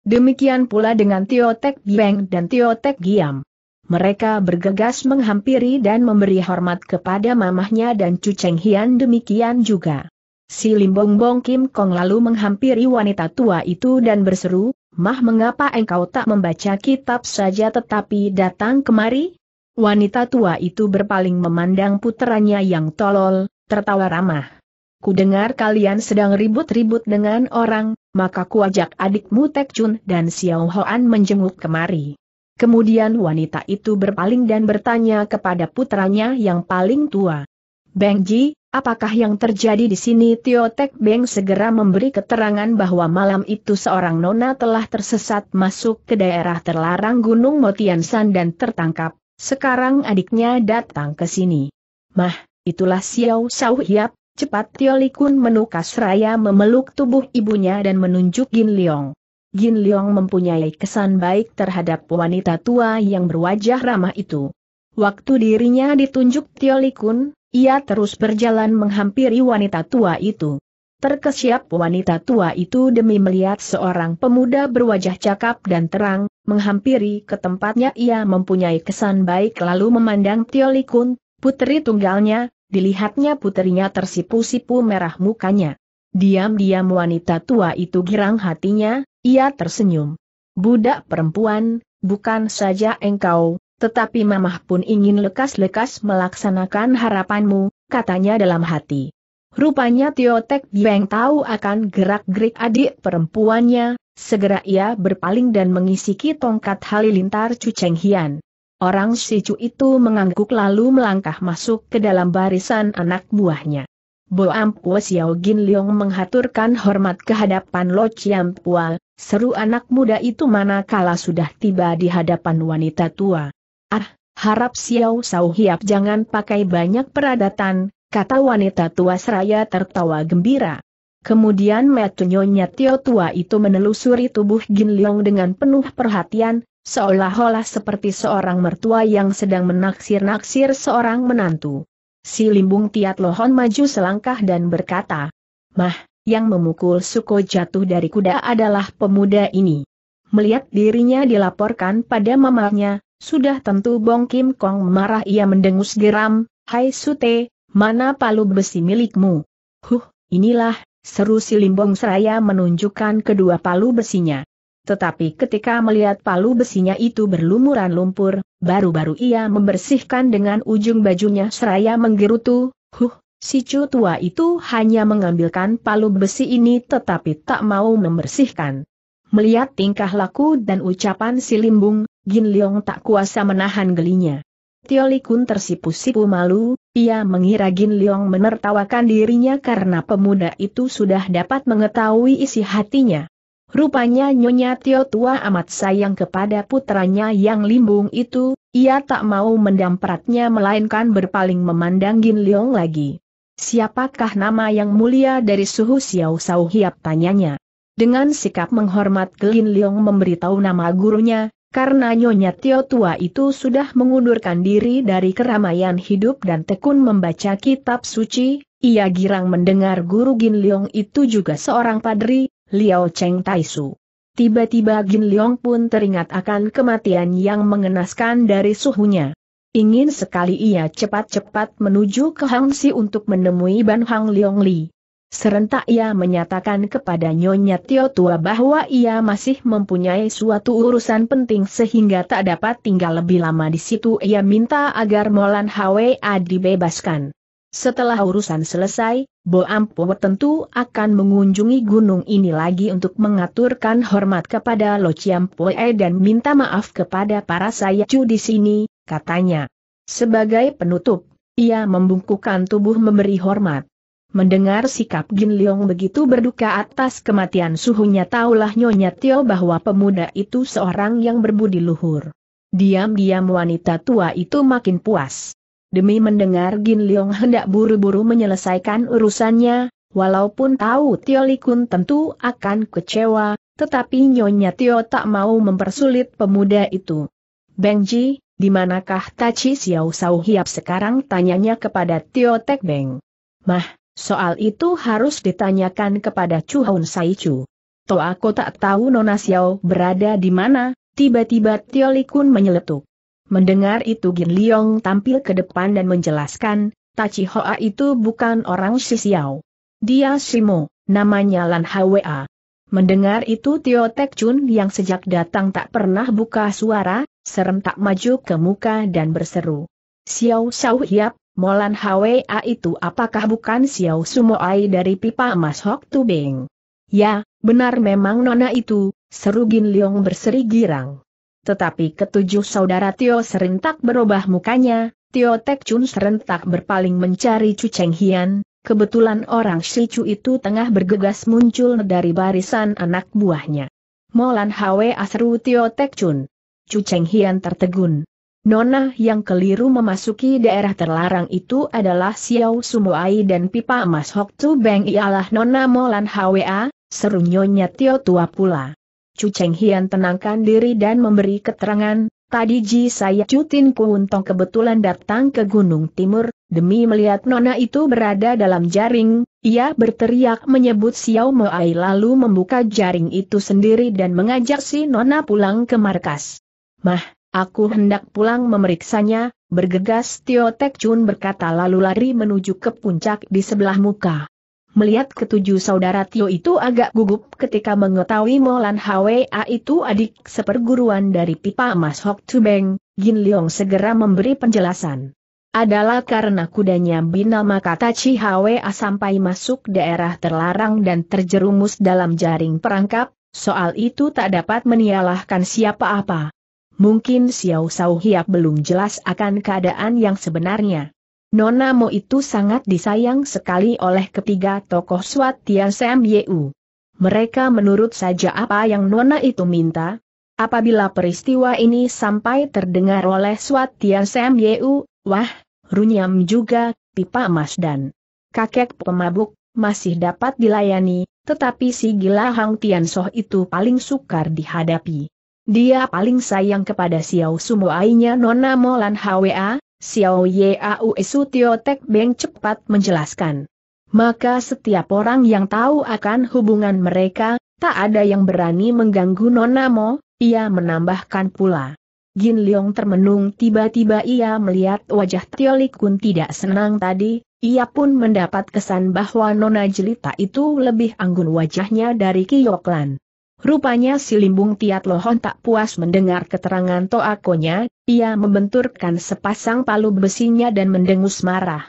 Demikian pula dengan Tio Tek Bieng dan Tio Tek Giam. Mereka bergegas menghampiri dan memberi hormat kepada mamahnya dan Cu Cheng Hian demikian juga. Si Limbong Bong Kim Kong lalu menghampiri wanita tua itu dan berseru, Mah mengapa engkau tak membaca kitab saja tetapi datang kemari? Wanita tua itu berpaling memandang puteranya yang tolol, tertawa ramah. Ku dengar kalian sedang ribut-ribut dengan orang, maka ku ajak adikmu Tek Chun dan Xiao Hoan menjenguk kemari. Kemudian wanita itu berpaling dan bertanya kepada putranya yang paling tua. Beng Ji, Apakah yang terjadi di sini Tio Tek Beng segera memberi keterangan bahwa malam itu seorang nona telah tersesat masuk ke daerah terlarang Gunung Motiansan dan tertangkap. Sekarang adiknya datang ke sini. Mah, itulah Xiao Sao Hiap, cepat Tio Likun menukas raya memeluk tubuh ibunya dan menunjuk Gin Liong. Gin Liong mempunyai kesan baik terhadap wanita tua yang berwajah ramah itu. Waktu dirinya ditunjuk Tio Likun, ia terus berjalan menghampiri wanita tua itu. Terkesiap wanita tua itu demi melihat seorang pemuda berwajah cakap dan terang, menghampiri ke tempatnya ia mempunyai kesan baik lalu memandang Tiolikun, putri tunggalnya, dilihatnya puterinya tersipu-sipu merah mukanya. Diam-diam wanita tua itu girang hatinya, ia tersenyum. Budak perempuan, bukan saja engkau, tetapi mamah pun ingin lekas-lekas melaksanakan harapanmu, katanya dalam hati. Rupanya Tio Tek Bieng tahu akan gerak-gerik adik perempuannya, segera ia berpaling dan mengisiki tongkat halilintar Cheng Hian. Orang si Cu itu mengangguk lalu melangkah masuk ke dalam barisan anak buahnya. Bo Ampu Xiao Gin Leong menghaturkan hormat kehadapan Lo Chiam Pual, seru anak muda itu manakala sudah tiba di hadapan wanita tua. Ah, harap Xiao Sao Hiap jangan pakai banyak peradatan, kata wanita tua seraya tertawa gembira. Kemudian metunyonya Tio tua itu menelusuri tubuh Gin Leong dengan penuh perhatian, seolah-olah seperti seorang mertua yang sedang menaksir-naksir seorang menantu. Si Limbung Tiat Lohon maju selangkah dan berkata, Mah, yang memukul Suko jatuh dari kuda adalah pemuda ini. Melihat dirinya dilaporkan pada mamanya, sudah tentu Bong Kim Kong marah ia mendengus geram, Hai Sute, mana palu besi milikmu? Huh, inilah, seru si Limbong Seraya menunjukkan kedua palu besinya. Tetapi ketika melihat palu besinya itu berlumuran lumpur, baru-baru ia membersihkan dengan ujung bajunya seraya menggerutu, huh, si cu tua itu hanya mengambilkan palu besi ini tetapi tak mau membersihkan. Melihat tingkah laku dan ucapan si Limbung, Gin Leong tak kuasa menahan gelinya. Tio Kun tersipu-sipu malu, ia mengira Gin Leong menertawakan dirinya karena pemuda itu sudah dapat mengetahui isi hatinya. Rupanya Nyonya Tio tua amat sayang kepada putranya yang limbung itu, ia tak mau mendampratnya melainkan berpaling memandang Gin Leong lagi. Siapakah nama yang mulia dari suhu Xiao Sao Hiap tanyanya. Dengan sikap menghormat Gin Leong memberitahu nama gurunya, karena Nyonya Tio tua itu sudah mengundurkan diri dari keramaian hidup dan tekun membaca kitab suci, ia girang mendengar guru Gin Leong itu juga seorang padri, Liao Cheng Taisu. Tiba-tiba Gin Leong pun teringat akan kematian yang mengenaskan dari suhunya. Ingin sekali ia cepat-cepat menuju ke Hangsi untuk menemui Ban Hang Leong Li. Serentak ia menyatakan kepada Nyonya Tio tua bahwa ia masih mempunyai suatu urusan penting sehingga tak dapat tinggal lebih lama di situ. Ia minta agar Molan Hwa dibebaskan. Setelah urusan selesai, Bo Ampo tentu akan mengunjungi gunung ini lagi untuk mengaturkan hormat kepada Lo Poe dan minta maaf kepada para sayacu di sini, katanya. Sebagai penutup, ia membungkukkan tubuh memberi hormat. Mendengar sikap Gin Leong begitu berduka atas kematian suhunya taulah Nyonya Tio bahwa pemuda itu seorang yang berbudi luhur. Diam-diam wanita tua itu makin puas. Demi mendengar Gin Leong hendak buru-buru menyelesaikan urusannya, walaupun tahu Tio Likun tentu akan kecewa, tetapi Nyonya Tio tak mau mempersulit pemuda itu. Bengji, di manakah Tachi Xiao Sao Hiap sekarang tanyanya kepada Tio Tek Beng. Mah, soal itu harus ditanyakan kepada Chu Hun Sai Chu. Toh aku tak tahu Nona Xiao berada di mana, tiba-tiba Tio Likun menyeletuk. Mendengar itu Gin Liong tampil ke depan dan menjelaskan, Tachi Hoa itu bukan orang si Xiao. Dia Simo, namanya Lan Hwa. Mendengar itu Tio Tek Chun yang sejak datang tak pernah buka suara, serentak maju ke muka dan berseru. Xiao Xiao Hiap, Molan Hwa itu apakah bukan Xiao Sumoai dari pipa emas Hok Tu Beng? Ya, benar memang nona itu, seru Gin Leong berseri girang. Tetapi ketujuh saudara Tio serentak berubah mukanya, Tio Tek Chun serentak berpaling mencari Chu Cheng Hian, kebetulan orang Si Chu itu tengah bergegas muncul dari barisan anak buahnya. Molan Hwa seru Tio Tek Chun. Chu Cheng Hian tertegun. Nona yang keliru memasuki daerah terlarang itu adalah Xiao Sumuai dan pipa emas Hok Tu Beng ialah Nona Molan Hwa, seru Nyonya Tio tua pula. Chu Cheng Hian tenangkan diri dan memberi keterangan, tadi Ji saya Cutin Kuuntong kebetulan datang ke Gunung Timur, demi melihat Nona itu berada dalam jaring, ia berteriak menyebut Xiao Moai lalu membuka jaring itu sendiri dan mengajak si Nona pulang ke markas. Mah, aku hendak pulang memeriksanya, bergegas Tio Tek Chun berkata lalu lari menuju ke puncak di sebelah muka. Melihat ketujuh saudara Tio itu agak gugup ketika mengetahui Molan Hwa itu adik seperguruan dari pipa emas Hok Tu Beng, Gin Leong segera memberi penjelasan. Adalah karena kudanya binama kata Chi Hwa sampai masuk daerah terlarang dan terjerumus dalam jaring perangkap, soal itu tak dapat menialahkan siapa apa. Mungkin Xiao Sao Hiap belum jelas akan keadaan yang sebenarnya. Nona Mo itu sangat disayang sekali oleh ketiga tokoh Swat Tian Sam Yeu. Mereka menurut saja apa yang Nona itu minta. Apabila peristiwa ini sampai terdengar oleh Swat Tian Sam Yeu, wah, runyam juga, pipa emas dan kakek pemabuk, masih dapat dilayani, tetapi si gila Hang Tian Soh itu paling sukar dihadapi. Dia paling sayang kepada Xiao Sumuainya Nona Molan Hwa, Xiao Yau Esu Tio Tek Beng cepat menjelaskan. Maka setiap orang yang tahu akan hubungan mereka, tak ada yang berani mengganggu Nona Mo, ia menambahkan pula. Gin Leong termenung tiba-tiba ia melihat wajah Tio Likun tidak senang tadi, ia pun mendapat kesan bahwa Nona Jelita itu lebih anggun wajahnya dari Kioklan. Rupanya si Limbung Tiat Lohon tak puas mendengar keterangan Toakonya, ia membenturkan sepasang palu besinya dan mendengus marah.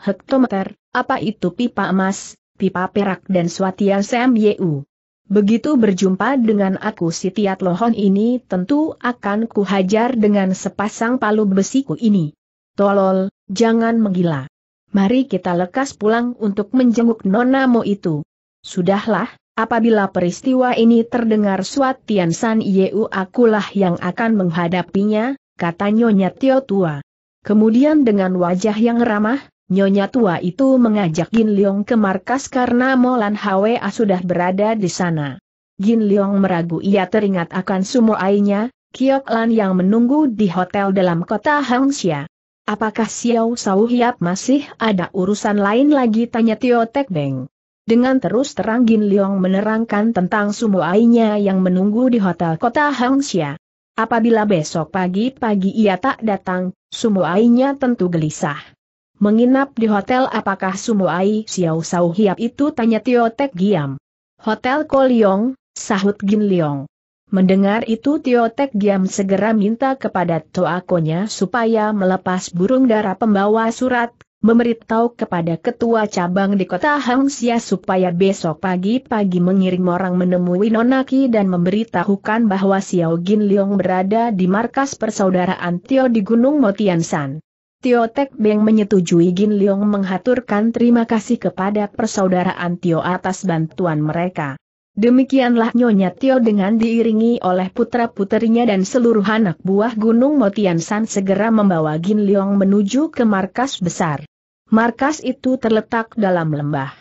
Hektometer, apa itu pipa emas, pipa perak dan suatian Sam Yeu? Begitu berjumpa dengan aku si Tiat Lohon ini tentu akan kuhajar dengan sepasang palu besiku ini. Tolol, jangan menggila. Mari kita lekas pulang untuk menjenguk Nona Mo itu. Sudahlah, Apabila peristiwa ini terdengar Suat Tian San Yeu akulah yang akan menghadapinya, kata Nyonya Tio Tua. Kemudian dengan wajah yang ramah, Nyonya Tua itu mengajak Gin Leong ke markas karena Molan Hwa sudah berada di sana. Gin Leong meragu ia teringat akan sumoainya, Kiok Lan yang menunggu di hotel dalam kota Hangxia. Apakah Xiao Sao Hiap masih ada urusan lain lagi tanya Tio Tek Beng. Dengan terus terang Gin Leong menerangkan tentang sumuainya yang menunggu di hotel kota Hangxia. Apabila besok pagi-pagi ia tak datang, sumuainya tentu gelisah. Menginap di hotel apakah sumuai Xiao Sao Hiap itu tanya Tio Tek Giam. Hotel Koliong, sahut Gin Leong. Mendengar itu Tio Tek Giam segera minta kepada Toakonya supaya melepas burung dara pembawa surat, memberitahu kepada ketua cabang di kota Hangxia supaya besok pagi-pagi mengirim orang menemui Nonaki dan memberitahukan bahwa Xiao Gin Leong berada di markas persaudaraan Tio di Gunung Motiansan. Tio Tek Beng menyetujui Gin Leong menghaturkan terima kasih kepada persaudaraan Tio atas bantuan mereka. Demikianlah Nyonya Tio dengan diiringi oleh putra-puterinya dan seluruh anak buah Gunung Motiansan segera membawa Gin Leong menuju ke markas besar. Markas itu terletak dalam lembah.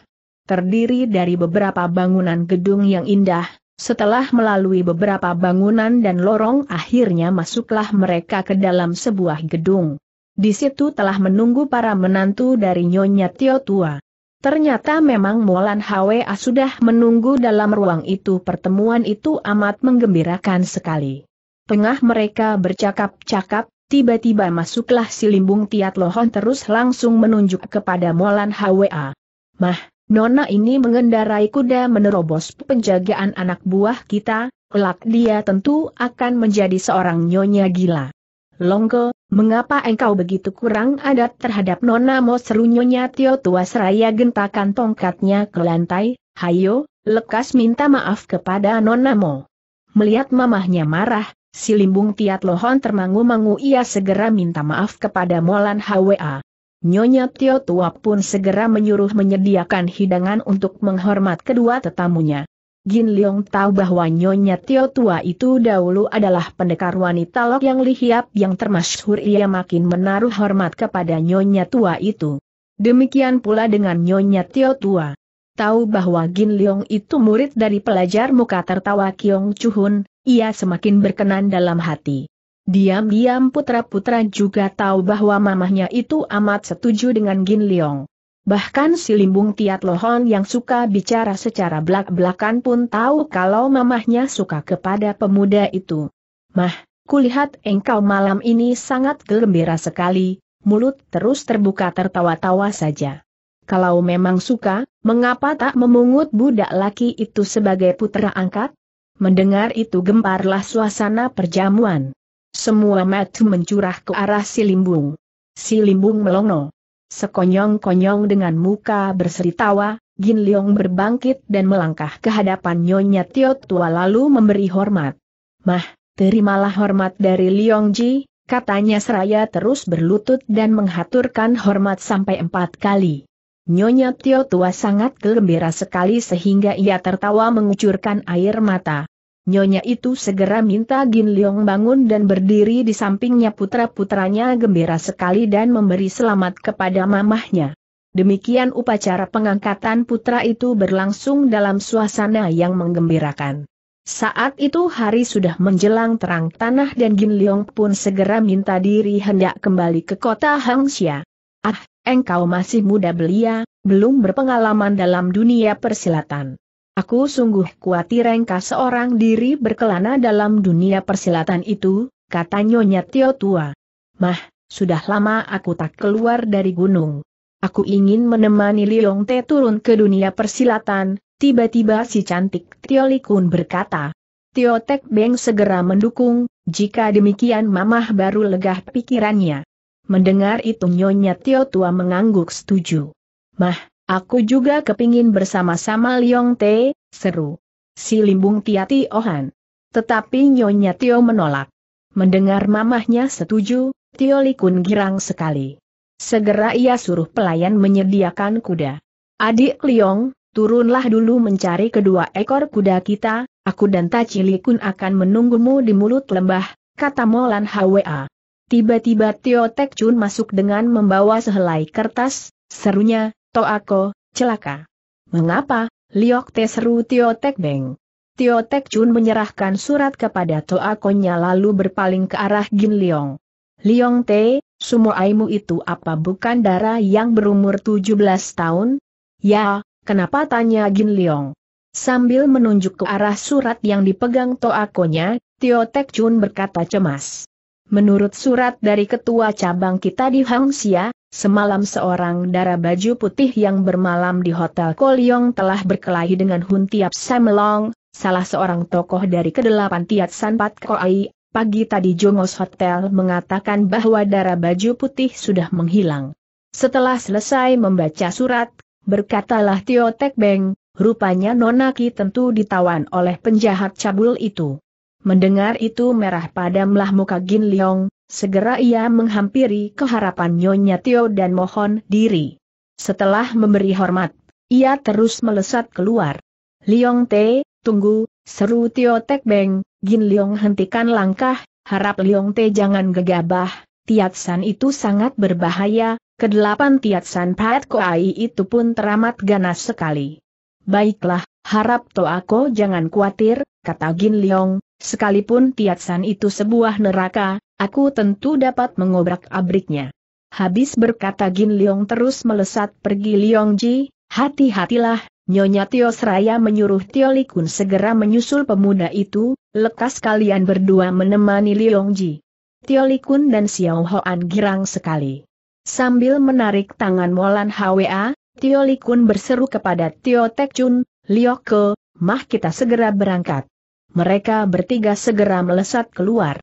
Terdiri dari beberapa bangunan gedung yang indah, Setelah melalui beberapa bangunan dan lorong akhirnya masuklah mereka ke dalam sebuah gedung. Di situ telah menunggu para menantu dari Nyonya Tio Tua. Ternyata memang Molan HWA sudah menunggu dalam ruang itu pertemuan itu amat menggembirakan sekali. Tengah mereka bercakap-cakap, tiba-tiba masuklah si Limbung Tiat Lohon terus langsung menunjuk kepada Molan HWA. Mah, Nona ini mengendarai kuda menerobos penjagaan anak buah kita, kelak dia tentu akan menjadi seorang nyonya gila. Longgo, mengapa engkau begitu kurang adat terhadap Nona Mo seru nyonya Tio tua seraya gentakan tongkatnya ke lantai, hayo, lekas minta maaf kepada Nona Mo. Melihat mamahnya marah, si limbung tiat lohon termangu-mangu ia segera minta maaf kepada Molan HWA. Nyonya Tio Tua pun segera menyuruh menyediakan hidangan untuk menghormat kedua tetamunya. Gin Leong tahu bahwa Nyonya Tio Tua itu dahulu adalah pendekar wanita lok yang lihiap yang termasyhur ia makin menaruh hormat kepada Nyonya Tua itu. Demikian pula dengan Nyonya Tio Tua. Tahu bahwa Gin Leong itu murid dari pelajar muka tertawa Kiong Chuhun, ia semakin berkenan dalam hati. Diam-diam putra-putra juga tahu bahwa mamahnya itu amat setuju dengan Gin Leong. Bahkan si Limbung Tiat Lohon yang suka bicara secara belak-belakan pun tahu kalau mamahnya suka kepada pemuda itu. Mah, kulihat engkau malam ini sangat gembira sekali, mulut terus terbuka tertawa-tawa saja. Kalau memang suka, mengapa tak memungut budak laki itu sebagai putra angkat? Mendengar itu gemparlah suasana perjamuan. Semua mata mencurah ke arah si limbung. Si limbung melongo. Sekonyong-konyong dengan muka berseri tawa, Gin Leong berbangkit dan melangkah ke hadapan Nyonya Tio Tua lalu memberi hormat. Mah, terimalah hormat dari Leong Ji, katanya seraya terus berlutut dan menghaturkan hormat sampai empat kali. Nyonya Tio Tua sangat gembira sekali sehingga ia tertawa mengucurkan air mata. Nyonya itu segera minta Gin Leong bangun dan berdiri di sampingnya putra-putranya gembira sekali dan memberi selamat kepada mamahnya. Demikian upacara pengangkatan putra itu berlangsung dalam suasana yang menggembirakan. Saat itu hari sudah menjelang terang tanah dan Gin Leong pun segera minta diri hendak kembali ke kota Hangxia. Ah, engkau masih muda belia, belum berpengalaman dalam dunia persilatan. Aku sungguh khawatir engkau seorang diri berkelana dalam dunia persilatan itu, kata Nyonya Tio Tua. Mah, sudah lama aku tak keluar dari gunung. Aku ingin menemani Liong Te turun ke dunia persilatan, tiba-tiba si cantik Tio Likun berkata. Tio Tek Beng segera mendukung, jika demikian mamah baru legah pikirannya. Mendengar itu Nyonya Tio Tua mengangguk setuju. Mah, Aku juga kepingin bersama-sama Liong Te, seru. Si Limbung Tiati Ohan. Tetapi Nyonya Tio menolak. Mendengar mamahnya setuju, Tio Likun girang sekali. Segera ia suruh pelayan menyediakan kuda. Adik Liong, turunlah dulu mencari kedua ekor kuda kita, aku dan Taci Likun akan menunggumu di mulut lembah, kata Molan HWA. Tiba-tiba Tio Tek Chun masuk dengan membawa sehelai kertas, serunya, Toako, celaka. Mengapa? Liok Te seru Tio Tek Beng. Tio Tek Chun menyerahkan surat kepada Toakonya lalu berpaling ke arah Gin Liong. Liong Te, aimu itu apa bukan darah yang berumur 17 tahun? Ya, kenapa tanya Gin Liong? Sambil menunjuk ke arah surat yang dipegang Toakonya, Tio Tek Chun berkata cemas. Menurut surat dari ketua cabang kita di Hangxia, Semalam seorang dara baju putih yang bermalam di Hotel Kolyong telah berkelahi dengan Hun Tiap Samelong, salah seorang tokoh dari kedelapan Tiat Sanpat Koai. Pagi tadi Jongos Hotel mengatakan bahwa dara baju putih sudah menghilang. Setelah selesai membaca surat, berkatalah Tio Tek Beng, rupanya Nonaki tentu ditawan oleh penjahat cabul itu. Mendengar itu merah padamlah muka Gin Leong, Segera ia menghampiri keharapan Nyonya Tio dan mohon diri. Setelah memberi hormat, ia terus melesat keluar. Liong Te, tunggu, seru Tio Tek Beng, Gin Liong hentikan langkah, harap Liong Te jangan gegabah, Tiat San itu sangat berbahaya, kedelapan Tiat San Pat Koai itu pun teramat ganas sekali. Baiklah, Harap Toako jangan khawatir, kata Gin Leong, sekalipun Tiatsan itu sebuah neraka, aku tentu dapat mengobrak-abriknya. Habis berkata Gin Leong terus melesat pergi Leong Ji, hati-hatilah, Nyonya Tio Seraya menyuruh Tio Likun segera menyusul pemuda itu, lekas kalian berdua menemani Leong Ji. Tio Likun dan Xiao Hoan girang sekali. Sambil menarik tangan Molan HWA, Tio Likun berseru kepada Tio Tek Chun, Lioko, mah kita segera berangkat. Mereka bertiga segera melesat keluar.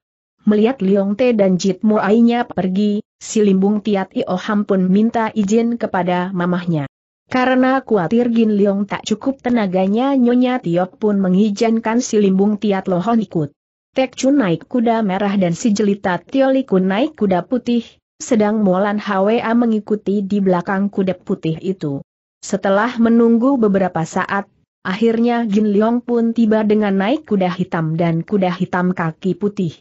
Melihat Liong Te dan Jit Muainya pergi, si Limbung Tiat Ioham pun minta izin kepada mamahnya. Karena khawatir Gin Liong tak cukup tenaganya Nyonya Tiok pun mengizinkan si Limbung Tiat Lohon ikut. Tek Chun naik kuda merah dan si jelita Tio Likun naik kuda putih, sedang Molan HWA mengikuti di belakang kuda putih itu. Setelah menunggu beberapa saat, Akhirnya Gin Leong pun tiba dengan naik kuda hitam dan kuda hitam kaki putih.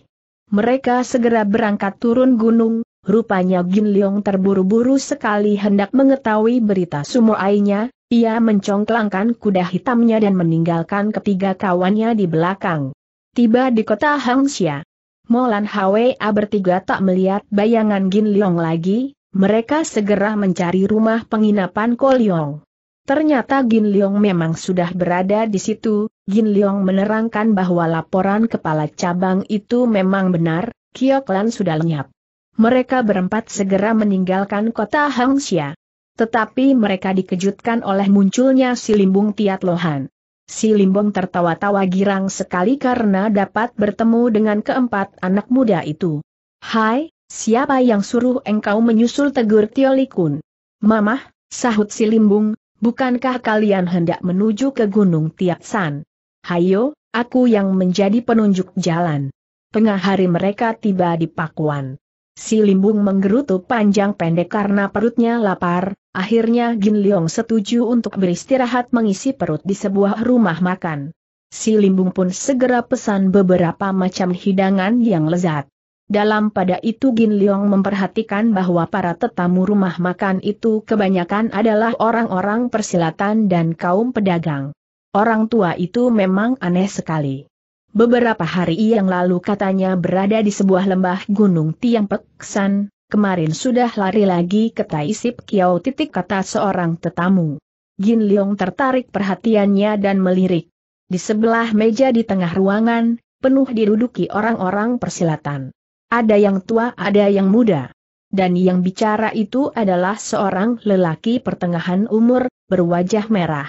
Mereka segera berangkat turun gunung, rupanya Gin Leong terburu-buru sekali hendak mengetahui berita sumuainya, ia mencongklangkan kuda hitamnya dan meninggalkan ketiga kawannya di belakang. Tiba di kota Hangxia. Molan Hwa bertiga tak melihat bayangan Gin Leong lagi, mereka segera mencari rumah penginapan Ko Leong. Ternyata Gin Leong memang sudah berada di situ, Gin Leong menerangkan bahwa laporan kepala cabang itu memang benar, Kiok Lan sudah lenyap. Mereka berempat segera meninggalkan kota Hangxia. Tetapi mereka dikejutkan oleh munculnya si Limbung Tiat Lohan. Si Limbung tertawa-tawa girang sekali karena dapat bertemu dengan keempat anak muda itu. Hai, siapa yang suruh engkau menyusul tegur Tio Likun? Mamah, sahut si Limbung, bukankah kalian hendak menuju ke Gunung Tiapsan? Hayo, aku yang menjadi penunjuk jalan. Tengah hari mereka tiba di Pakuan. Si Limbung menggerutu panjang pendek karena perutnya lapar, akhirnya Gin Leong setuju untuk beristirahat mengisi perut di sebuah rumah makan. Si Limbung pun segera pesan beberapa macam hidangan yang lezat. Dalam pada itu Gin Leong memperhatikan bahwa para tetamu rumah makan itu kebanyakan adalah orang-orang persilatan dan kaum pedagang. Orang tua itu memang aneh sekali. Beberapa hari yang lalu katanya berada di sebuah lembah gunung Tiang Peksan, kemarin sudah lari lagi ke Taisip Kiau titik kata seorang tetamu. Gin Leong tertarik perhatiannya dan melirik. Di sebelah meja di tengah ruangan, penuh diduduki orang-orang persilatan. Ada yang tua ada yang muda. Dan yang bicara itu adalah seorang lelaki pertengahan umur, berwajah merah.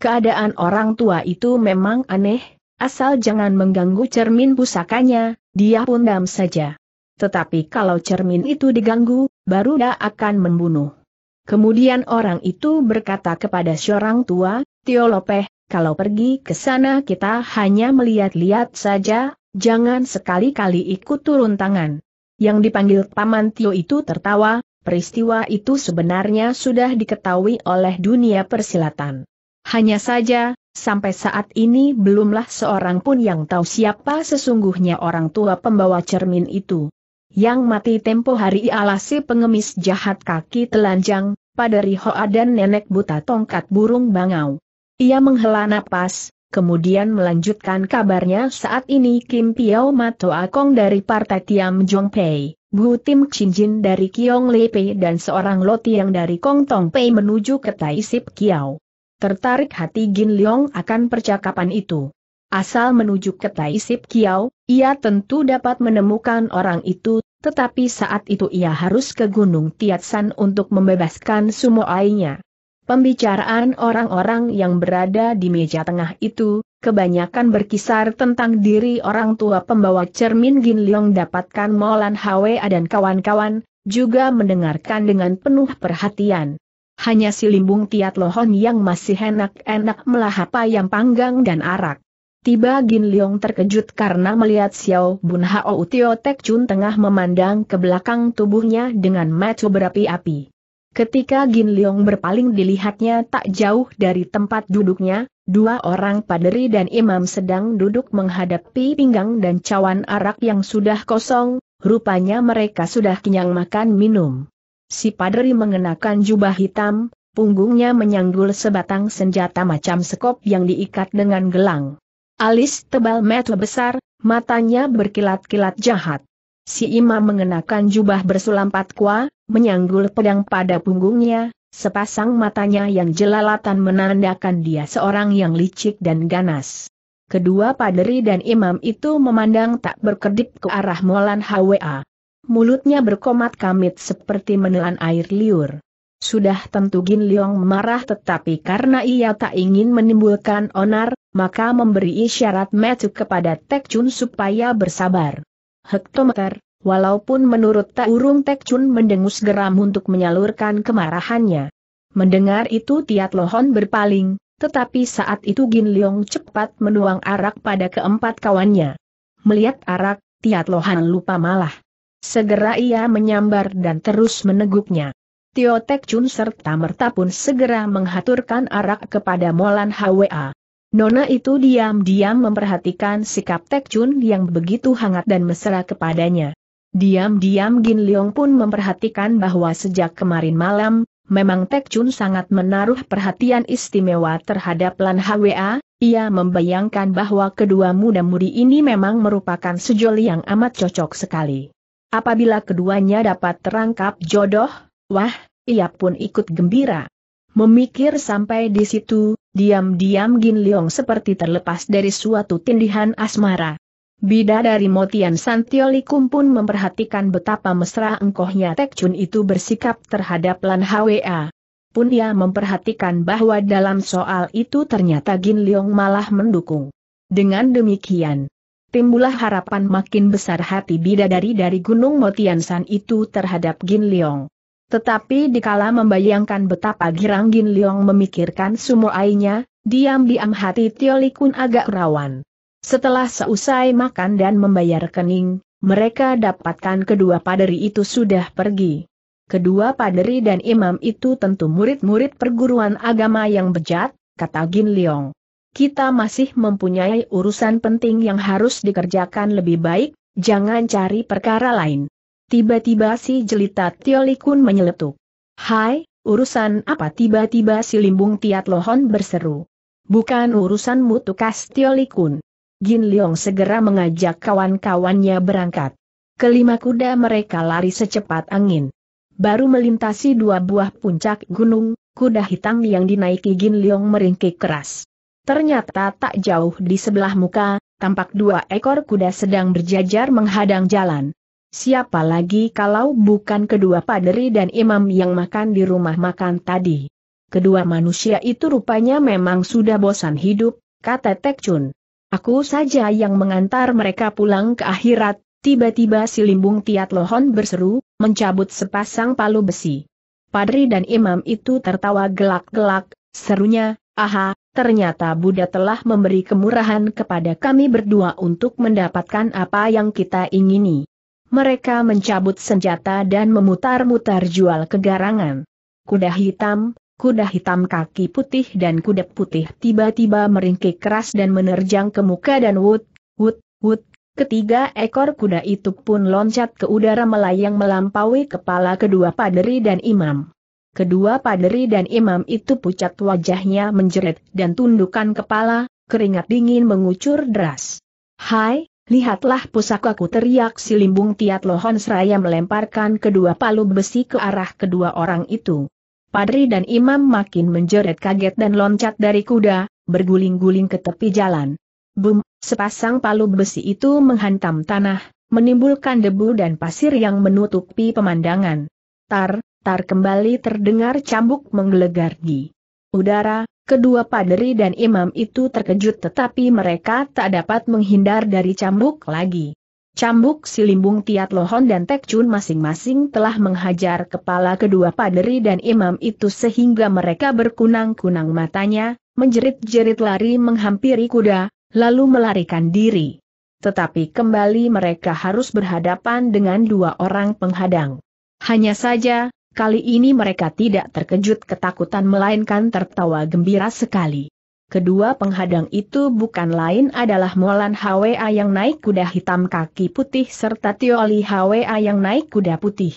Keadaan orang tua itu memang aneh, asal jangan mengganggu cermin pusakanya, dia pun dam saja. Tetapi kalau cermin itu diganggu, baru dia akan membunuh. Kemudian orang itu berkata kepada seorang tua, Tio Lopeh, kalau pergi ke sana kita hanya melihat-lihat saja, Jangan sekali-kali ikut turun tangan. Yang dipanggil Paman Tio itu tertawa, peristiwa itu sebenarnya sudah diketahui oleh dunia persilatan. Hanya saja, sampai saat ini belumlah seorang pun yang tahu siapa sesungguhnya orang tua pembawa cermin itu. Yang mati tempo hari ialah pengemis jahat kaki telanjang, pada Rihoa dan nenek buta tongkat burung bangau. Ia menghela napas, kemudian melanjutkan kabarnya saat ini Kim Piao Mato Akong dari Partai Tiam Jong Pei, Bu Tim Jin dari Kiong Lepe dan seorang Loti yang dari Kong Tong Pei menuju ke Taisip Kiao. Tertarik hati Gin Leong akan percakapan itu. Asal menuju ke Taisip Kiao, ia tentu dapat menemukan orang itu, tetapi saat itu ia harus ke Gunung Tiatsan untuk membebaskan sumoainya. Pembicaraan orang-orang yang berada di meja tengah itu, kebanyakan berkisar tentang diri orang tua pembawa cermin Gin Leong dapatkan Molan Hwa dan kawan-kawan, juga mendengarkan dengan penuh perhatian. Hanya si limbung tiat lohon yang masih enak-enak melahap ayam panggang dan arak. Tiba Gin Leong terkejut karena melihat Xiao Bun Hao Tio Tek Chun tengah memandang ke belakang tubuhnya dengan mata berapi-api. Ketika Gin Leong berpaling dilihatnya tak jauh dari tempat duduknya, dua orang paderi dan imam sedang duduk menghadapi pinggang dan cawan arak yang sudah kosong, rupanya mereka sudah kenyang makan minum. Si paderi mengenakan jubah hitam, punggungnya menyanggul sebatang senjata macam sekop yang diikat dengan gelang. Alis tebal mata besar, matanya berkilat-kilat jahat. Si imam mengenakan jubah bersulampat kua, menyanggul pedang pada punggungnya, sepasang matanya yang jelalatan menandakan dia seorang yang licik dan ganas. Kedua paderi dan imam itu memandang tak berkedip ke arah Molan HWA. Mulutnya berkomat kamit seperti menelan air liur. Sudah tentu Gin Leong marah tetapi karena ia tak ingin menimbulkan onar, maka memberi isyarat metu kepada Tek Chun supaya bersabar. Hektometer, walaupun menurut Tak Urung Tek Chun mendengus geram untuk menyalurkan kemarahannya. Mendengar itu Tiat Lohon berpaling, tetapi saat itu Gin Leong cepat menuang arak pada keempat kawannya. Melihat arak, Tiat Lohan lupa malah. Segera ia menyambar dan terus meneguknya. Tio Tek Chun serta Merta pun segera menghaturkan arak kepada Molan HWA. Nona itu diam-diam memperhatikan sikap Tek Chun yang begitu hangat dan mesra kepadanya. Diam-diam Gin Leong pun memperhatikan bahwa sejak kemarin malam, memang Tek Chun sangat menaruh perhatian istimewa terhadap Lan HWA, ia membayangkan bahwa kedua muda-mudi ini memang merupakan sejoli yang amat cocok sekali. Apabila keduanya dapat terangkap jodoh, wah, ia pun ikut gembira. Memikir sampai di situ, diam-diam Gin Leong seperti terlepas dari suatu tindihan asmara. Bidadari Motian Santiolikum pun memperhatikan betapa mesra engkohnya Tek Chun itu bersikap terhadap Lan HWA. Pun ia memperhatikan bahwa dalam soal itu ternyata Gin Leong malah mendukung. Dengan demikian, timbullah harapan makin besar hati bidadari dari Gunung Motian San itu terhadap Gin Leong. Tetapi dikala membayangkan betapa girang Gin Leong memikirkan sumuainya, diam-diam hati Tiolikun agak rawan. Setelah seusai makan dan membayar kening, mereka dapatkan kedua paderi itu sudah pergi. Kedua paderi dan imam itu tentu murid-murid perguruan agama yang bejat, kata Gin Leong. Kita masih mempunyai urusan penting yang harus dikerjakan lebih baik, jangan cari perkara lain. Tiba-tiba si jelita Tiolikun menyeletuk. Hai, urusan apa tiba-tiba si limbung Tiat Lohon berseru. Bukan urusanmu tukas Tiolikun. Gin Leong segera mengajak kawan-kawannya berangkat. Kelima kuda mereka lari secepat angin. Baru melintasi dua buah puncak gunung, kuda hitam yang dinaiki Gin Leong meringkik keras. Ternyata tak jauh di sebelah muka, tampak dua ekor kuda sedang berjajar menghadang jalan. Siapa lagi kalau bukan kedua paderi dan imam yang makan di rumah makan tadi. Kedua manusia itu rupanya memang sudah bosan hidup, kata Tek Chun. Aku saja yang mengantar mereka pulang ke akhirat, tiba-tiba si limbung Tiat Lohon berseru, mencabut sepasang palu besi. Padri dan imam itu tertawa gelak-gelak, serunya, aha, ternyata Buddha telah memberi kemurahan kepada kami berdua untuk mendapatkan apa yang kita ingini. Mereka mencabut senjata dan memutar-mutar jual kegarangan. Kuda hitam, kuda hitam kaki putih dan kuda putih tiba-tiba meringkik keras dan menerjang ke muka dan wut, wut, wut. Ketiga ekor kuda itu pun loncat ke udara melayang melampaui kepala kedua paderi dan imam. Kedua paderi dan imam itu pucat wajahnya menjerit dan tundukkan kepala, keringat dingin mengucur deras. Hai, lihatlah pusakaku teriak si limbung Tiat Lohon seraya melemparkan kedua palu besi ke arah kedua orang itu. Padri dan imam makin menjerit kaget dan loncat dari kuda, berguling-guling ke tepi jalan. Bum, sepasang palu besi itu menghantam tanah, menimbulkan debu dan pasir yang menutupi pemandangan. Tar, tar kembali terdengar cambuk menggelegar di udara, kedua paderi dan imam itu terkejut tetapi mereka tak dapat menghindar dari cambuk lagi. Cambuk Silimbung Tiat Lohon dan Tek Chun masing-masing telah menghajar kepala kedua paderi dan imam itu sehingga mereka berkunang-kunang matanya, menjerit-jerit lari menghampiri kuda, lalu melarikan diri. Tetapi kembali mereka harus berhadapan dengan dua orang penghadang. Hanya saja, kali ini mereka tidak terkejut ketakutan melainkan tertawa gembira sekali. Kedua penghadang itu bukan lain adalah Molan HWA yang naik kuda hitam kaki putih serta Tioli HWA yang naik kuda putih.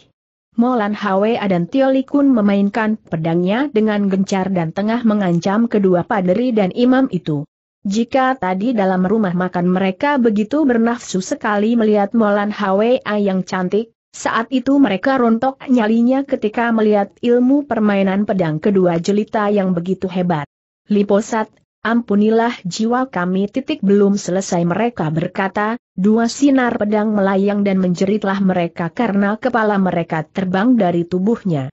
Molan Hwa dan Tio Likun memainkan pedangnya dengan gencar dan tengah mengancam kedua paderi dan imam itu. Jika tadi dalam rumah makan mereka begitu bernafsu sekali melihat Molan Hwa yang cantik, saat itu mereka rontok nyalinya ketika melihat ilmu permainan pedang kedua jelita yang begitu hebat. Liposat, ampunilah jiwa kami titik belum selesai mereka berkata, dua sinar pedang melayang dan menjeritlah mereka karena kepala mereka terbang dari tubuhnya.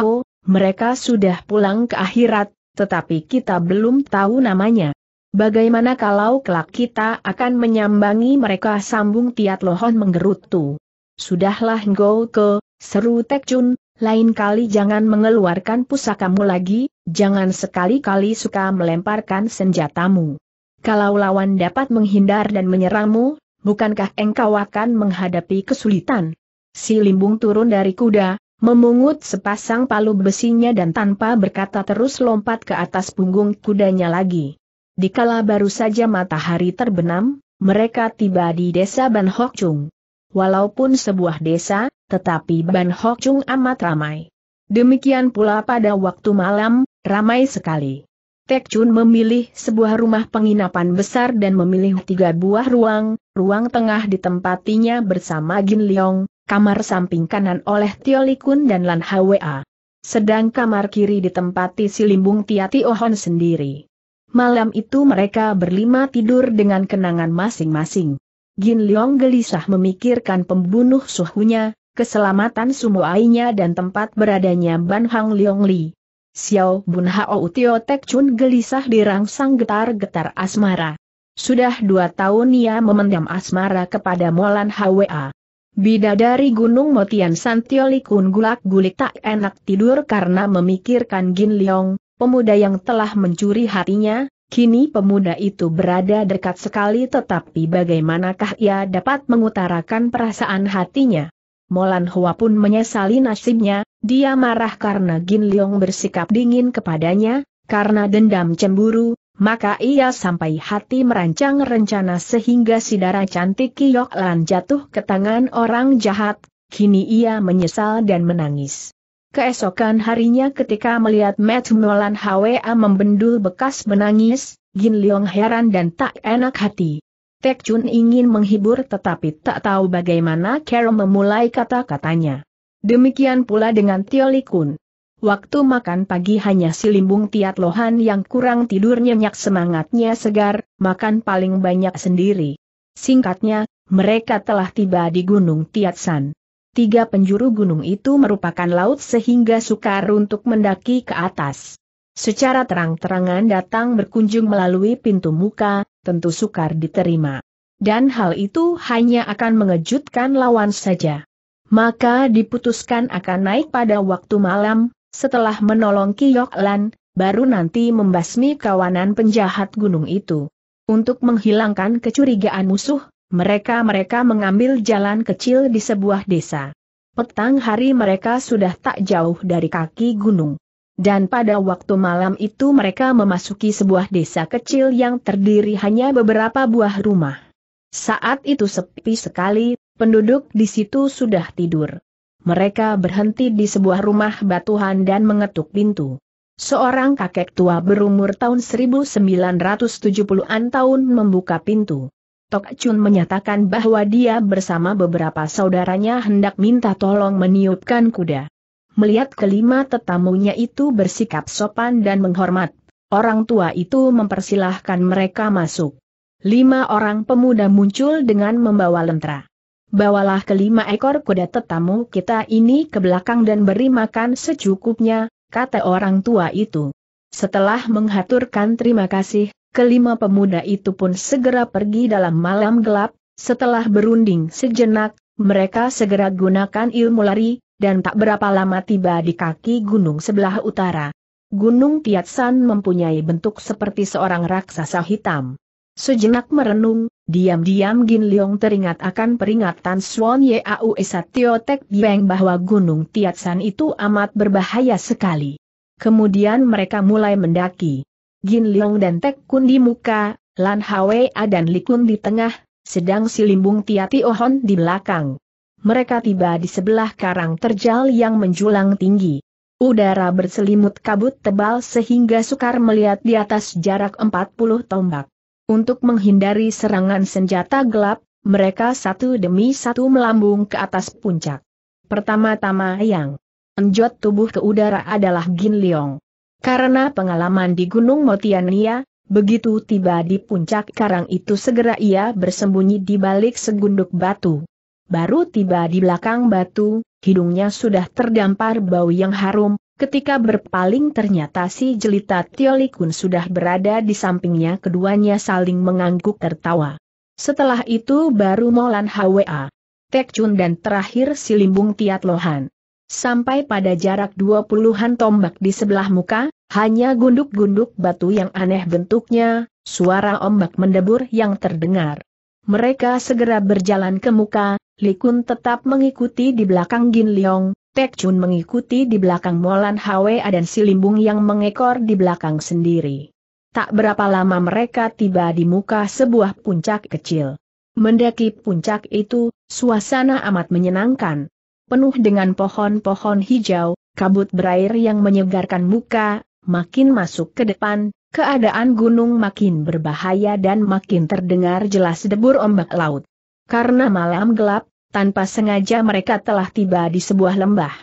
Ho, mereka sudah pulang ke akhirat, tetapi kita belum tahu namanya. Bagaimana kalau kelak kita akan menyambangi mereka sambung Tiat Lohon menggerutu. Sudahlah go ke, seru Tek Chun, lain kali jangan mengeluarkan pusakamu lagi, jangan sekali-kali suka melemparkan senjatamu. Kalau lawan dapat menghindar dan menyerangmu, bukankah engkau akan menghadapi kesulitan? Si Limbung turun dari kuda, memungut sepasang palu besinya dan tanpa berkata terus lompat ke atas punggung kudanya lagi. Dikala baru saja matahari terbenam, mereka tiba di desa Ban Hok Chung. Walaupun sebuah desa, tetapi Ban Hok Chung amat ramai. Demikian pula pada waktu malam, ramai sekali. Tek Chun memilih sebuah rumah penginapan besar dan memilih tiga buah ruang, ruang tengah ditempatinya bersama Gin Leong, kamar samping kanan oleh Tio Likun dan Lan Hwa. Sedang kamar kiri ditempati si Limbung Tiati Ohon sendiri. Malam itu mereka berlima tidur dengan kenangan masing-masing. Gin Leong gelisah memikirkan pembunuh suhunya, keselamatan sumuainya dan tempat beradanya Ban Hang Leong Li. Xiao Bun Hao Tio Tek Chun gelisah dirangsang getar-getar asmara. Sudah dua tahun ia memendam asmara kepada Molan Hwa. Bidadari Gunung Motian Santioli Kun gulak-gulik tak enak tidur karena memikirkan Gin Leong, pemuda yang telah mencuri hatinya, Kini pemuda itu berada dekat sekali tetapi bagaimanakah ia dapat mengutarakan perasaan hatinya? Molan Hua pun menyesali nasibnya, dia marah karena Gin Leong bersikap dingin kepadanya, karena dendam cemburu, maka ia sampai hati merancang rencana sehingga si darah cantik Kiok Lan jatuh ke tangan orang jahat, kini ia menyesal dan menangis. Keesokan harinya ketika melihat Matt Molan HWA membendul bekas menangis, Gin Leong heran dan tak enak hati. Tek Chun ingin menghibur tetapi tak tahu bagaimana Carol memulai kata-katanya. Demikian pula dengan Tio Li Kun. Waktu makan pagi hanya si limbung tiat lohan yang kurang tidur nyenyak semangatnya segar, makan paling banyak sendiri. Singkatnya, mereka telah tiba di Gunung Tiat San. Tiga penjuru gunung itu merupakan laut sehingga sukar untuk mendaki ke atas. Secara terang-terangan datang berkunjung melalui pintu muka, tentu sukar diterima. Dan hal itu hanya akan mengejutkan lawan saja. Maka diputuskan akan naik pada waktu malam, setelah menolong Kiyok Lan, baru nanti membasmi kawanan penjahat gunung itu. Untuk menghilangkan kecurigaan musuh, mereka-mereka mengambil jalan kecil di sebuah desa. Petang hari mereka sudah tak jauh dari kaki gunung. Dan pada waktu malam itu mereka memasuki sebuah desa kecil yang terdiri hanya beberapa buah rumah. Saat itu sepi sekali, penduduk di situ sudah tidur. Mereka berhenti di sebuah rumah batuhan dan mengetuk pintu. Seorang kakek tua berumur tahun 1970-an tahun membuka pintu. Tok Chun menyatakan bahwa dia bersama beberapa saudaranya hendak minta tolong meniupkan kuda. Melihat kelima tetamunya itu bersikap sopan dan menghormat, orang tua itu mempersilahkan mereka masuk. Lima orang pemuda muncul dengan membawa lentera. Bawalah kelima ekor kuda tetamu kita ini ke belakang dan beri makan secukupnya, kata orang tua itu. Setelah menghaturkan terima kasih, Kelima pemuda itu pun segera pergi dalam malam gelap, setelah berunding sejenak, mereka segera gunakan ilmu lari, dan tak berapa lama tiba di kaki gunung sebelah utara. Gunung Tiatsan mempunyai bentuk seperti seorang raksasa hitam. Sejenak merenung, diam-diam Gin Leong teringat akan peringatan Swan Yau Esatio Tek Bieng bahwa Gunung Tiatsan itu amat berbahaya sekali. Kemudian mereka mulai mendaki. Gin Leong dan Tek Kun di muka, Lan Hwa dan Li Kun di tengah, sedang si Limbung Tiati Ohon di belakang. Mereka tiba di sebelah karang terjal yang menjulang tinggi. Udara berselimut kabut tebal sehingga sukar melihat di atas jarak 40 tombak. Untuk menghindari serangan senjata gelap, mereka satu demi satu melambung ke atas puncak. Pertama-tama yang enjot tubuh ke udara adalah Gin Leong. Karena pengalaman di Gunung Motiania, begitu tiba di puncak karang itu segera ia bersembunyi di balik segunduk batu. Baru tiba di belakang batu, hidungnya sudah terdampar bau yang harum, ketika berpaling ternyata si jelita Tiolikun sudah berada di sampingnya keduanya saling mengangguk tertawa. Setelah itu baru Molan HWA. Tek Chun dan terakhir si Limbung Tiat Lohan. Sampai pada jarak dua puluhan tombak di sebelah muka, hanya gunduk-gunduk batu yang aneh bentuknya, suara ombak mendebur yang terdengar. Mereka segera berjalan ke muka, Likun tetap mengikuti di belakang Gin Leong, Tek Chun mengikuti di belakang Molan Hwa dan si Limbung yang mengekor di belakang sendiri. Tak berapa lama mereka tiba di muka sebuah puncak kecil. Mendaki puncak itu, suasana amat menyenangkan. Penuh dengan pohon-pohon hijau, kabut berair yang menyegarkan muka, makin masuk ke depan, keadaan gunung makin berbahaya dan makin terdengar jelas debur ombak laut. Karena malam gelap, tanpa sengaja mereka telah tiba di sebuah lembah.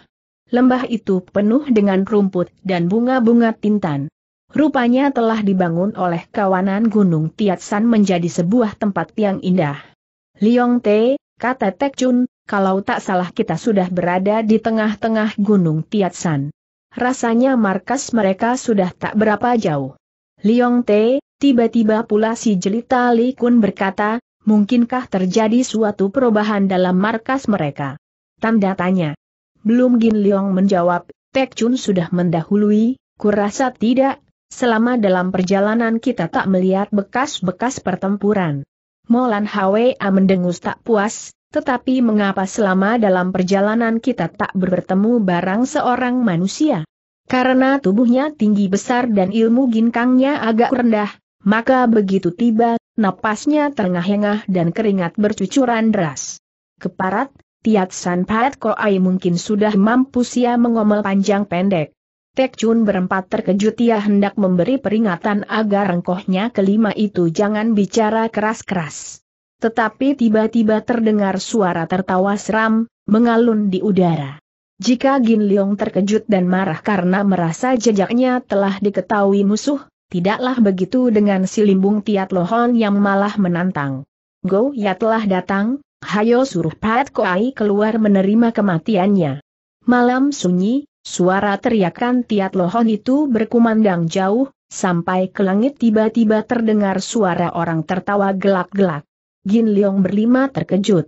Lembah itu penuh dengan rumput dan bunga-bunga tintan. Rupanya telah dibangun oleh kawanan Gunung Tiatsan menjadi sebuah tempat yang indah. Liong Te, kata Tek Chun, kalau tak salah kita sudah berada di tengah-tengah Gunung Tiatsan. Rasanya markas mereka sudah tak berapa jauh. Liong Te, tiba-tiba pula si jelita Li Kun berkata, mungkinkah terjadi suatu perubahan dalam markas mereka? Tanda tanya. Belum Gin Liong menjawab, Tek Chun sudah mendahului, kurasa tidak, Selama dalam perjalanan kita tak melihat bekas-bekas pertempuran. Molan Hwa mendengus tak puas, tetapi mengapa selama dalam perjalanan kita tak bertemu barang seorang manusia? Karena tubuhnya tinggi besar dan ilmu ginkangnya agak rendah, maka begitu tiba, napasnya terengah-engah dan keringat bercucuran deras. Keparat, Tiat San Pat Koai mungkin sudah mampu sia mengomel panjang pendek. Tek Chun berempat terkejut ia hendak memberi peringatan agar rengkohnya kelima itu jangan bicara keras-keras. Tetapi tiba-tiba terdengar suara tertawa seram, mengalun di udara. Jika Gin Leong terkejut dan marah karena merasa jejaknya telah diketahui musuh, tidaklah begitu dengan si limbung Tiat Lohon yang malah menantang. Go ya telah datang, hayo suruh Pat Koai keluar menerima kematiannya. Malam sunyi, Suara teriakan Tiat Lohon itu berkumandang jauh, sampai ke langit tiba-tiba terdengar suara orang tertawa gelak-gelak. Gin Leong berlima terkejut.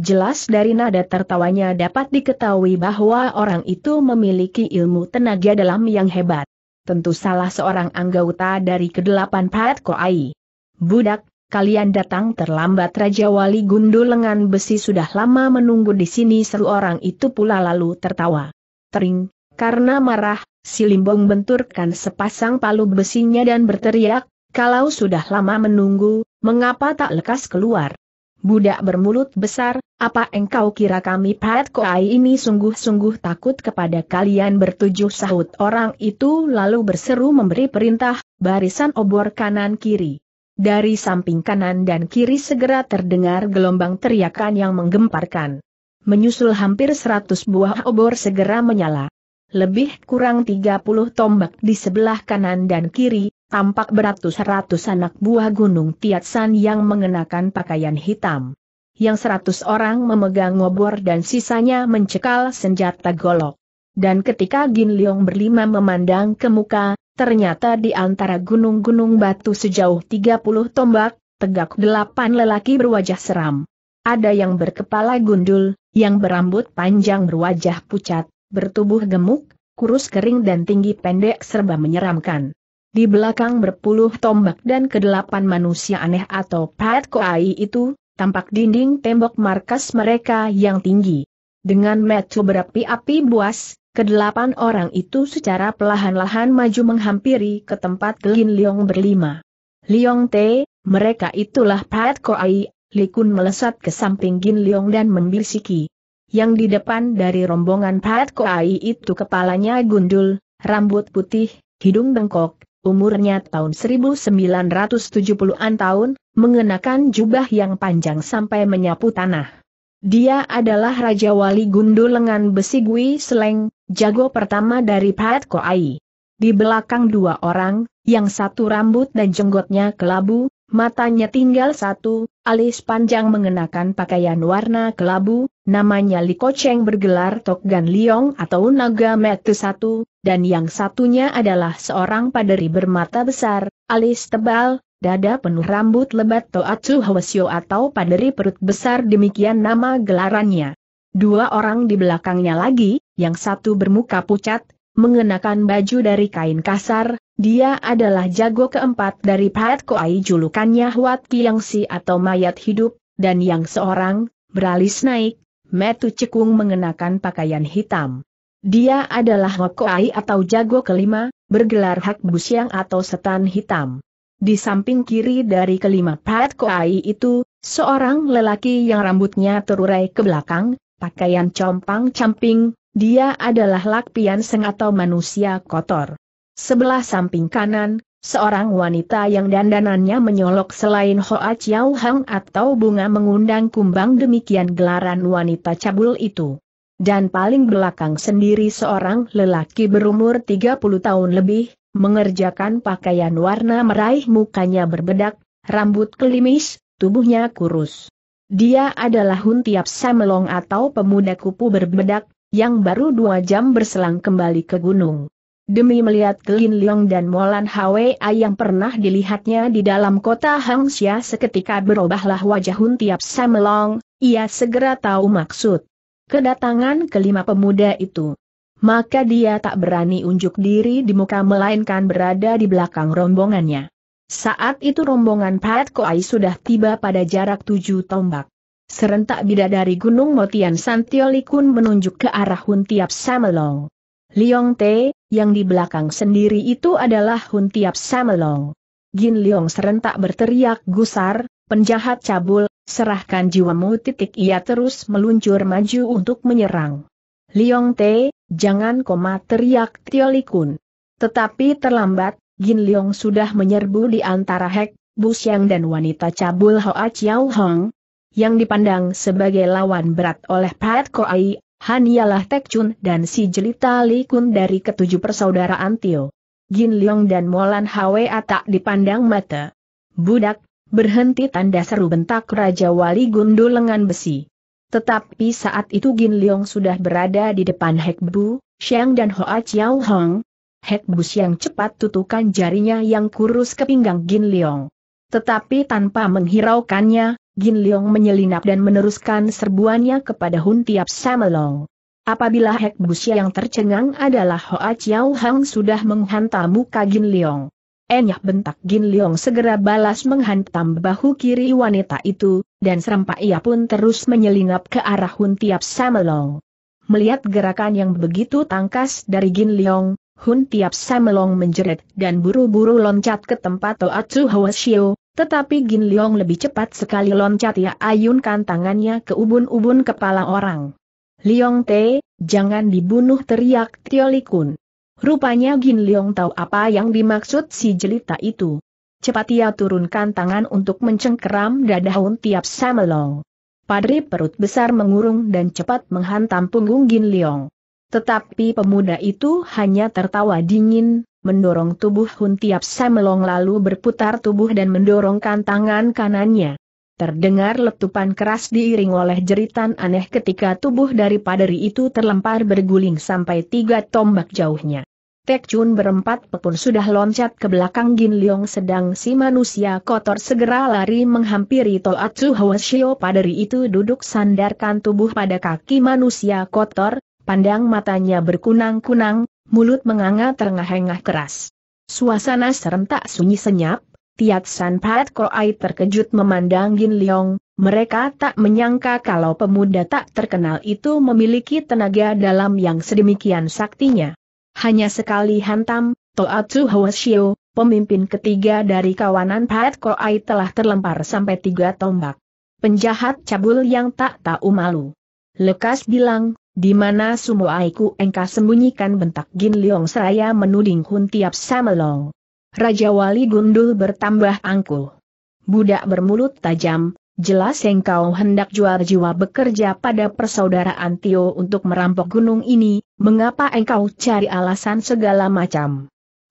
Jelas dari nada tertawanya dapat diketahui bahwa orang itu memiliki ilmu tenaga dalam yang hebat. Tentu salah seorang anggota dari kedelapan Pat Koai. Budak, kalian datang terlambat Raja Wali gundul lengan besi sudah lama menunggu di sini seru orang itu pula lalu tertawa. Tering, karena marah, si Limbong benturkan sepasang palu besinya dan berteriak, kalau sudah lama menunggu, mengapa tak lekas keluar? Budak bermulut besar, apa engkau kira kami Pat Koai ini sungguh-sungguh takut kepada kalian bertujuh sahut orang itu lalu berseru memberi perintah, barisan obor kanan kiri. Dari samping kanan dan kiri segera terdengar gelombang teriakan yang menggemparkan. Menyusul hampir seratus buah obor segera menyala lebih kurang 30 tombak di sebelah kanan dan kiri, tampak beratus-ratus anak buah gunung Tiatsan yang mengenakan pakaian hitam. Yang seratus orang memegang ngobor dan sisanya mencekal senjata golok. Dan ketika Gin Leong berlima memandang ke muka, ternyata di antara gunung-gunung batu sejauh 30 tombak, tegak delapan lelaki berwajah seram. Ada yang berkepala gundul, yang berambut panjang berwajah pucat, bertubuh gemuk, kurus kering dan tinggi pendek serba menyeramkan. Di belakang berpuluh tombak dan kedelapan manusia aneh atau Pat Koai itu, tampak dinding tembok markas mereka yang tinggi. Dengan metu berapi-api buas, kedelapan orang itu secara perlahan-lahan maju menghampiri ke tempat Lin Liong berlima. Liong Te, mereka itulah Pat Koai, Likun melesat ke samping Gin Liong dan membisiki. yang di depan dari rombongan Pat Koai itu kepalanya gundul, rambut putih, hidung bengkok, umurnya tahun 1970-an tahun, mengenakan jubah yang panjang sampai menyapu tanah. Dia adalah Raja Wali Gundul lengan besi Gui Seleng, jago pertama dari Pat Koai. Di belakang dua orang, yang satu rambut dan jenggotnya kelabu, matanya tinggal satu, alis panjang mengenakan pakaian warna kelabu, namanya Li Cheng bergelar Tok Gan Liong atau Naga Metu satu, dan yang satunya adalah seorang paderi bermata besar, alis tebal, dada penuh rambut lebat Toatsu Hwasyo atau paderi perut besar demikian nama gelarannya. Dua orang di belakangnya lagi, yang satu bermuka pucat, mengenakan baju dari kain kasar, dia adalah jago keempat dari Pat Koai julukannya Huat Kiangsi atau mayat hidup, dan yang seorang, beralis naik, Metu Cekung mengenakan pakaian hitam. Dia adalah Hokoai atau jago kelima, bergelar Hak Busyang atau setan hitam. Di samping kiri dari kelima Pat Koai itu, seorang lelaki yang rambutnya terurai ke belakang, pakaian compang-camping, dia adalah Lakpian Seng atau manusia kotor. Sebelah samping kanan, seorang wanita yang dandanannya menyolok selain Hoa Chiao Hang atau bunga mengundang kumbang demikian gelaran wanita cabul itu. Dan paling belakang sendiri seorang lelaki berumur 30 tahun lebih, mengerjakan pakaian warna meraih mukanya berbedak, rambut kelimis, tubuhnya kurus. Dia adalah Hun Tiap Samelong atau pemuda kupu berbedak, yang baru dua jam berselang kembali ke gunung. Demi melihat Lin Leong dan Molan Hwa yang pernah dilihatnya di dalam kota Hangxia seketika berubahlah wajah Hun Tiap Samelong, ia segera tahu maksud kedatangan kelima pemuda itu maka dia tak berani unjuk diri di muka melainkan berada di belakang rombongannya. Saat itu rombongan Pat Koai sudah tiba pada jarak tujuh tombak. Serentak bidadari Gunung Motian Santiolikun menunjuk ke arah Hun Tiap Samelong. Liong Te, yang di belakang sendiri itu adalah Hun Tiap Samelong. Gin Liong serentak berteriak gusar, penjahat cabul, serahkan jiwamu titik ia terus meluncur maju untuk menyerang. Liong Te, jangan koma teriak Tiolikun. Tetapi terlambat, Gin Liong sudah menyerbu di antara Hek, Busyang dan wanita cabul Hoa Chiao Hong, yang dipandang sebagai lawan berat oleh Pat Koai, hanyalah Tek Chun dan si jelita Li Kun dari ketujuh persaudaraan Tio. Gin Liong dan Molan Hwa tak dipandang mata. Budak, berhenti tanda seru bentak Raja Wali gundul lengan besi. Tetapi saat itu Gin Leong sudah berada di depan Hek Bu, Xiang dan Hoa Chiao Hong. Hek Bu Xiang cepat tutukan jarinya yang kurus ke pinggang Gin Leong. Tetapi tanpa menghiraukannya, Gin Leong menyelinap dan meneruskan serbuannya kepada Hun Tiap Samelong. Apabila Hek Bu Xiang tercengang adalah Hoa Chiao Hong sudah menghantam muka Gin Leong. Enyah bentak Gin Leong segera balas menghantam bahu kiri wanita itu, dan serempak ia pun terus menyelinap ke arah Hun Tiap Samelong. Melihat gerakan yang begitu tangkas dari Gin Leong, Hun Tiap Samelong menjerit dan buru-buru loncat ke tempat Toatsu Hwasyo, tetapi Gin Leong lebih cepat sekali loncat ia ayunkan tangannya ke ubun-ubun kepala orang. Leong Te, jangan dibunuh teriak Tiolikun. Rupanya Gin Leong tahu apa yang dimaksud si jelita itu. Cepat ia turunkan tangan untuk mencengkeram dada Hun Tiap Samelong. Padri perut besar mengurung dan cepat menghantam punggung Gin Leong. Tetapi pemuda itu hanya tertawa dingin, mendorong tubuh Hun Tiap Samelong lalu berputar tubuh dan mendorongkan tangan kanannya. Terdengar letupan keras diiring oleh jeritan aneh ketika tubuh dari paderi itu terlempar berguling sampai tiga tombak jauhnya. Tek Chun berempat pun sudah loncat ke belakang Gin Leong sedang si manusia kotor segera lari menghampiri Toatsu Hwasyo paderi itu duduk sandarkan tubuh pada kaki manusia kotor, pandang matanya berkunang-kunang, mulut menganga terengah-engah keras. Suasana serentak sunyi senyap, Tiat San Pat Koai terkejut memandang Gin Leong, mereka tak menyangka kalau pemuda tak terkenal itu memiliki tenaga dalam yang sedemikian saktinya. Hanya sekali hantam, Toatsu Hwasyo, pemimpin ketiga dari kawanan Pat Koai telah terlempar sampai tiga tombak. Penjahat cabul yang tak tahu malu. Lekas bilang, di mana sumuaiku engkau sembunyikan bentak Gin Leong seraya menuding Hun Tiap Samelong. Raja Wali Gundul bertambah angkuh. Budak bermulut tajam, jelas engkau hendak jual jiwa bekerja pada persaudaraan Tio untuk merampok gunung ini, mengapa engkau cari alasan segala macam?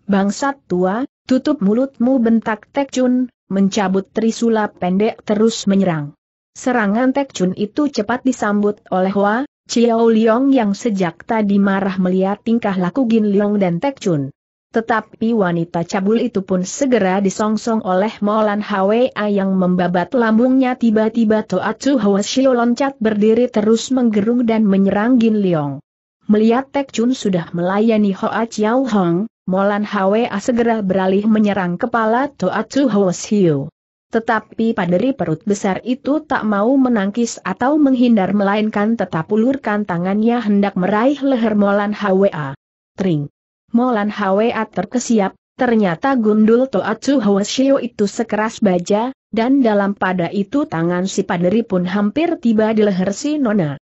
Bangsat tua, tutup mulutmu bentak Tek Chun, mencabut trisula pendek terus menyerang. Serangan Tek Chun itu cepat disambut oleh Hua, Chiao Liong yang sejak tadi marah melihat tingkah laku Gin Liong dan Tek Chun. Tetapi wanita cabul itu pun segera disongsong oleh Molan HWA yang membabat lambungnya tiba-tiba Toa Chu Hwasyo loncat berdiri terus menggerung dan menyerang Gin Liong. Melihat Tek Chun sudah melayani Hoa Chiao Hong, Molan HWA segera beralih menyerang kepala Toa Chu Hwasyo. Tetapi paderi perut besar itu tak mau menangkis atau menghindar melainkan tetap ulurkan tangannya hendak meraih leher Molan HWA. Tring. Molan HWA terkesiap, ternyata gundul Toatsu Hwasyo itu sekeras baja, dan dalam pada itu tangan si paderi pun hampir tiba di leher si Nona.